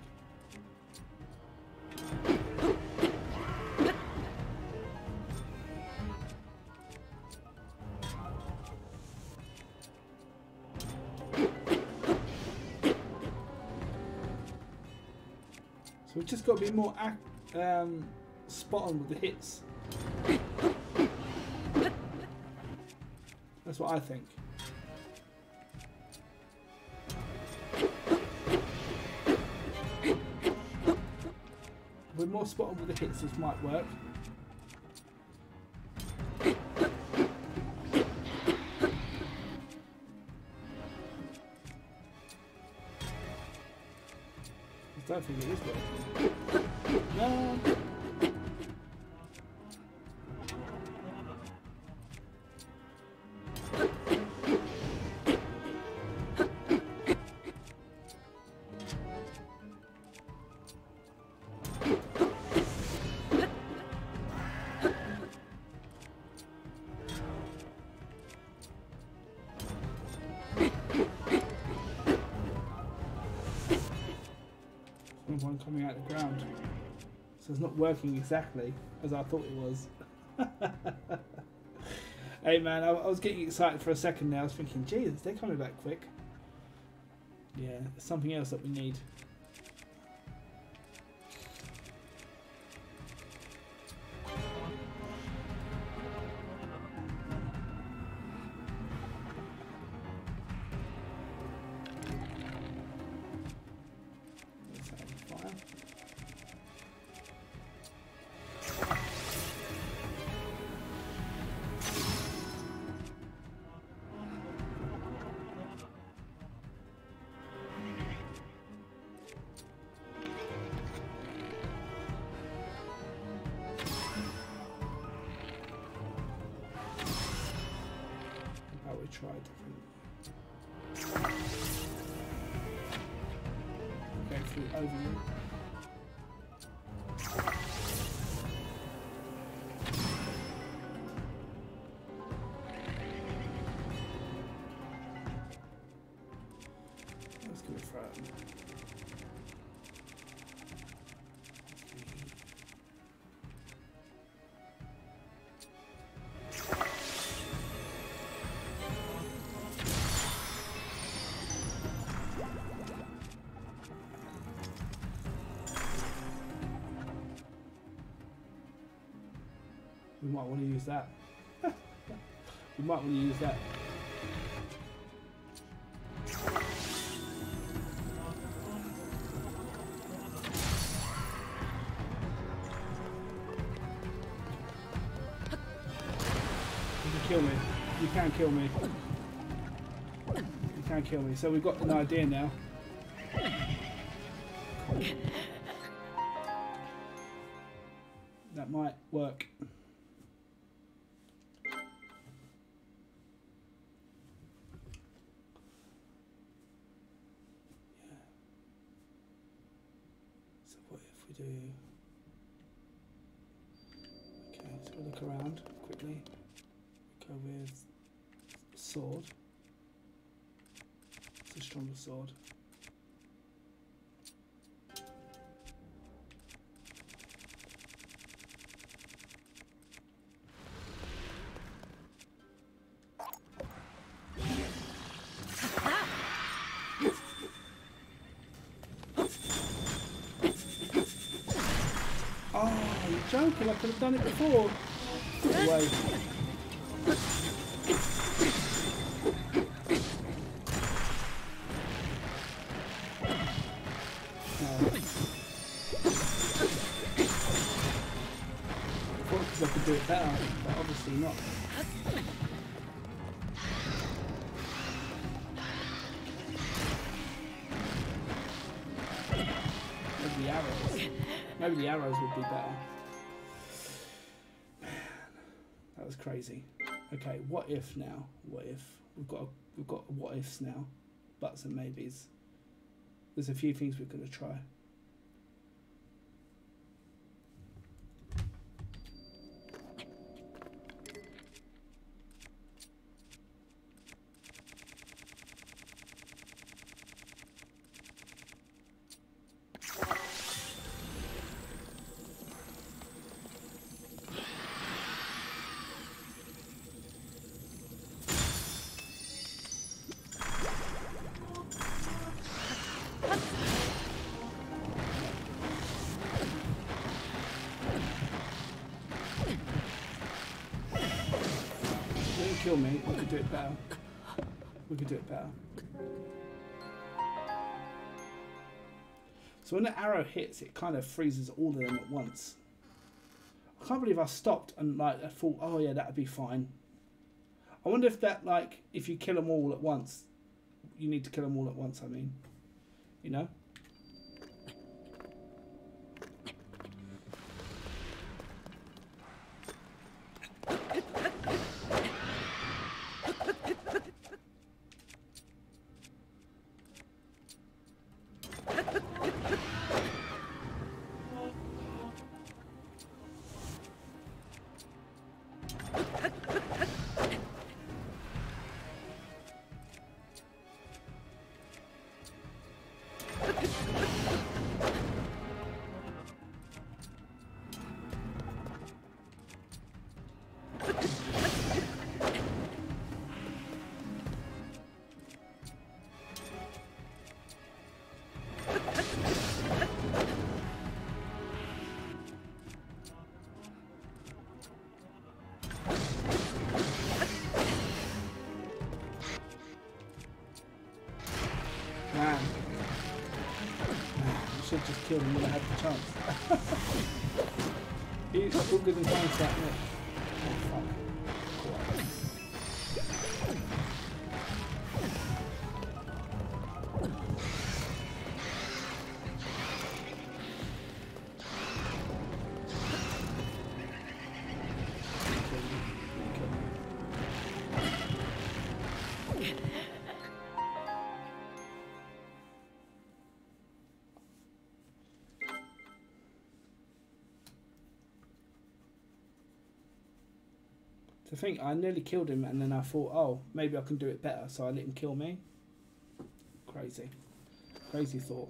Just got to be more um, spot on with the hits. That's what I think. We're more spot on with the hits, this might work. I don't think it is working. It's not working exactly as I thought it was. hey man, I, I was getting excited for a second there. I was thinking, Jesus, they're coming back quick. Yeah, something else that we need. Might want to use that. you might want to use that. You can kill me. You can kill me. You can kill me. So we've got an idea now. Sword. Oh, ah, you're joking. I could have done it before. No way. The arrows would be better. Man, that was crazy. Okay, what if now? What if we've got we've got what ifs now, buts and maybes. There's a few things we're gonna try. Kill me. We could do it better. We could do it better. So when the arrow hits, it kind of freezes all of them at once. I can't believe I stopped and like I thought, oh yeah, that'd be fine. I wonder if that like if you kill them all at once, you need to kill them all at once. I mean, you know. To think I nearly killed him and then I thought, oh, maybe I can do it better, so I let him kill me. Crazy. Crazy thought.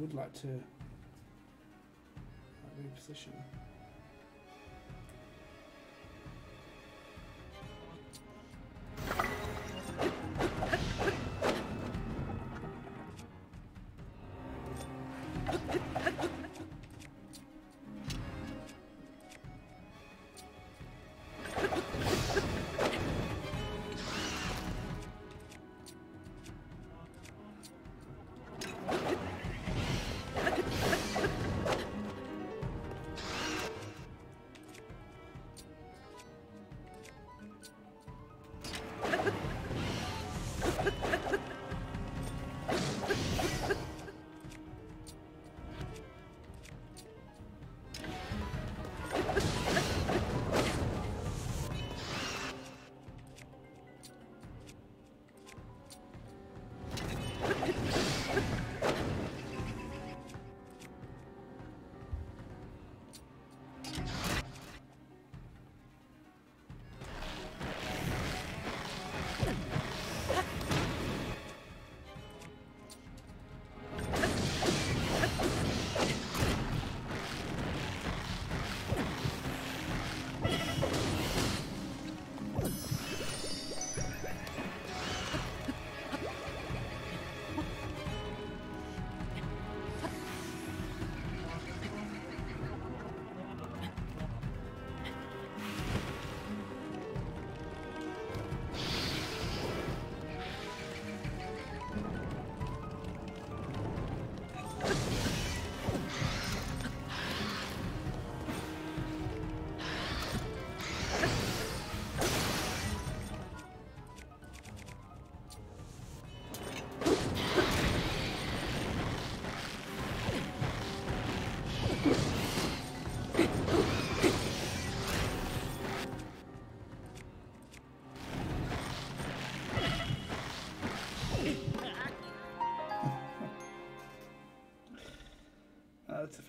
Would like to, I would like to uh, reposition.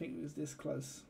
Think it was this close.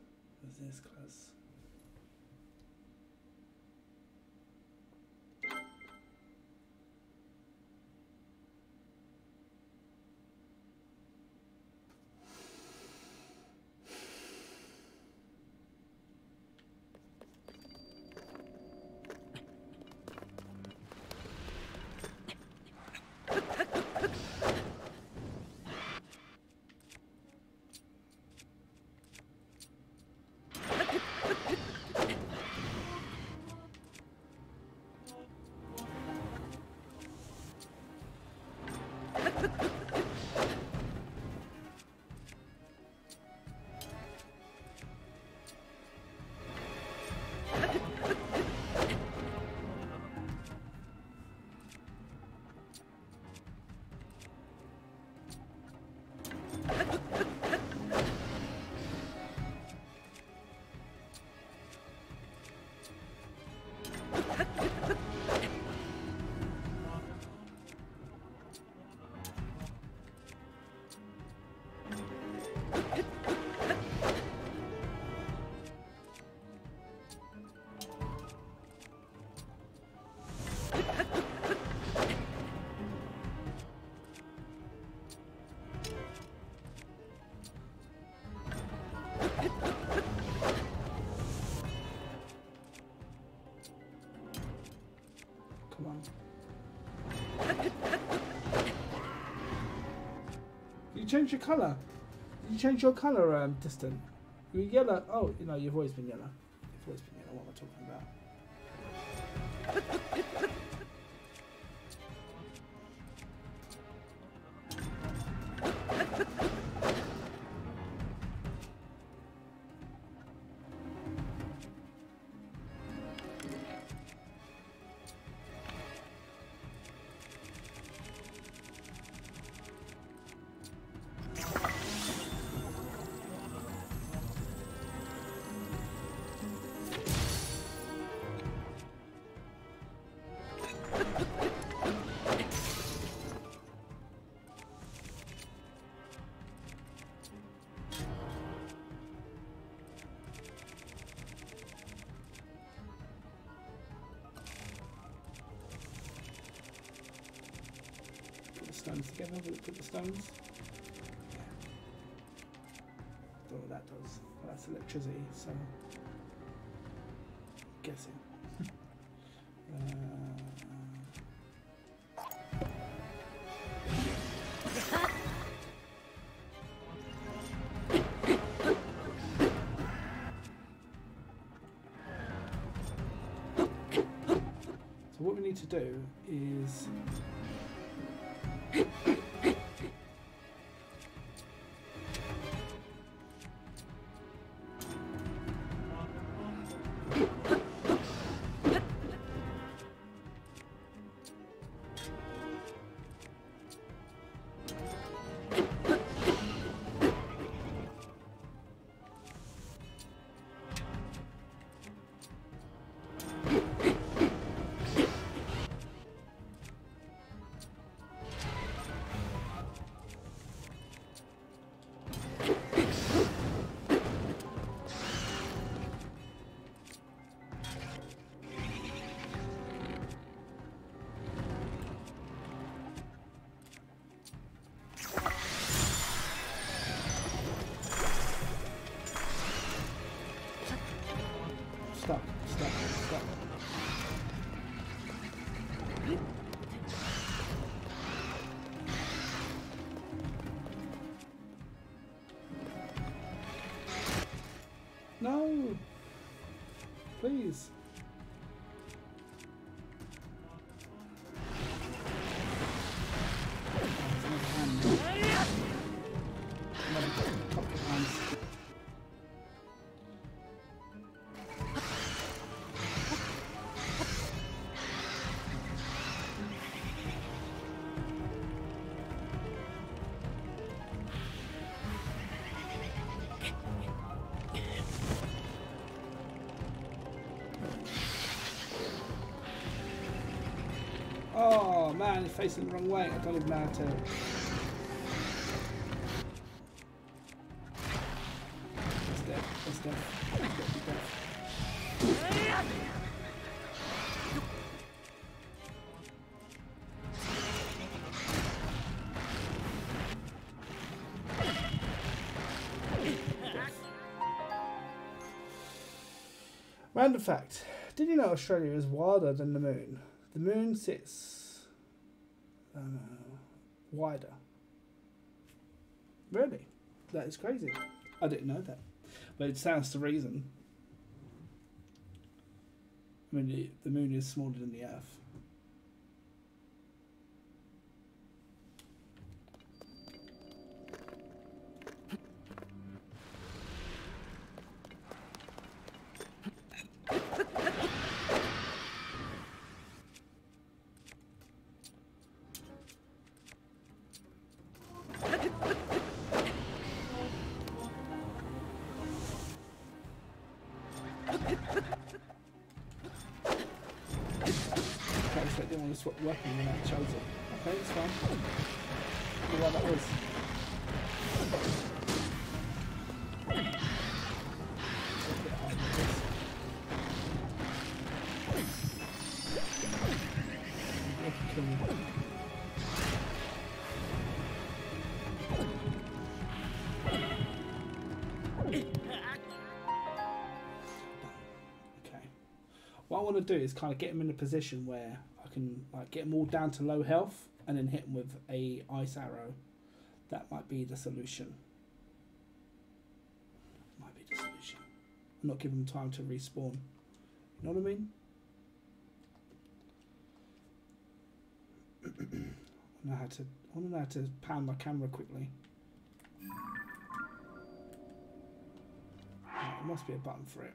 Change your colour. You change your colour, um, distant. You're yellow. Oh, you know, you've always been yellow. Stones together. It put the stones? Yeah. What that does. But that's electricity, so. guessing. uh, so what we need to do is Oh man, he's facing the wrong way. I don't even know how to. That's dead. That's dead. That's dead. Random fact. Did you know Australia is wilder than the moon? The moon sits wider. Really? That is crazy. I didn't know that. But it stands to reason. I mean, the moon is smaller than the Earth. want to do is kind of get him in a position where I can like get him all down to low health and then hit him with a ice arrow. That might be the solution. Might be the solution. I'm not giving him time to respawn. You know what I mean? I know how to. I know how to pan my camera quickly. Oh, there must be a button for it.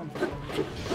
Something.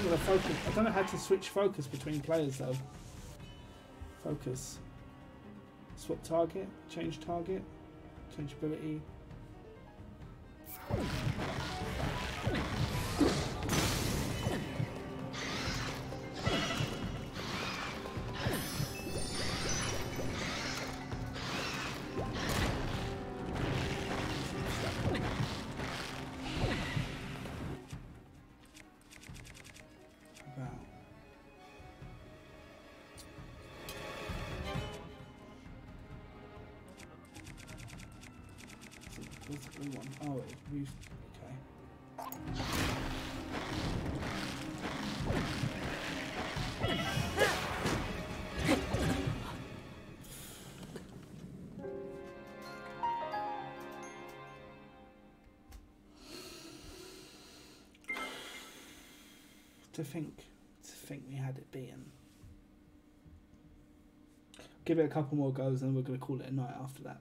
Focus. I don't know how to switch focus between players though. Focus. Swap target. Change target. Change ability. To think, to think we had it beaten. Give it a couple more goes, and we're going to call it a night after that.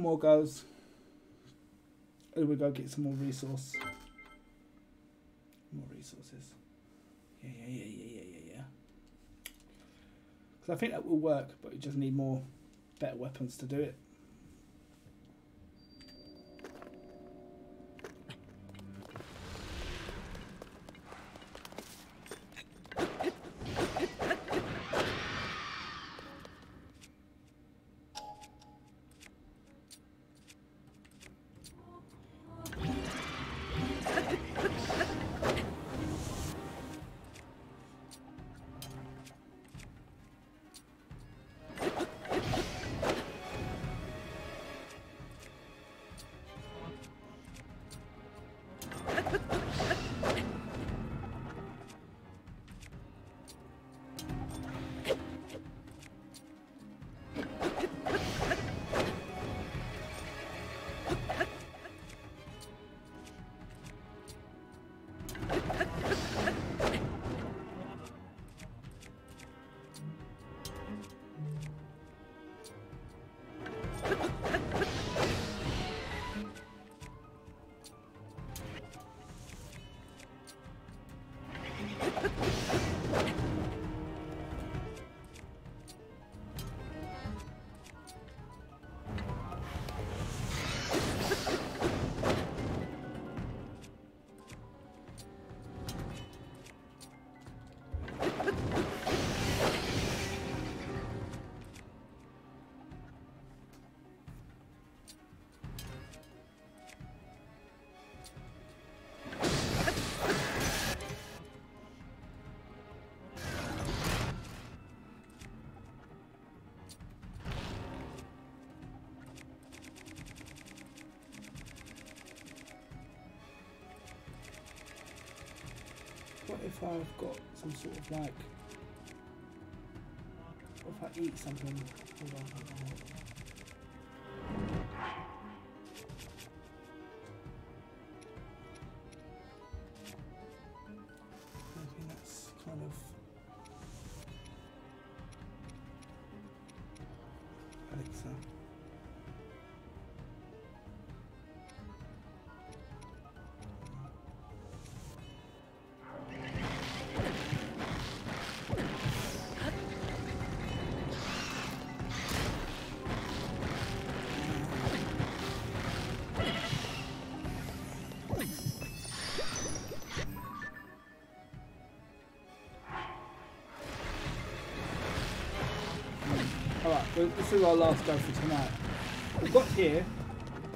Couple more goes. And we go get some more resource. More resources. Yeah, yeah, yeah, yeah, yeah, yeah, yeah. Because I think that will work, but we just need more better weapons to do it. If I've got some sort of like. What if I eat something? Hold on, hold on, hold on. I think that's kind of. Alexa. This is our last go for tonight. We've got here,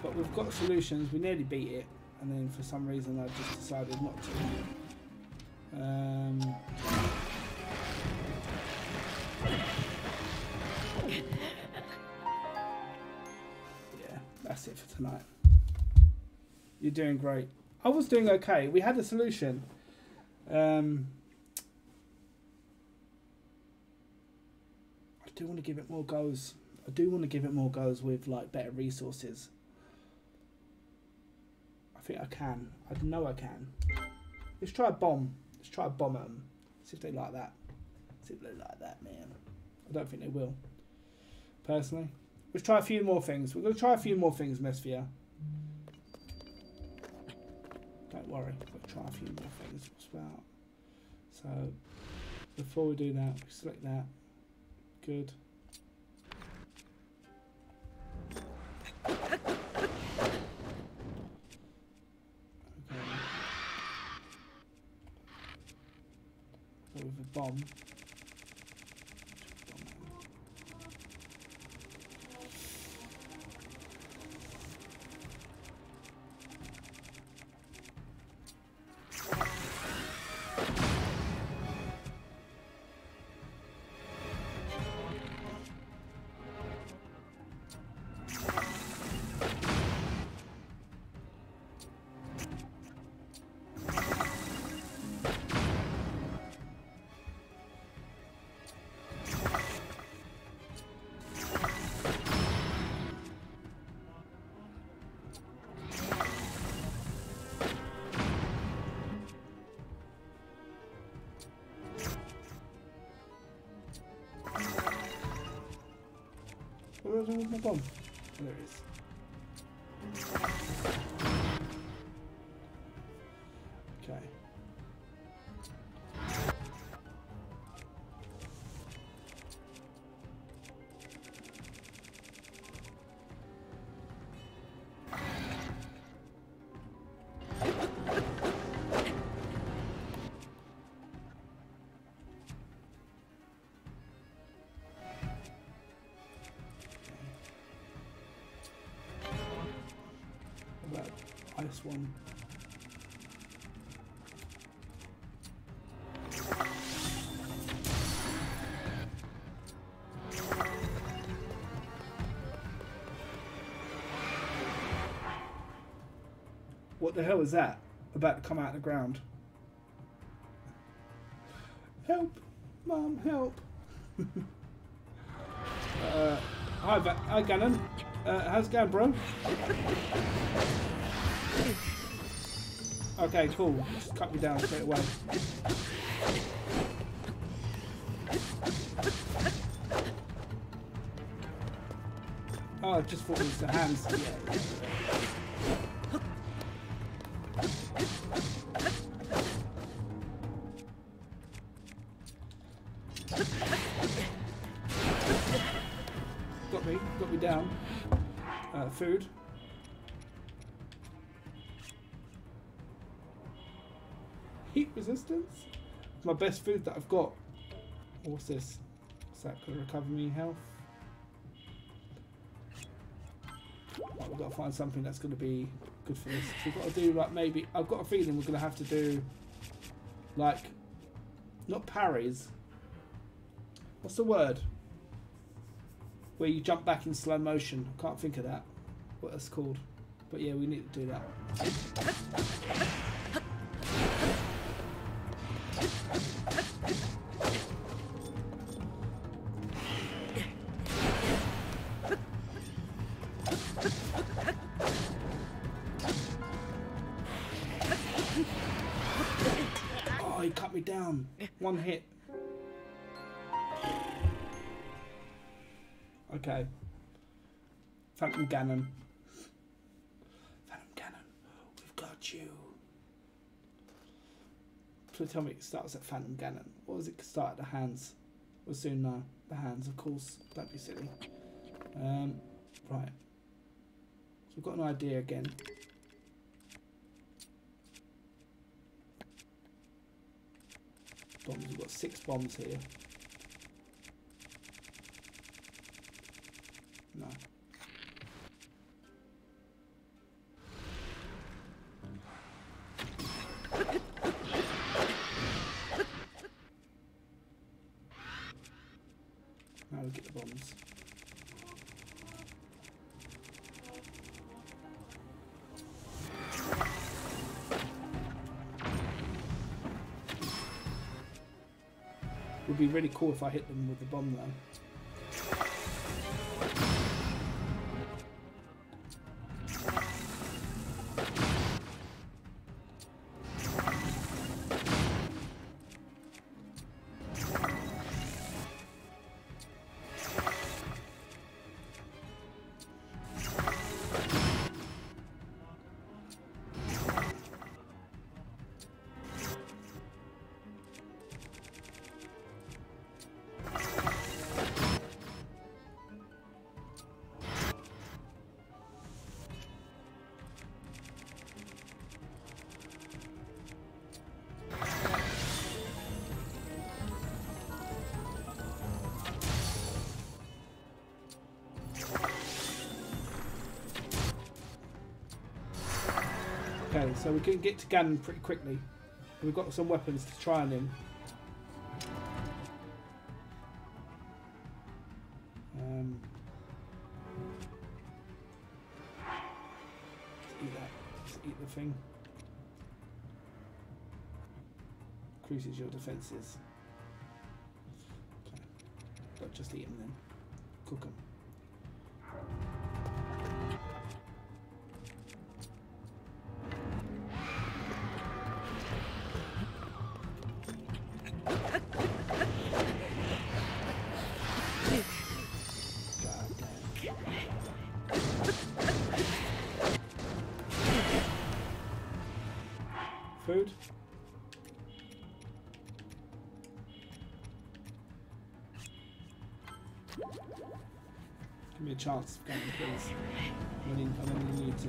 but we've got solutions. We nearly beat it, and then for some reason I just decided not to. Um, yeah, that's it for tonight. You're doing great. I was doing okay. We had a solution. Um, do want to give it more goes. I do want to give it more goes with like better resources. I think I can. I know I can. Let's try a bomb. Let's try a bomb at them. See if they like that. See if they like that, man. I don't think they will. Personally. Let's try a few more things. We're going to try a few more things, Mesphia. Don't worry. We'll try a few more things. What's about? So, before we do that, we select that. Good. Bomb. Bomb? There it is. Ice one? What the hell is that? About to come out of the ground. Help! Mom, help! uh, hi, hi, Ganon. Uh, how's it going, bro? Okay, cool. Just cut me down straight away. Oh, I just thought it was the hands. Yeah. My best food that I've got. What's this? Is that to recover me health? Right, we've got to find something that's going to be good for this. So we've got to do like maybe. I've got a feeling we're going to have to do like not parries. What's the word? Where you jump back in slow motion. Can't think of that. What that's called. But yeah, we need to do that. Phantom Ganon. Phantom Ganon, we've got you. It starts at Phantom Ganon. What was it start at the hands? We'll soon know. The hands, of course. Don't be silly. Um, right. So we've got an idea again. Bombs. We've got six bombs here. Really cool if I hit them with the bomb though. So we can get to Ganon pretty quickly. We've got some weapons to try on him. Um, eat that. Eat the thing. Increases your defenses. Okay. But just eat them then. Chance, new to.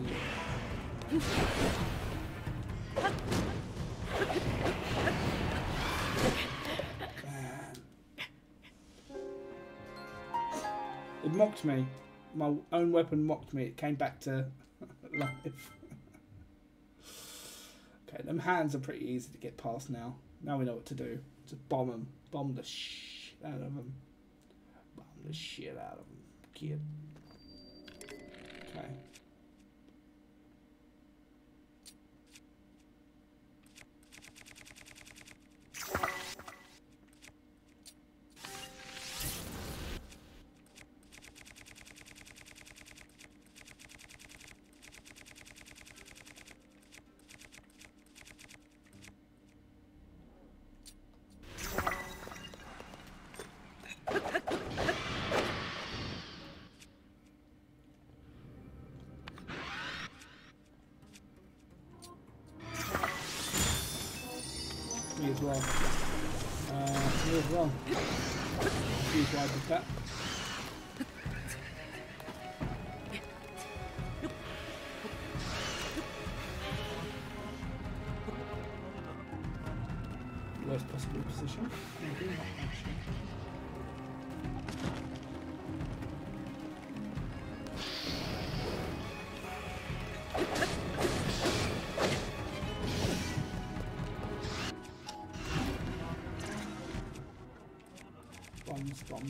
It mocked me. My own weapon mocked me. It came back to life. okay, them hands are pretty easy to get past now. Now we know what to do. Just bomb them. Bomb the shit out of them. Bomb the shit out of them. Kid. Okay. Well. Uh, me as well. See why I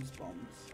Bombs, bombs,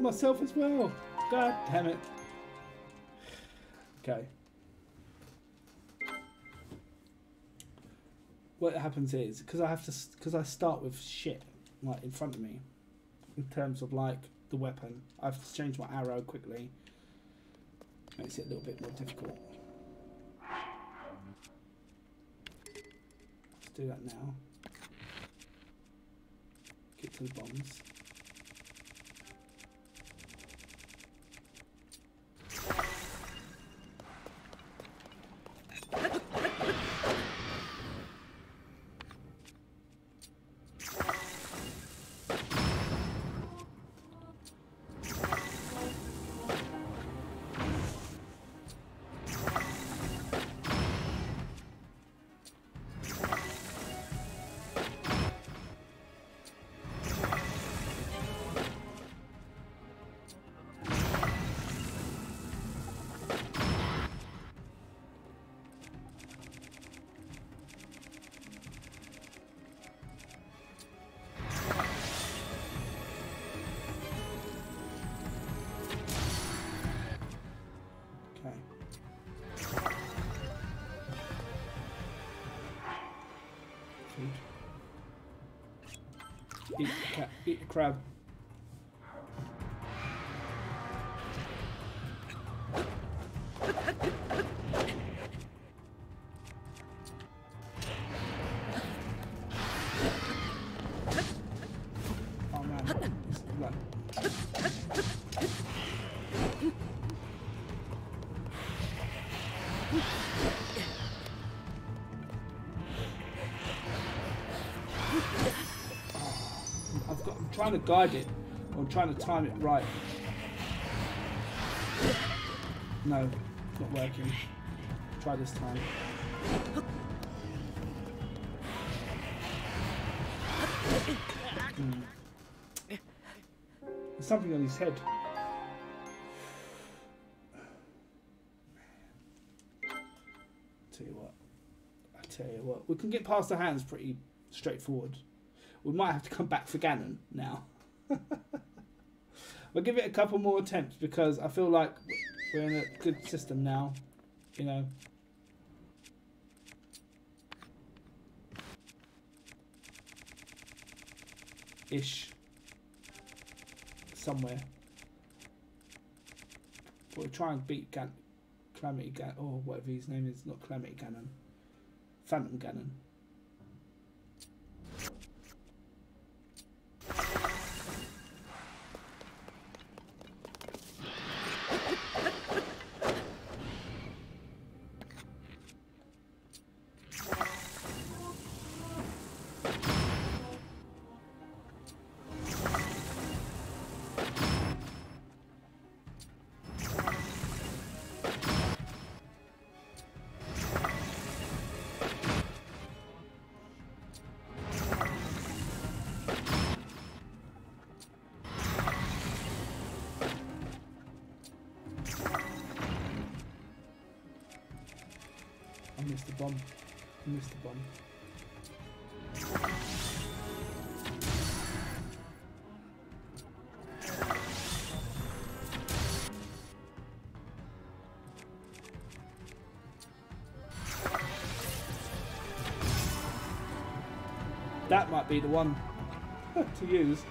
myself as well. God damn it. Okay. What happens is because I have to because I start with shit like in front of me, in terms of like the weapon. I've changed my arrow quickly. Makes it a little bit more difficult. Let's do that now. Get to the bombs. Crab. Trying to guide it. I'm trying to time it right. No, not working. Try this time. Hmm. There's something on his head. Tell you what. I tell you what. We can get past the hands pretty straightforward. We might have to come back for Ganon give it a couple more attempts because I feel like we're in a good system now. You know. Ish. Somewhere. We'll try and beat Gan- Calamity Gan or whatever his name is, not Calamity Ganon. Phantom Ganon. That might be the one to use.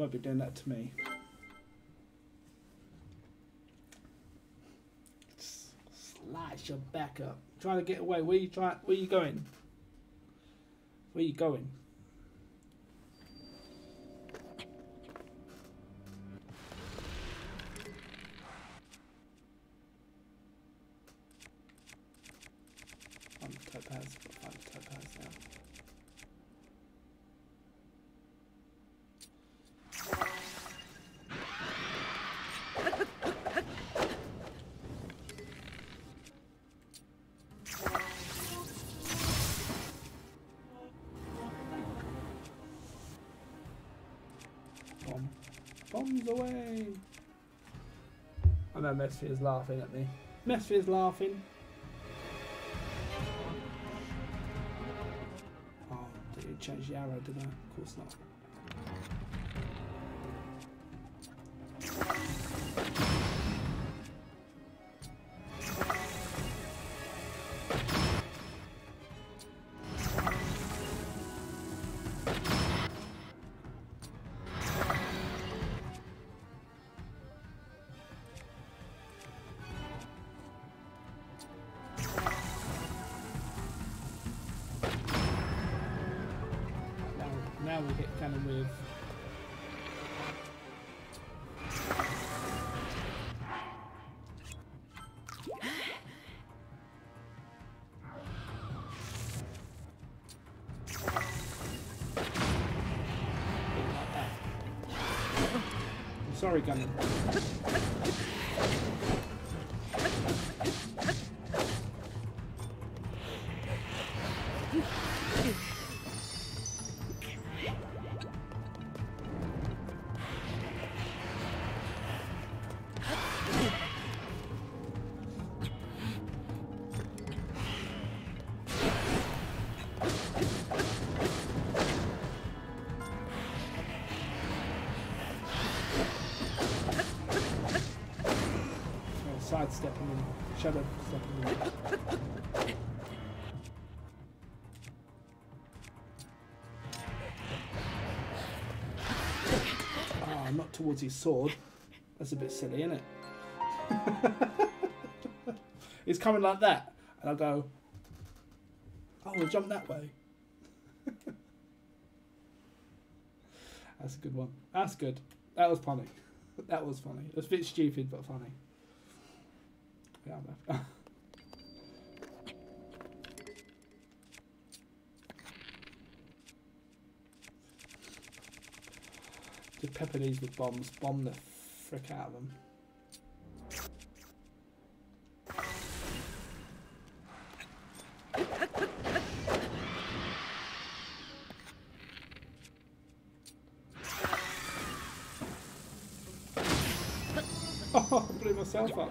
Won't be doing that to me. Slice your back up. Trying to get away. Where you trying? Where you going? Where you going? Mesphere's laughing at me. Mesphere's laughing. Oh, did you change the arrow, did I? Of course not. Sorry, Gunner. Towards his sword. That's a bit silly, isn't it? it's coming like that, and I go, "Oh, we'll jump that way." That's a good one. That's good. That was funny. That was funny. It was a bit stupid, but funny. Yeah, man. Just pepper these with bombs. Bomb the frick out of them. Oh, I blew myself up.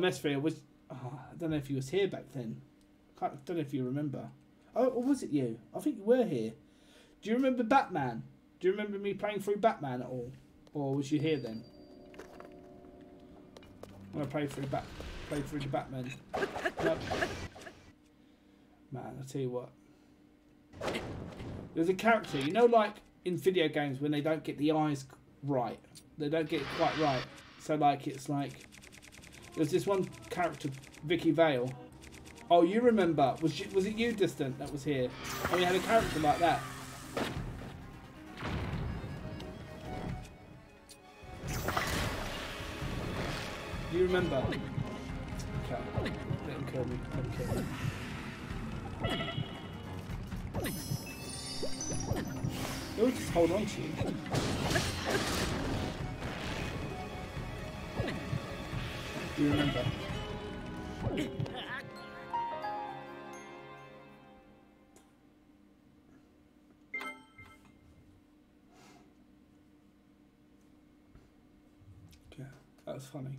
Mesfrey was. Oh, I don't know if you was here back then. Can't, don't know if you remember. Oh, or was it you? I think you were here. Do you remember Batman? Do you remember me playing through Batman at all, or was you here then? When I played through Bat, played through the Batman. No. Man, I tell you what. There's a character, you know, like in video games when they don't get the eyes right, they don't get it quite right. So like it's like there's this one character, Vicky Vale. Oh, you remember? Was you, was it you, Distant, that was here? Oh, you had a character like that. You remember? Okay. Let him kill me. Let him kill me. He'll just hold on to you. You remember? Okay, that was funny.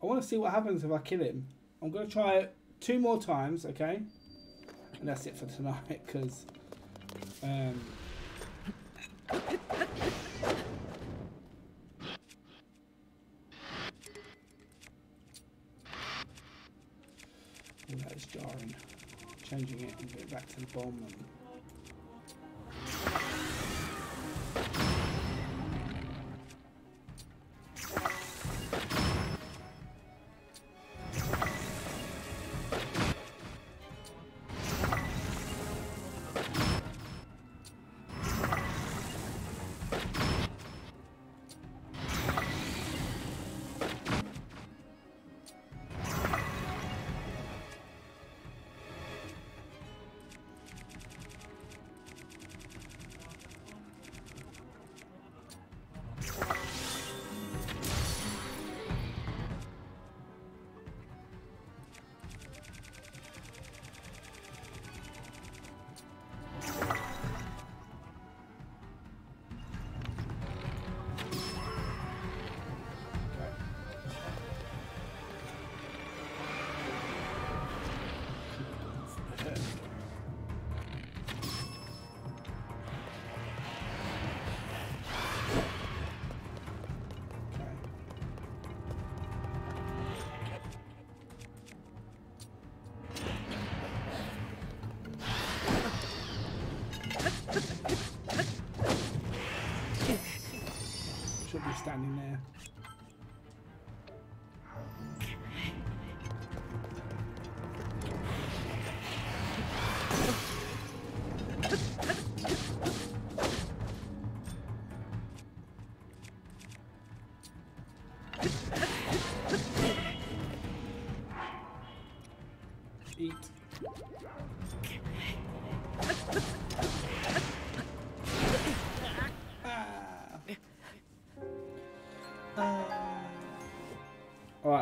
I want to see what happens if I kill him. I'm going to try it two more times, okay? And that's it for tonight, because... Um, all that is jarring. Changing it and get it back to the bomb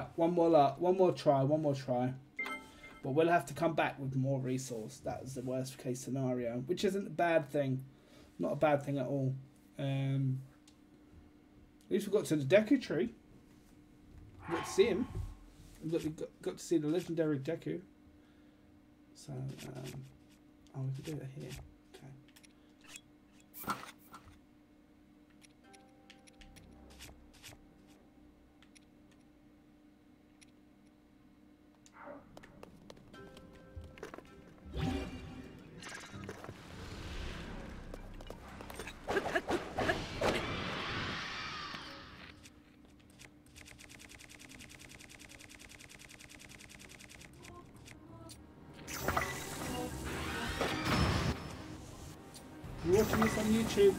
Alright, one more luck, one more try, one more try. But we'll have to come back with more resource. That is the worst case scenario, which isn't a bad thing. Not a bad thing at all. Um, at least we got to the Deku tree. We got to see him. We got, got to see the legendary Deku. So, um, oh, we can do it here.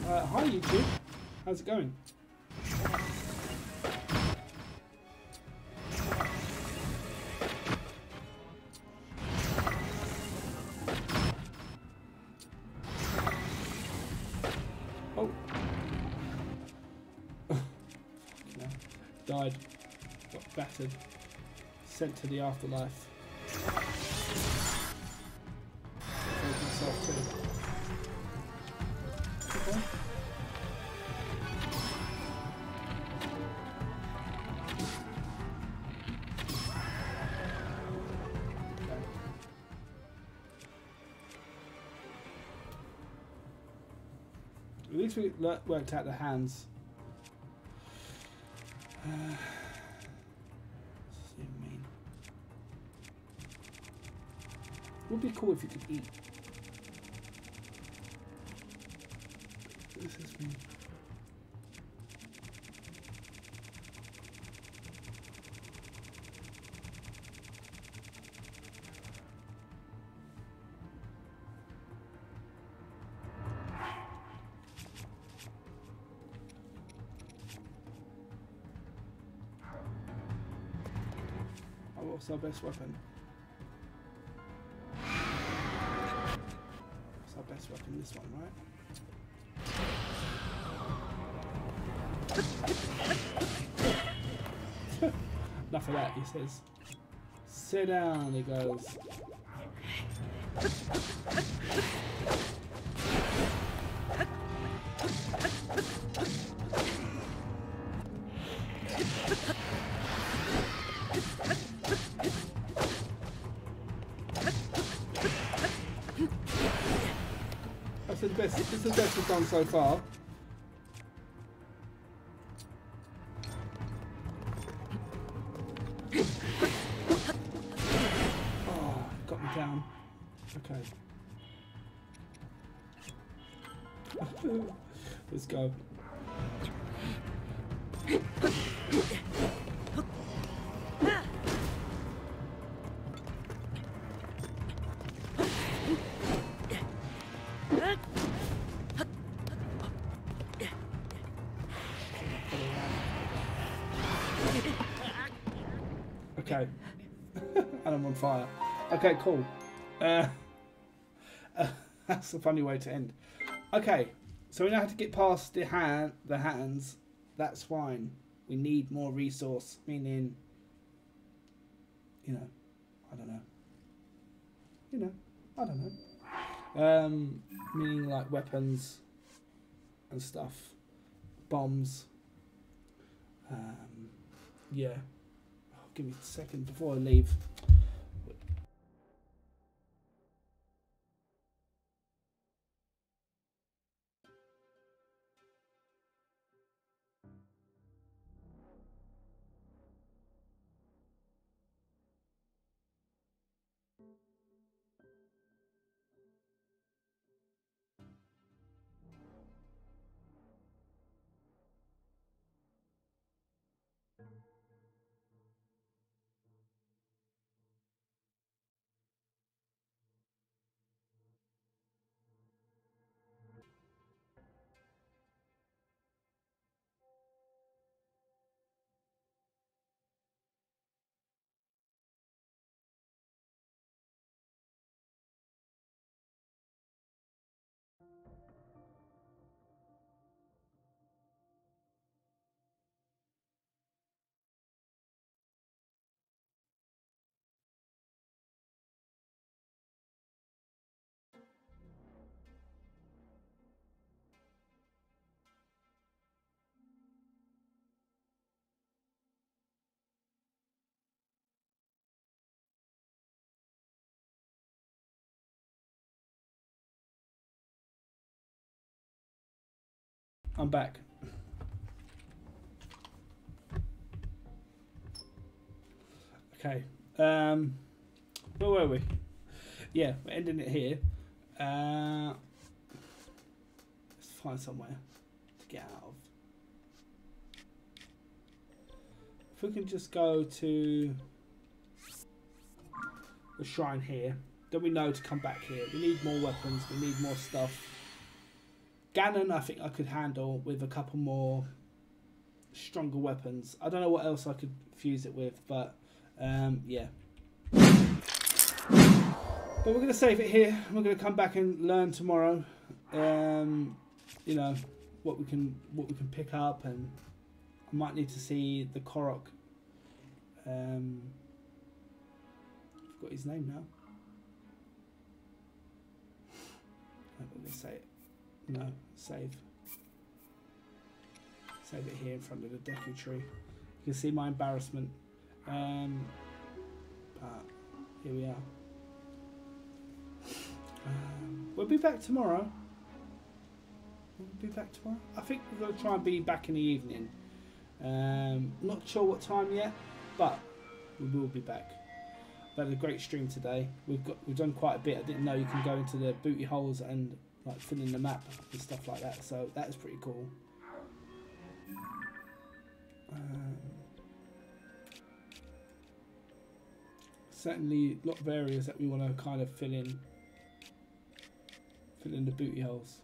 Uh, hi, YouTube. How's it going? Oh. Died. Got battered. Sent to the afterlife. We worked out the hands. Uh, does it mean? Would be cool if you could eat. What's our best weapon? What's our best weapon? This one, right? Enough of that, he says. Sit down, he goes. So far. Fire. Okay, cool. Uh, that's a funny way to end. Okay, so we know how to get past the hand, the hands. That's fine. We need more resource, meaning, you know, I don't know. You know, I don't know. Um, meaning like weapons and stuff, bombs. Um, yeah. Oh, give me a second before I leave. I'm back. Okay. Um, where were we? Yeah, we're ending it here. Uh, let's find somewhere to get out of. If we can just go to the shrine here, then we know to come back here. We need more weapons. We need more stuff. Ganon, I think I could handle with a couple more stronger weapons. I don't know what else I could fuse it with, but um, yeah. But we're going to save it here. We're going to come back and learn tomorrow. Um, you know what we can what we can pick up, and I might need to see the Korok. Um, I've got his name now. I'm going to say it. No, save. Save it here in front of the Deku tree. You can see my embarrassment. Um, but here we are. Um, we'll be back tomorrow. We'll be back tomorrow. I think we're going to try and be back in the evening. Um, not sure what time yet, but we will be back. We had a great stream today. We've got we've done quite a bit. I didn't know you can go into the booty holes and like filling the map and stuff like that. So that is pretty cool. Um, certainly a lot of areas that we want to kind of fill in fill in the booty holes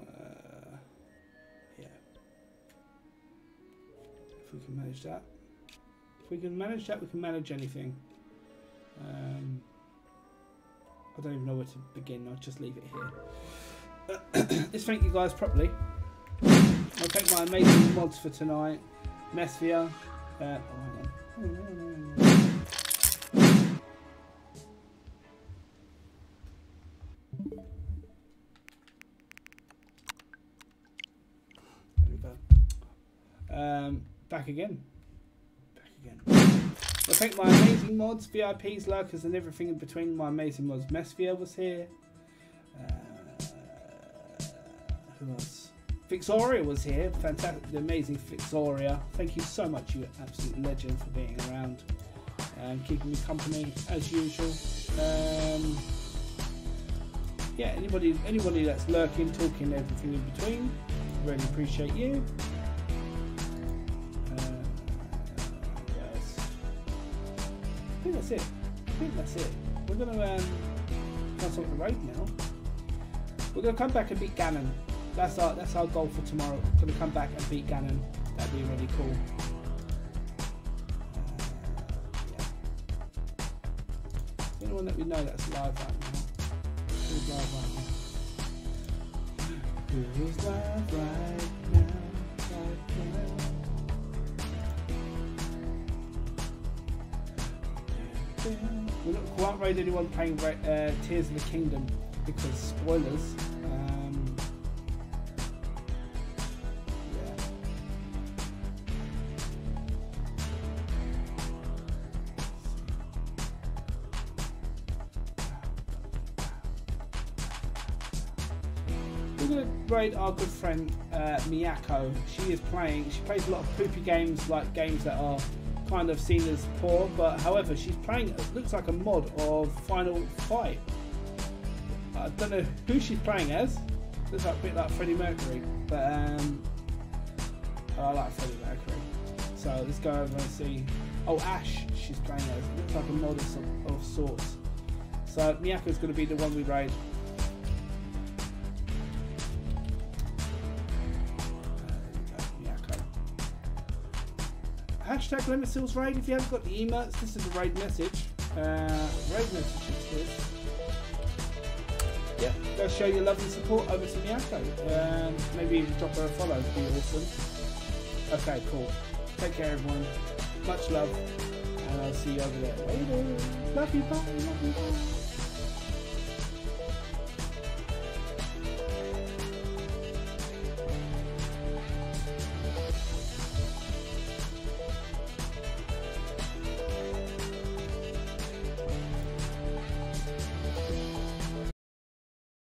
uh, yeah if we can manage that if we can manage that we can manage anything um, I don't even know where to begin I'll just leave it here let's thank you guys properly I'll take my amazing mods for tonight Mesvia uh, oh. Um, back again. I thank my amazing mods, VIPs, lurkers, and everything in between. My amazing mods. Mesvia was here. Uh, who else? Vixoria was here. Fantastic, the amazing Vixoria. Thank you so much, you absolute legend, for being around and keeping me company as usual. Um, yeah, anybody, anybody that's lurking, talking, everything in between, really appreciate you. That's it. I think that's it. We're gonna um, consult the now. We're gonna come back and beat Ganon. That's our that's our goal for tomorrow. We're Gonna come back and beat Ganon. That'd be really cool. Uh, yeah. Anyone that we know that's live right now? Who's live right now? Who's live right now? Right We don't quite raid anyone playing uh, Tears of the Kingdom because spoilers. Um, yeah. We're gonna raid our good friend uh, Miyako. She is playing. She plays a lot of poopy games, like games that are kind of seen as poor. But however, she's playing. Looks like a mod of Final Fight. I don't know who she's playing as. Looks like a bit like Freddie Mercury, but um, I like Freddie Mercury. So let's go over and see. Oh, Ash, she's playing as. Looks like a mod of, some- of sorts. So Miyako's going to be the one we raid. Hashtag LemonSeals Raid. If you haven't got the emotes, this is a raid message. Uh, raid message is this. Yeah, go show your love and support over to Miyako. Um, maybe even drop her a follow, would be awesome. Okay, cool. Take care, everyone. Much love, and I'll see you over there later. Love you, bye. Love you, bye.